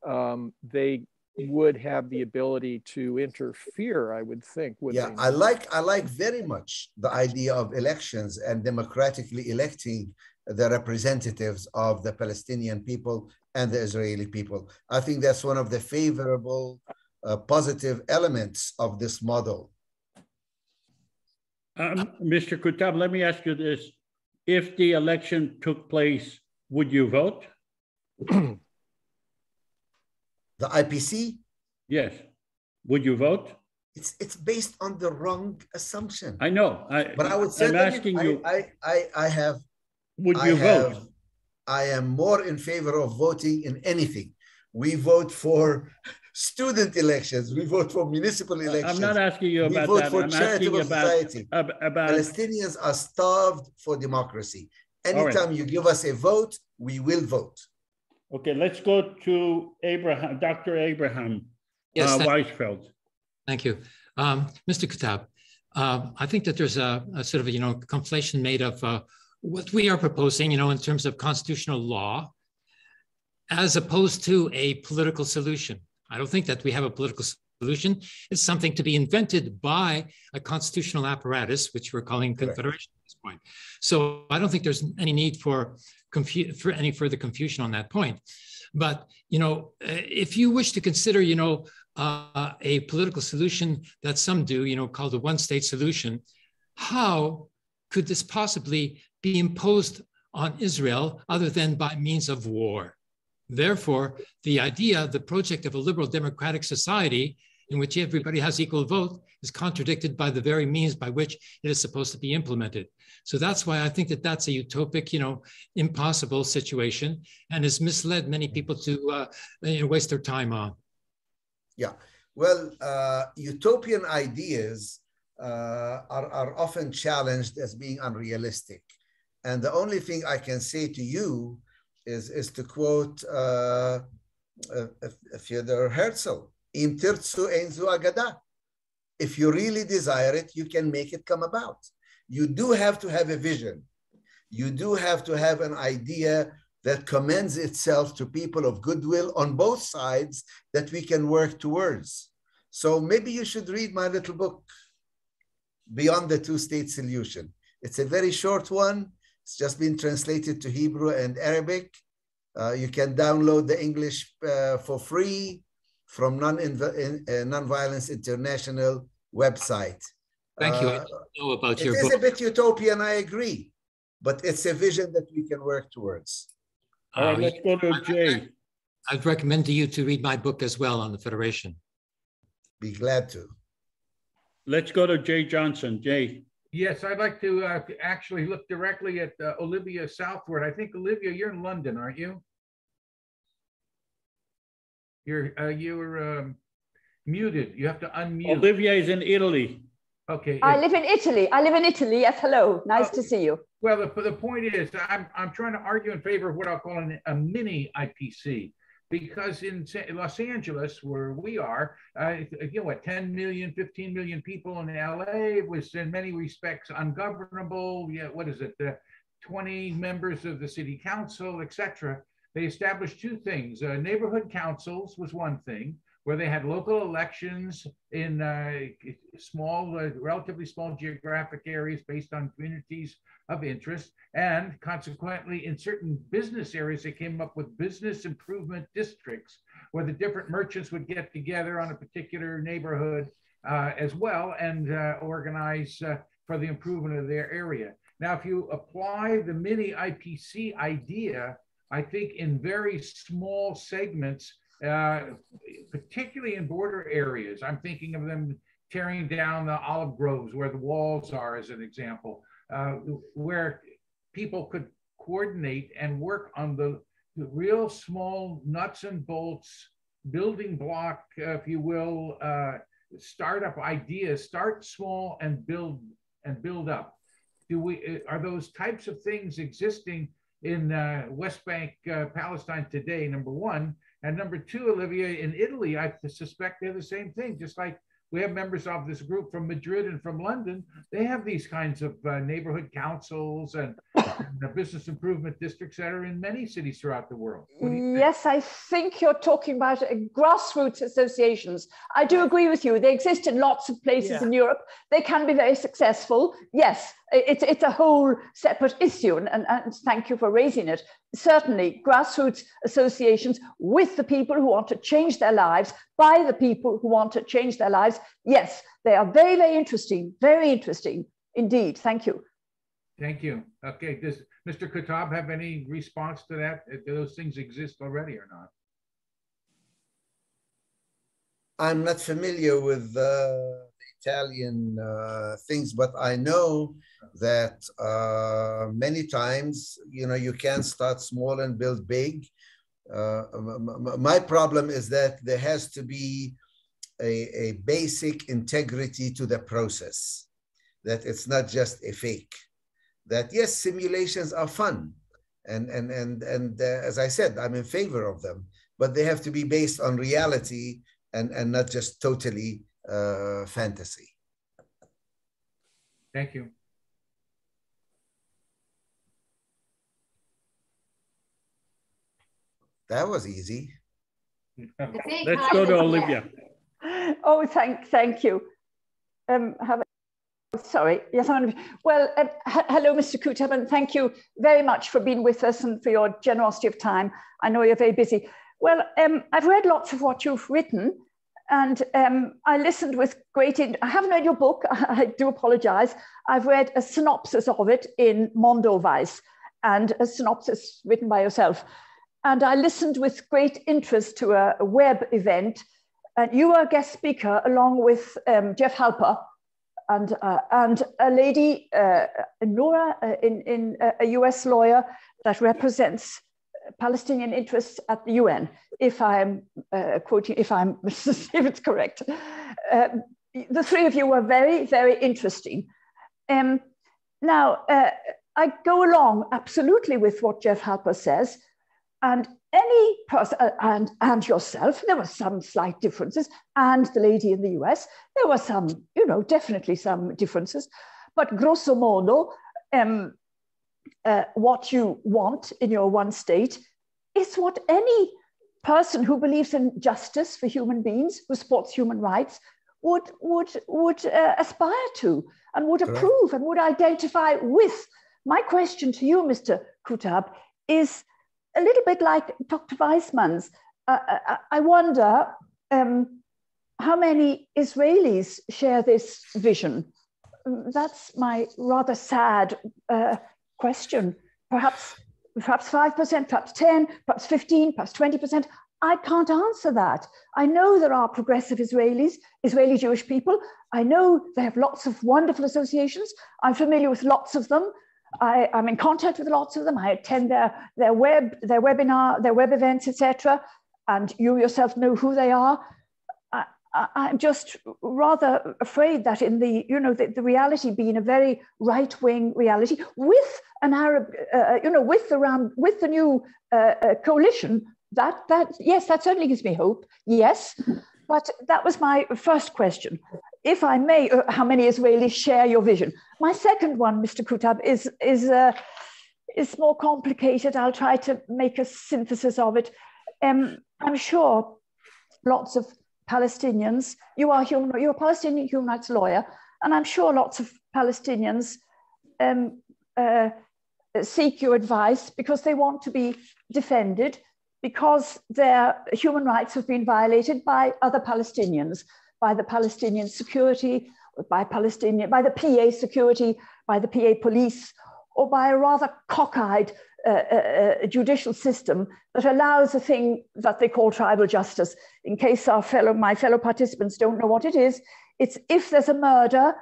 um, they would have the ability to interfere, I would think.
yeah, I like I like very much the idea of elections and democratically electing the representatives of the Palestinian people and the Israeli people. I think that's one of the favorable, uh, positive elements of this model.
Um, Mr. Kuttab, let me ask you this if the election took place, would you vote? [clears throat]
the IPC?
Yes. Would you vote?
It's it's based on the wrong assumption.
I know. I,
but I would say
I'm asking
I,
you.
I, I, I have.
Would you
I
vote?
Have, I am more in favor of voting in anything. We vote for student elections. We vote for municipal elections.
I'm not asking you about
we vote
that.
For
I'm
charitable
asking about,
society.
about
Palestinians are starved for democracy. Anytime right. you give us a vote, we will vote.
Okay, let's go to Abraham, Dr. Abraham
yes,
uh,
thank
Weizfeld.
Thank you. Um, Mr. Kuttab, uh, I think that there's a, a, sort of, you know, conflation made of uh, what we are proposing, you know, in terms of constitutional law, as opposed to a political solution. I don't think that we have a political solution. It's something to be invented by a constitutional apparatus, which we're calling confederation at this point. So I don't think there's any need for, for any further confusion on that point. But you know, if you wish to consider, you know, uh, a political solution that some do, you know, called a one-state solution, how could this possibly be imposed on Israel other than by means of war? Therefore, the idea, the project of a liberal democratic society in which everybody has equal vote is contradicted by the very means by which it is supposed to be implemented. So that's why I think that that's a utopic, you know, impossible situation and has misled many people to uh, you know, waste their time on.
Yeah, well, uh, utopian ideas uh, are, are often challenged as being unrealistic. And the only thing I can say to you is, is to quote uh, uh, Theodor Herzl, Im tirzu ein zu agada. if you really desire it, you can make it come about. You do have to have a vision. You do have to have an idea that commends itself to people of goodwill on both sides that we can work towards. So maybe you should read my little book, Beyond the Two State Solution. It's a very short one. It's just been translated to Hebrew and Arabic. Uh, you can download the English uh, for free from non uh, Nonviolence International website.
Thank you. I uh, know about your
book.
It
is a bit utopian, I agree, but it's a vision that we can work towards.
All right, uh, let's go to Jay.
I'd recommend to you to read my book as well on the Federation.
Be glad to.
Let's go to Jay Johnson. Jay.
Yes, I'd like to uh, actually look directly at uh, Olivia Southward. I think Olivia, you're in London, aren't you? You're uh, you're um, muted. You have to unmute.
Olivia is in Italy.
Okay.
I live in Italy. I live in Italy. Yes, hello. Nice to see you.
Well, the, the point is, I'm, I'm trying to argue in favor of what I'll call an, a mini IPC because in Los Angeles, where we are, uh, you know, what, 10 million, 15 million people in LA was in many respects ungovernable. Yeah, what is it? Uh, 20 members of the city council, etc. They established two things. Uh, neighborhood councils was one thing, where they had local elections in uh, small, uh, relatively small geographic areas based on communities of interest. And consequently, in certain business areas, they came up with business improvement districts where the different merchants would get together on a particular neighborhood uh, as well and uh, organize uh, for the improvement of their area. Now, if you apply the mini IPC idea, I think in very small segments, particularly in border areas. I'm thinking of them tearing down the olive groves where the walls are, as an example, uh, where people could coordinate and work on the, the, real small nuts and bolts, building block, uh, if you will, uh, startup ideas. Start small and build and build up. Do we uh, are those types of things existing in uh, West Bank, Palestine today? Number one. And number two, Olivia, in Italy, I suspect they're the same thing. Just like we have members of this group from Madrid and from London, they have these kinds of uh, neighborhood councils and, and business improvement districts that are in many cities throughout the world.
Yes, I think you're talking about uh, grassroots associations. I do agree with you. They exist in lots of places yeah. in Europe. They can be very successful. Yes, it's, it's a whole separate issue, and, and thank you for raising it. Certainly, grassroots associations with the people who want to change their lives, by the people who want to change their lives, yes, they are very, very interesting, very interesting indeed. Thank you.
Thank you. Okay, does Mr. Kuttab have any response to that? Do those things exist already or not?
I'm not familiar with uh, Italian uh, things, but I know that uh, many times, you know, you can start small and build big. Uh, my problem is that there has to be a, a basic integrity to the process, that it's not just a fake. That yes, simulations are fun, and and and and uh, as I said, I'm in favor of them, but they have to be based on reality and and not just totally fantasy.
Thank you.
That was easy.
Let's go to Olivia. [laughs]
Oh, thank, thank you. Um, have, sorry, yes, I'm, well, uh, hello, Mr. Kuttab, and thank you very much for being with us and for your generosity of time. I know you're very busy. Well, um, I've read lots of what you've written, and um, I listened with great, I haven't read your book, [laughs] I do apologize. I've read a synopsis of it in Mondoweiss and a synopsis written by yourself. And I listened with great interest to a, a web event. And you were a guest speaker along with um, Jeff Halper and, uh, and a lady, uh, Nora, uh, in, in uh, a US lawyer that represents Palestinian interests at the UN, if I'm uh, quoting, if I'm [laughs] if it's correct. Uh, the three of you were very, very interesting. Um, now, uh, I go along absolutely with what Jeff Halper says, and any person, uh, and, and yourself, there were some slight differences, and the lady in the US, there were some, you know, definitely some differences. But grosso modo, um, uh, what you want in your one state is what any person who believes in justice for human beings, who supports human rights, would, would, would uh, aspire to and would approve and would identify with. My question to you, Mr. Kuttab, is a little bit like Dr. Weissman's. Uh, I, uh, I wonder um, how many Israelis share this vision. That's my rather sad uh, question. Perhaps, perhaps 5%, perhaps 10, perhaps 15, perhaps 20%. I can't answer that. I know there are progressive Israelis, Israeli Jewish people. I know they have lots of wonderful associations. I'm familiar with lots of them. I, am in contact with lots of them. I attend their, their web, their webinar, their web events, etc. And you yourself know who they are. I, am just rather afraid that in the, you know, the, the reality being a very right-wing reality with an Arab, uh, uh, you know, with the Ram, with the new uh, uh, coalition, that, that, yes, that certainly gives me hope. Yes, but that was my first question. If I may, uh, how many Israelis share your vision? My second one, Mr. Kuttab, is, is, uh, is more complicated. I'll try to make a synthesis of it. Um, I'm sure lots of Palestinians, you are, human, you're a Palestinian human rights lawyer, and I'm sure lots of Palestinians um, uh, seek your advice because they want to be defended because their human rights have been violated by other Palestinians, by the Palestinian security, by Palestinian, by the PA security, by the PA police, or by a rather cockeyed uh, judicial system that allows a thing that they call tribal justice. In case our fellow, my fellow participants don't know what it is, it's if there's a murder,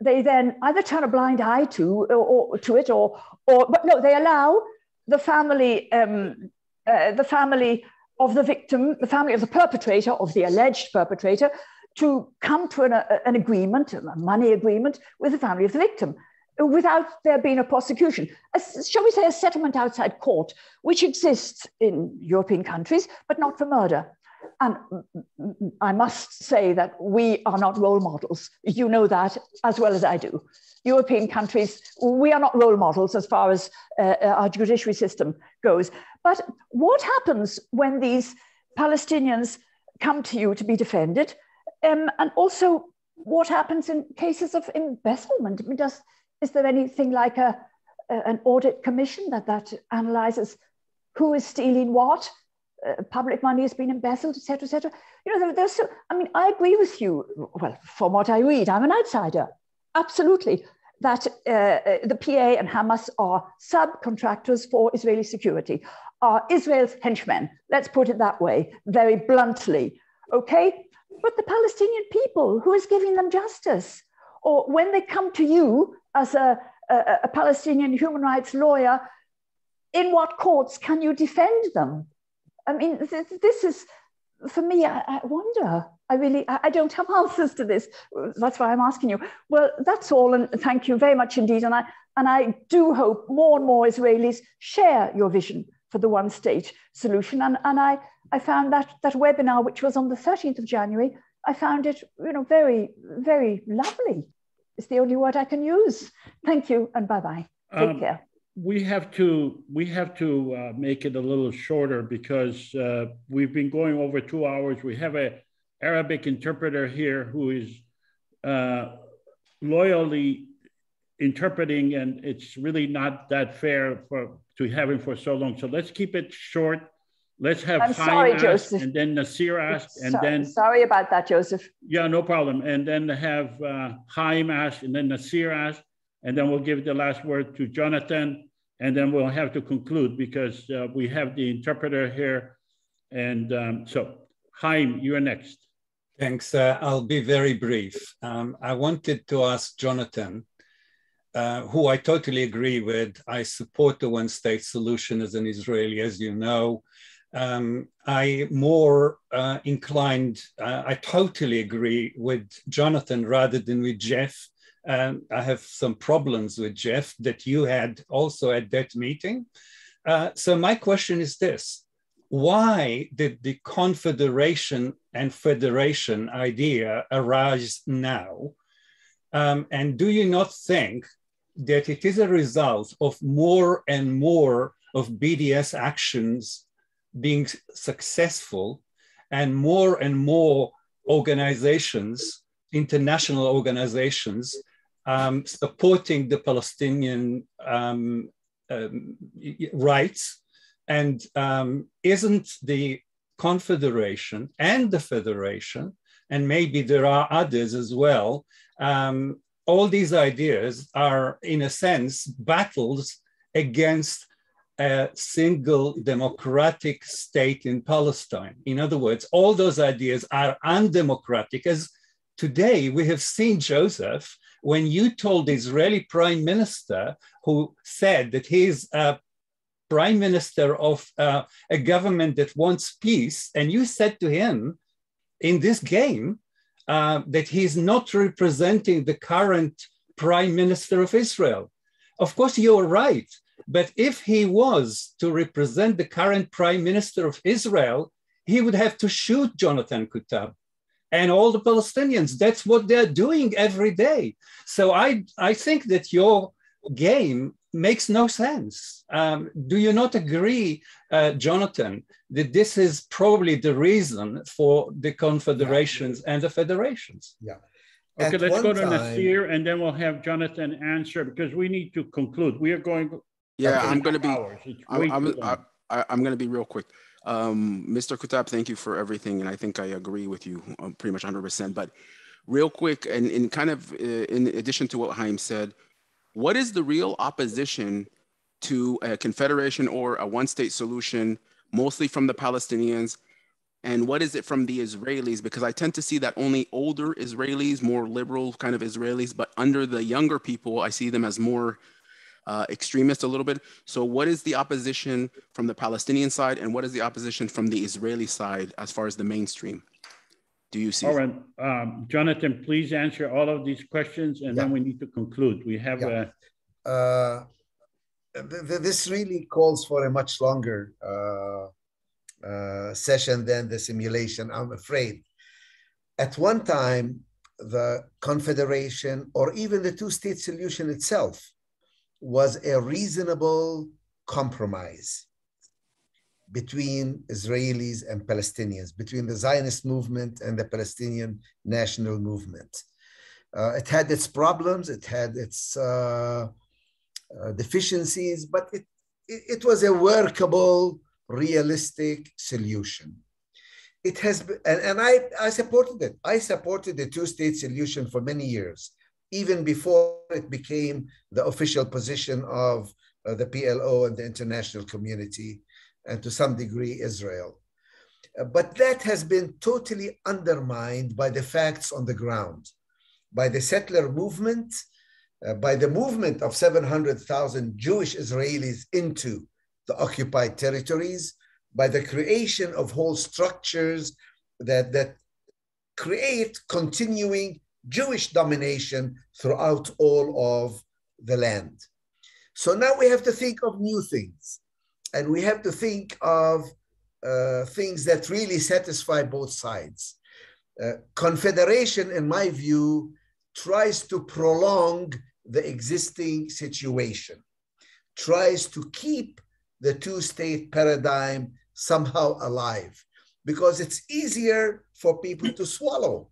they then either turn a blind eye to or, or to it, or or but no, they allow the family um, uh, the family of the victim, the family of the perpetrator, of the alleged perpetrator, to come to an, a, an agreement, a money agreement with the family of the victim without there being a prosecution. A, shall we say a settlement outside court, which exists in European countries, but not for murder. And I must say that we are not role models. You know that as well as I do. European countries, we are not role models as far as uh, uh our judiciary system goes. But what happens when these Palestinians come to you to be defended? Um, and also, what happens in cases of embezzlement? I mean, does, is there anything like a, a, an audit commission that, that analyzes who is stealing what? Uh, public money has been embezzled, etc., etc. You know, there, there's so, I mean, I agree with you. Well, from what I read, I'm an outsider. Absolutely, that uh, uh the PA and Hamas are subcontractors for Israeli security, are Israel's henchmen. Let's put it that way, very bluntly. Okay, but the Palestinian people, who is giving them justice? Or when they come to you as a, a, a Palestinian human rights lawyer, in what courts can you defend them? I mean, this, this is, for me, I, I, wonder. I really, I don't have [laughs] answers to this. That's why I'm asking you. Well, that's all, and thank you very much indeed. And I, and I do hope more and more Israelis share your vision for the one-state solution. And, and I, I found that, that webinar, which was on the 13th of January, I found it, you know, very, very lovely. It's the only word I can use. Thank you and bye-bye. Take um, care.
We have to we have to uh, make it a little shorter because uh, we've been going over two hours. We have a Arabic interpreter here who is uh, loyally interpreting, and it's really not that fair for to have him for so long. So let's keep it short Let's have
I'm sorry, Joseph.
and then Nasir ask, and
sorry,
then
sorry about that, Joseph.
Yeah, no problem. And then have uh, Chaim ask, and then Nasir ask, and then we'll give the last word to Jonathan, and then we'll have to conclude because uh, we have the interpreter here. And um, so, Chaim, you're next.
Thanks. Uh, I'll be very brief. Um, I wanted to ask Jonathan, uh, who I totally agree with. I support the one state solution as an Israeli, as you know um, I more uh, inclined, uh, I totally agree with Jonathan rather than with Jeff. Um, I have some problems with Jeff that you had also at that meeting. Uh, so my question is this, why did the confederation and federation idea arise now? Um, and do you not think that it is a result of more and more of BDS actions being successful and more and more organizations, international organizations, um, supporting the Palestinian um, um, rights. And um, isn't the Confederation and the Federation, and maybe there are others as well, um, all these ideas are, in a sense, battles against a single democratic state in Palestine. In other words, all those ideas are undemocratic. As today we have seen Joseph, when you told the Israeli prime minister, who said that he's a prime minister of uh, a government that wants peace, and you said to him in this game uh, that he's not representing the current prime minister of Israel. Of course, you're right but if he was to represent the current prime minister of Israel, he would have to shoot Jonathan Kuttab and all the Palestinians. That's what they're doing every day. So I, I think that your game makes no sense. Um, do you not agree, uh, Jonathan, that this is probably the reason for the confederations yeah. and the federations?
Yeah.
Okay, At let's go to time, Nasir and then we'll have Jonathan answer because we need to conclude. We are going
yeah, I'm going to be. I'm, I'm, I, am going to be real quick. Um, Mr. Kuttab, thank you for everything, and I think I agree with you um, pretty much 100%. But real quick, and in kind of uh, in addition to what Haim said, what is the real opposition to a confederation or a one-state solution, mostly from the Palestinians? And what is it from the Israelis? Because I tend to see that only older Israelis, more liberal kind of Israelis, but under the younger people, I see them as more uh, extremist a little bit. So, what is the opposition from the Palestinian side, and what is the opposition from the Israeli side as far as the mainstream? Do you see?
All right, um, Jonathan, please answer all of these questions, and yeah. then we need to conclude. We have yeah.
a. Uh, th this really calls for a much longer uh, uh, session than the simulation, I'm afraid. At one time, the confederation or even the two state solution itself was a reasonable compromise between Israelis and Palestinians, between the Zionist movement and the Palestinian national movement. Uh, it had its problems, it had its uh, uh, deficiencies, but it, it, it, was a workable, realistic solution. It has, been, and, and I, I supported it. I supported the two state solution for many years even before it became the official position of uh, the PLO and the international community, and to some degree, Israel. Uh, but that has been totally undermined by the facts on the ground, by the settler movement, uh, by the movement of 700,000 Jewish Israelis into the occupied territories, by the creation of whole structures that, that create continuing Jewish domination throughout all of the land. So now we have to think of new things, and we have to think of uh, things that really satisfy both sides. Uh, confederation, in my view, tries to prolong the existing situation, tries to keep the two state paradigm somehow alive because it's easier for people to swallow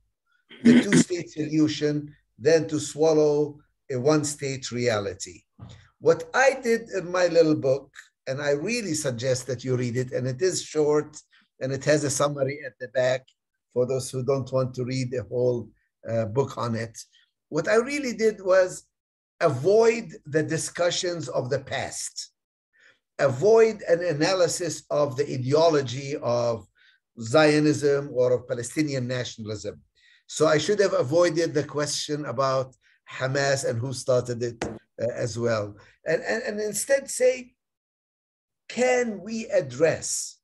the two state solution than to swallow a one state reality. What I did in my little book, and I really suggest that you read it, and it is short and it has a summary at the back for those who don't want to read the whole uh, book on it. What I really did was avoid the discussions of the past, avoid an analysis of the ideology of Zionism or of Palestinian nationalism. So I should have avoided the question about Hamas and who started it uh, as well. And, and, and instead say, can we address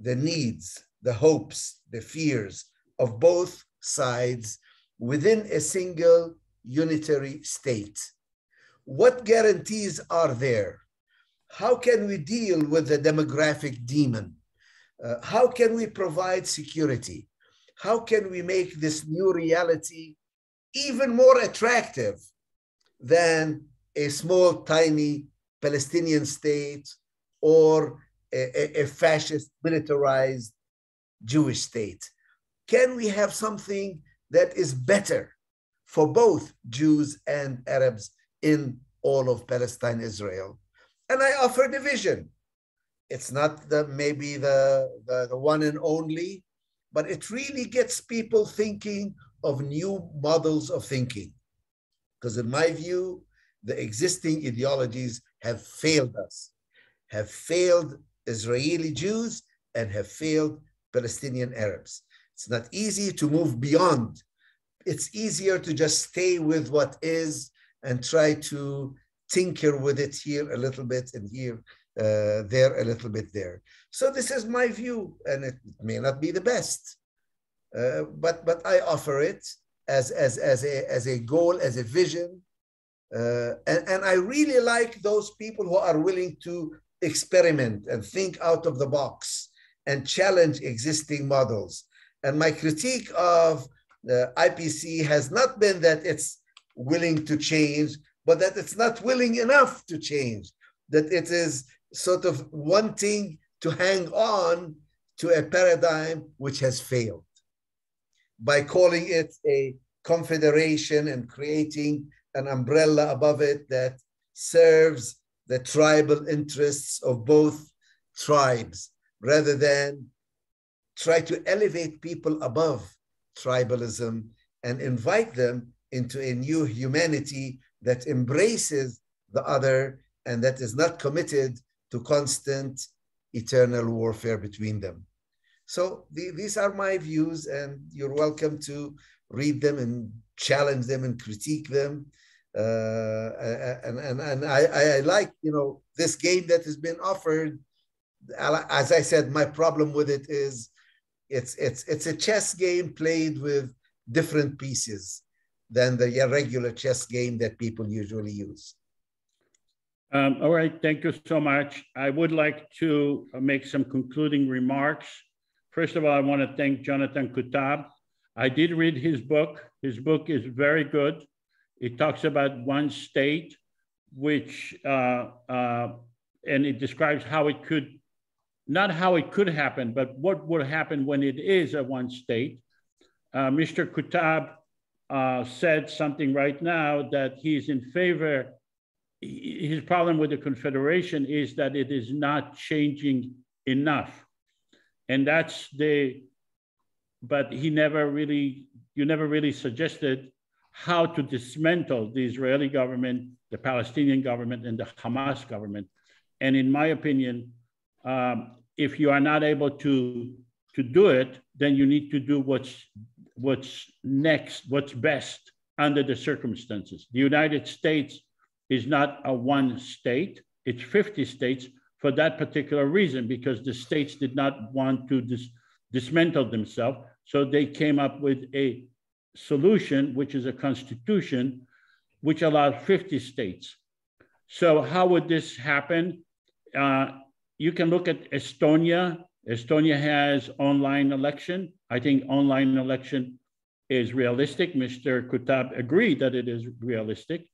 the needs, the hopes, the fears of both sides within a single unitary state? What guarantees are there? How can we deal with the demographic demon? Uh, how can we provide security? How can we make this new reality even more attractive than a small, tiny Palestinian state or a, a, fascist militarized Jewish state? Can we have something that is better for both Jews and Arabs in all of Palestine, Israel? And I offer division. It's not the maybe the, the, the one and only, but it really gets people thinking of new models of thinking. Because in my view, the existing ideologies have failed us, have failed Israeli Jews, and have failed Palestinian Arabs. It's not easy to move beyond. It's easier to just stay with what is and try to tinker with it here a little bit and here, uh, there a little bit there. So this is my view, and it may not be the best, uh, but but I offer it as as as a as a goal, as a vision, uh, and and I really like those people who are willing to experiment and think out of the box and challenge existing models. And my critique of the IPC has not been that it's willing to change, but that it's not willing enough to change, that it is sort of wanting to hang on to a paradigm which has failed. By calling it a confederation and creating an umbrella above it that serves the tribal interests of both tribes rather than try to elevate people above tribalism and invite them into a new humanity that embraces the other and that is not committed to constant eternal warfare between them. So the, these are my views, and you're welcome to read them and challenge them and critique them. Uh, and and, and I, I like, you know, this game that has been offered. As I said, my problem with it is it's, it's, it's a chess game played with different pieces than the regular chess game that people usually use.
Um, all right, thank you so much. I would like to make some concluding remarks. First of all, I want to thank Jonathan Kuttab. I did read his book. His book is very good. It talks about one state, which, uh, uh, and it describes how it could, not how it could happen, but what would happen when it is a one state. Uh, Mr. Kuttab uh, said something right now that he's in favor. His problem with the Confederation is that it is not changing enough. And that's the, but he never really, you never really suggested how to dismantle the Israeli government, the Palestinian government, and the Hamas government. And in my opinion, um, if you are not able to, to do it, then you need to do what's what's next, what's best under the circumstances. The United States is not a one state, it's 50 states for that particular reason, because the states did not want to dis dismantle themselves. So they came up with a solution, which is a constitution, which allowed 50 states. So how would this happen? Uh, you can look at Estonia. Estonia has online election. I think online election is realistic. Mr. Kuttab agreed that it is realistic.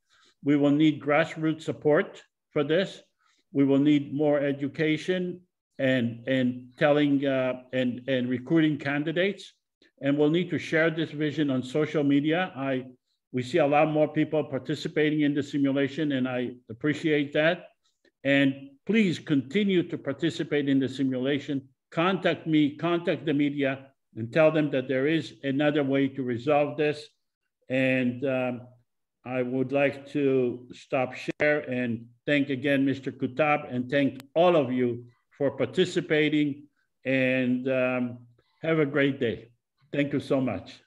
We will need grassroots support for this. We will need more education and, and telling uh, and, and recruiting candidates. And we'll need to share this vision on social media. I, we see a lot more people participating in the simulation and I appreciate that. And please continue to participate in the simulation. Contact me, contact the media, and tell them that there is another way to resolve this. And um, I would like to stop share and thank again Mr. Kuttab and thank all of you for participating and um, have a great day. Thank you so much.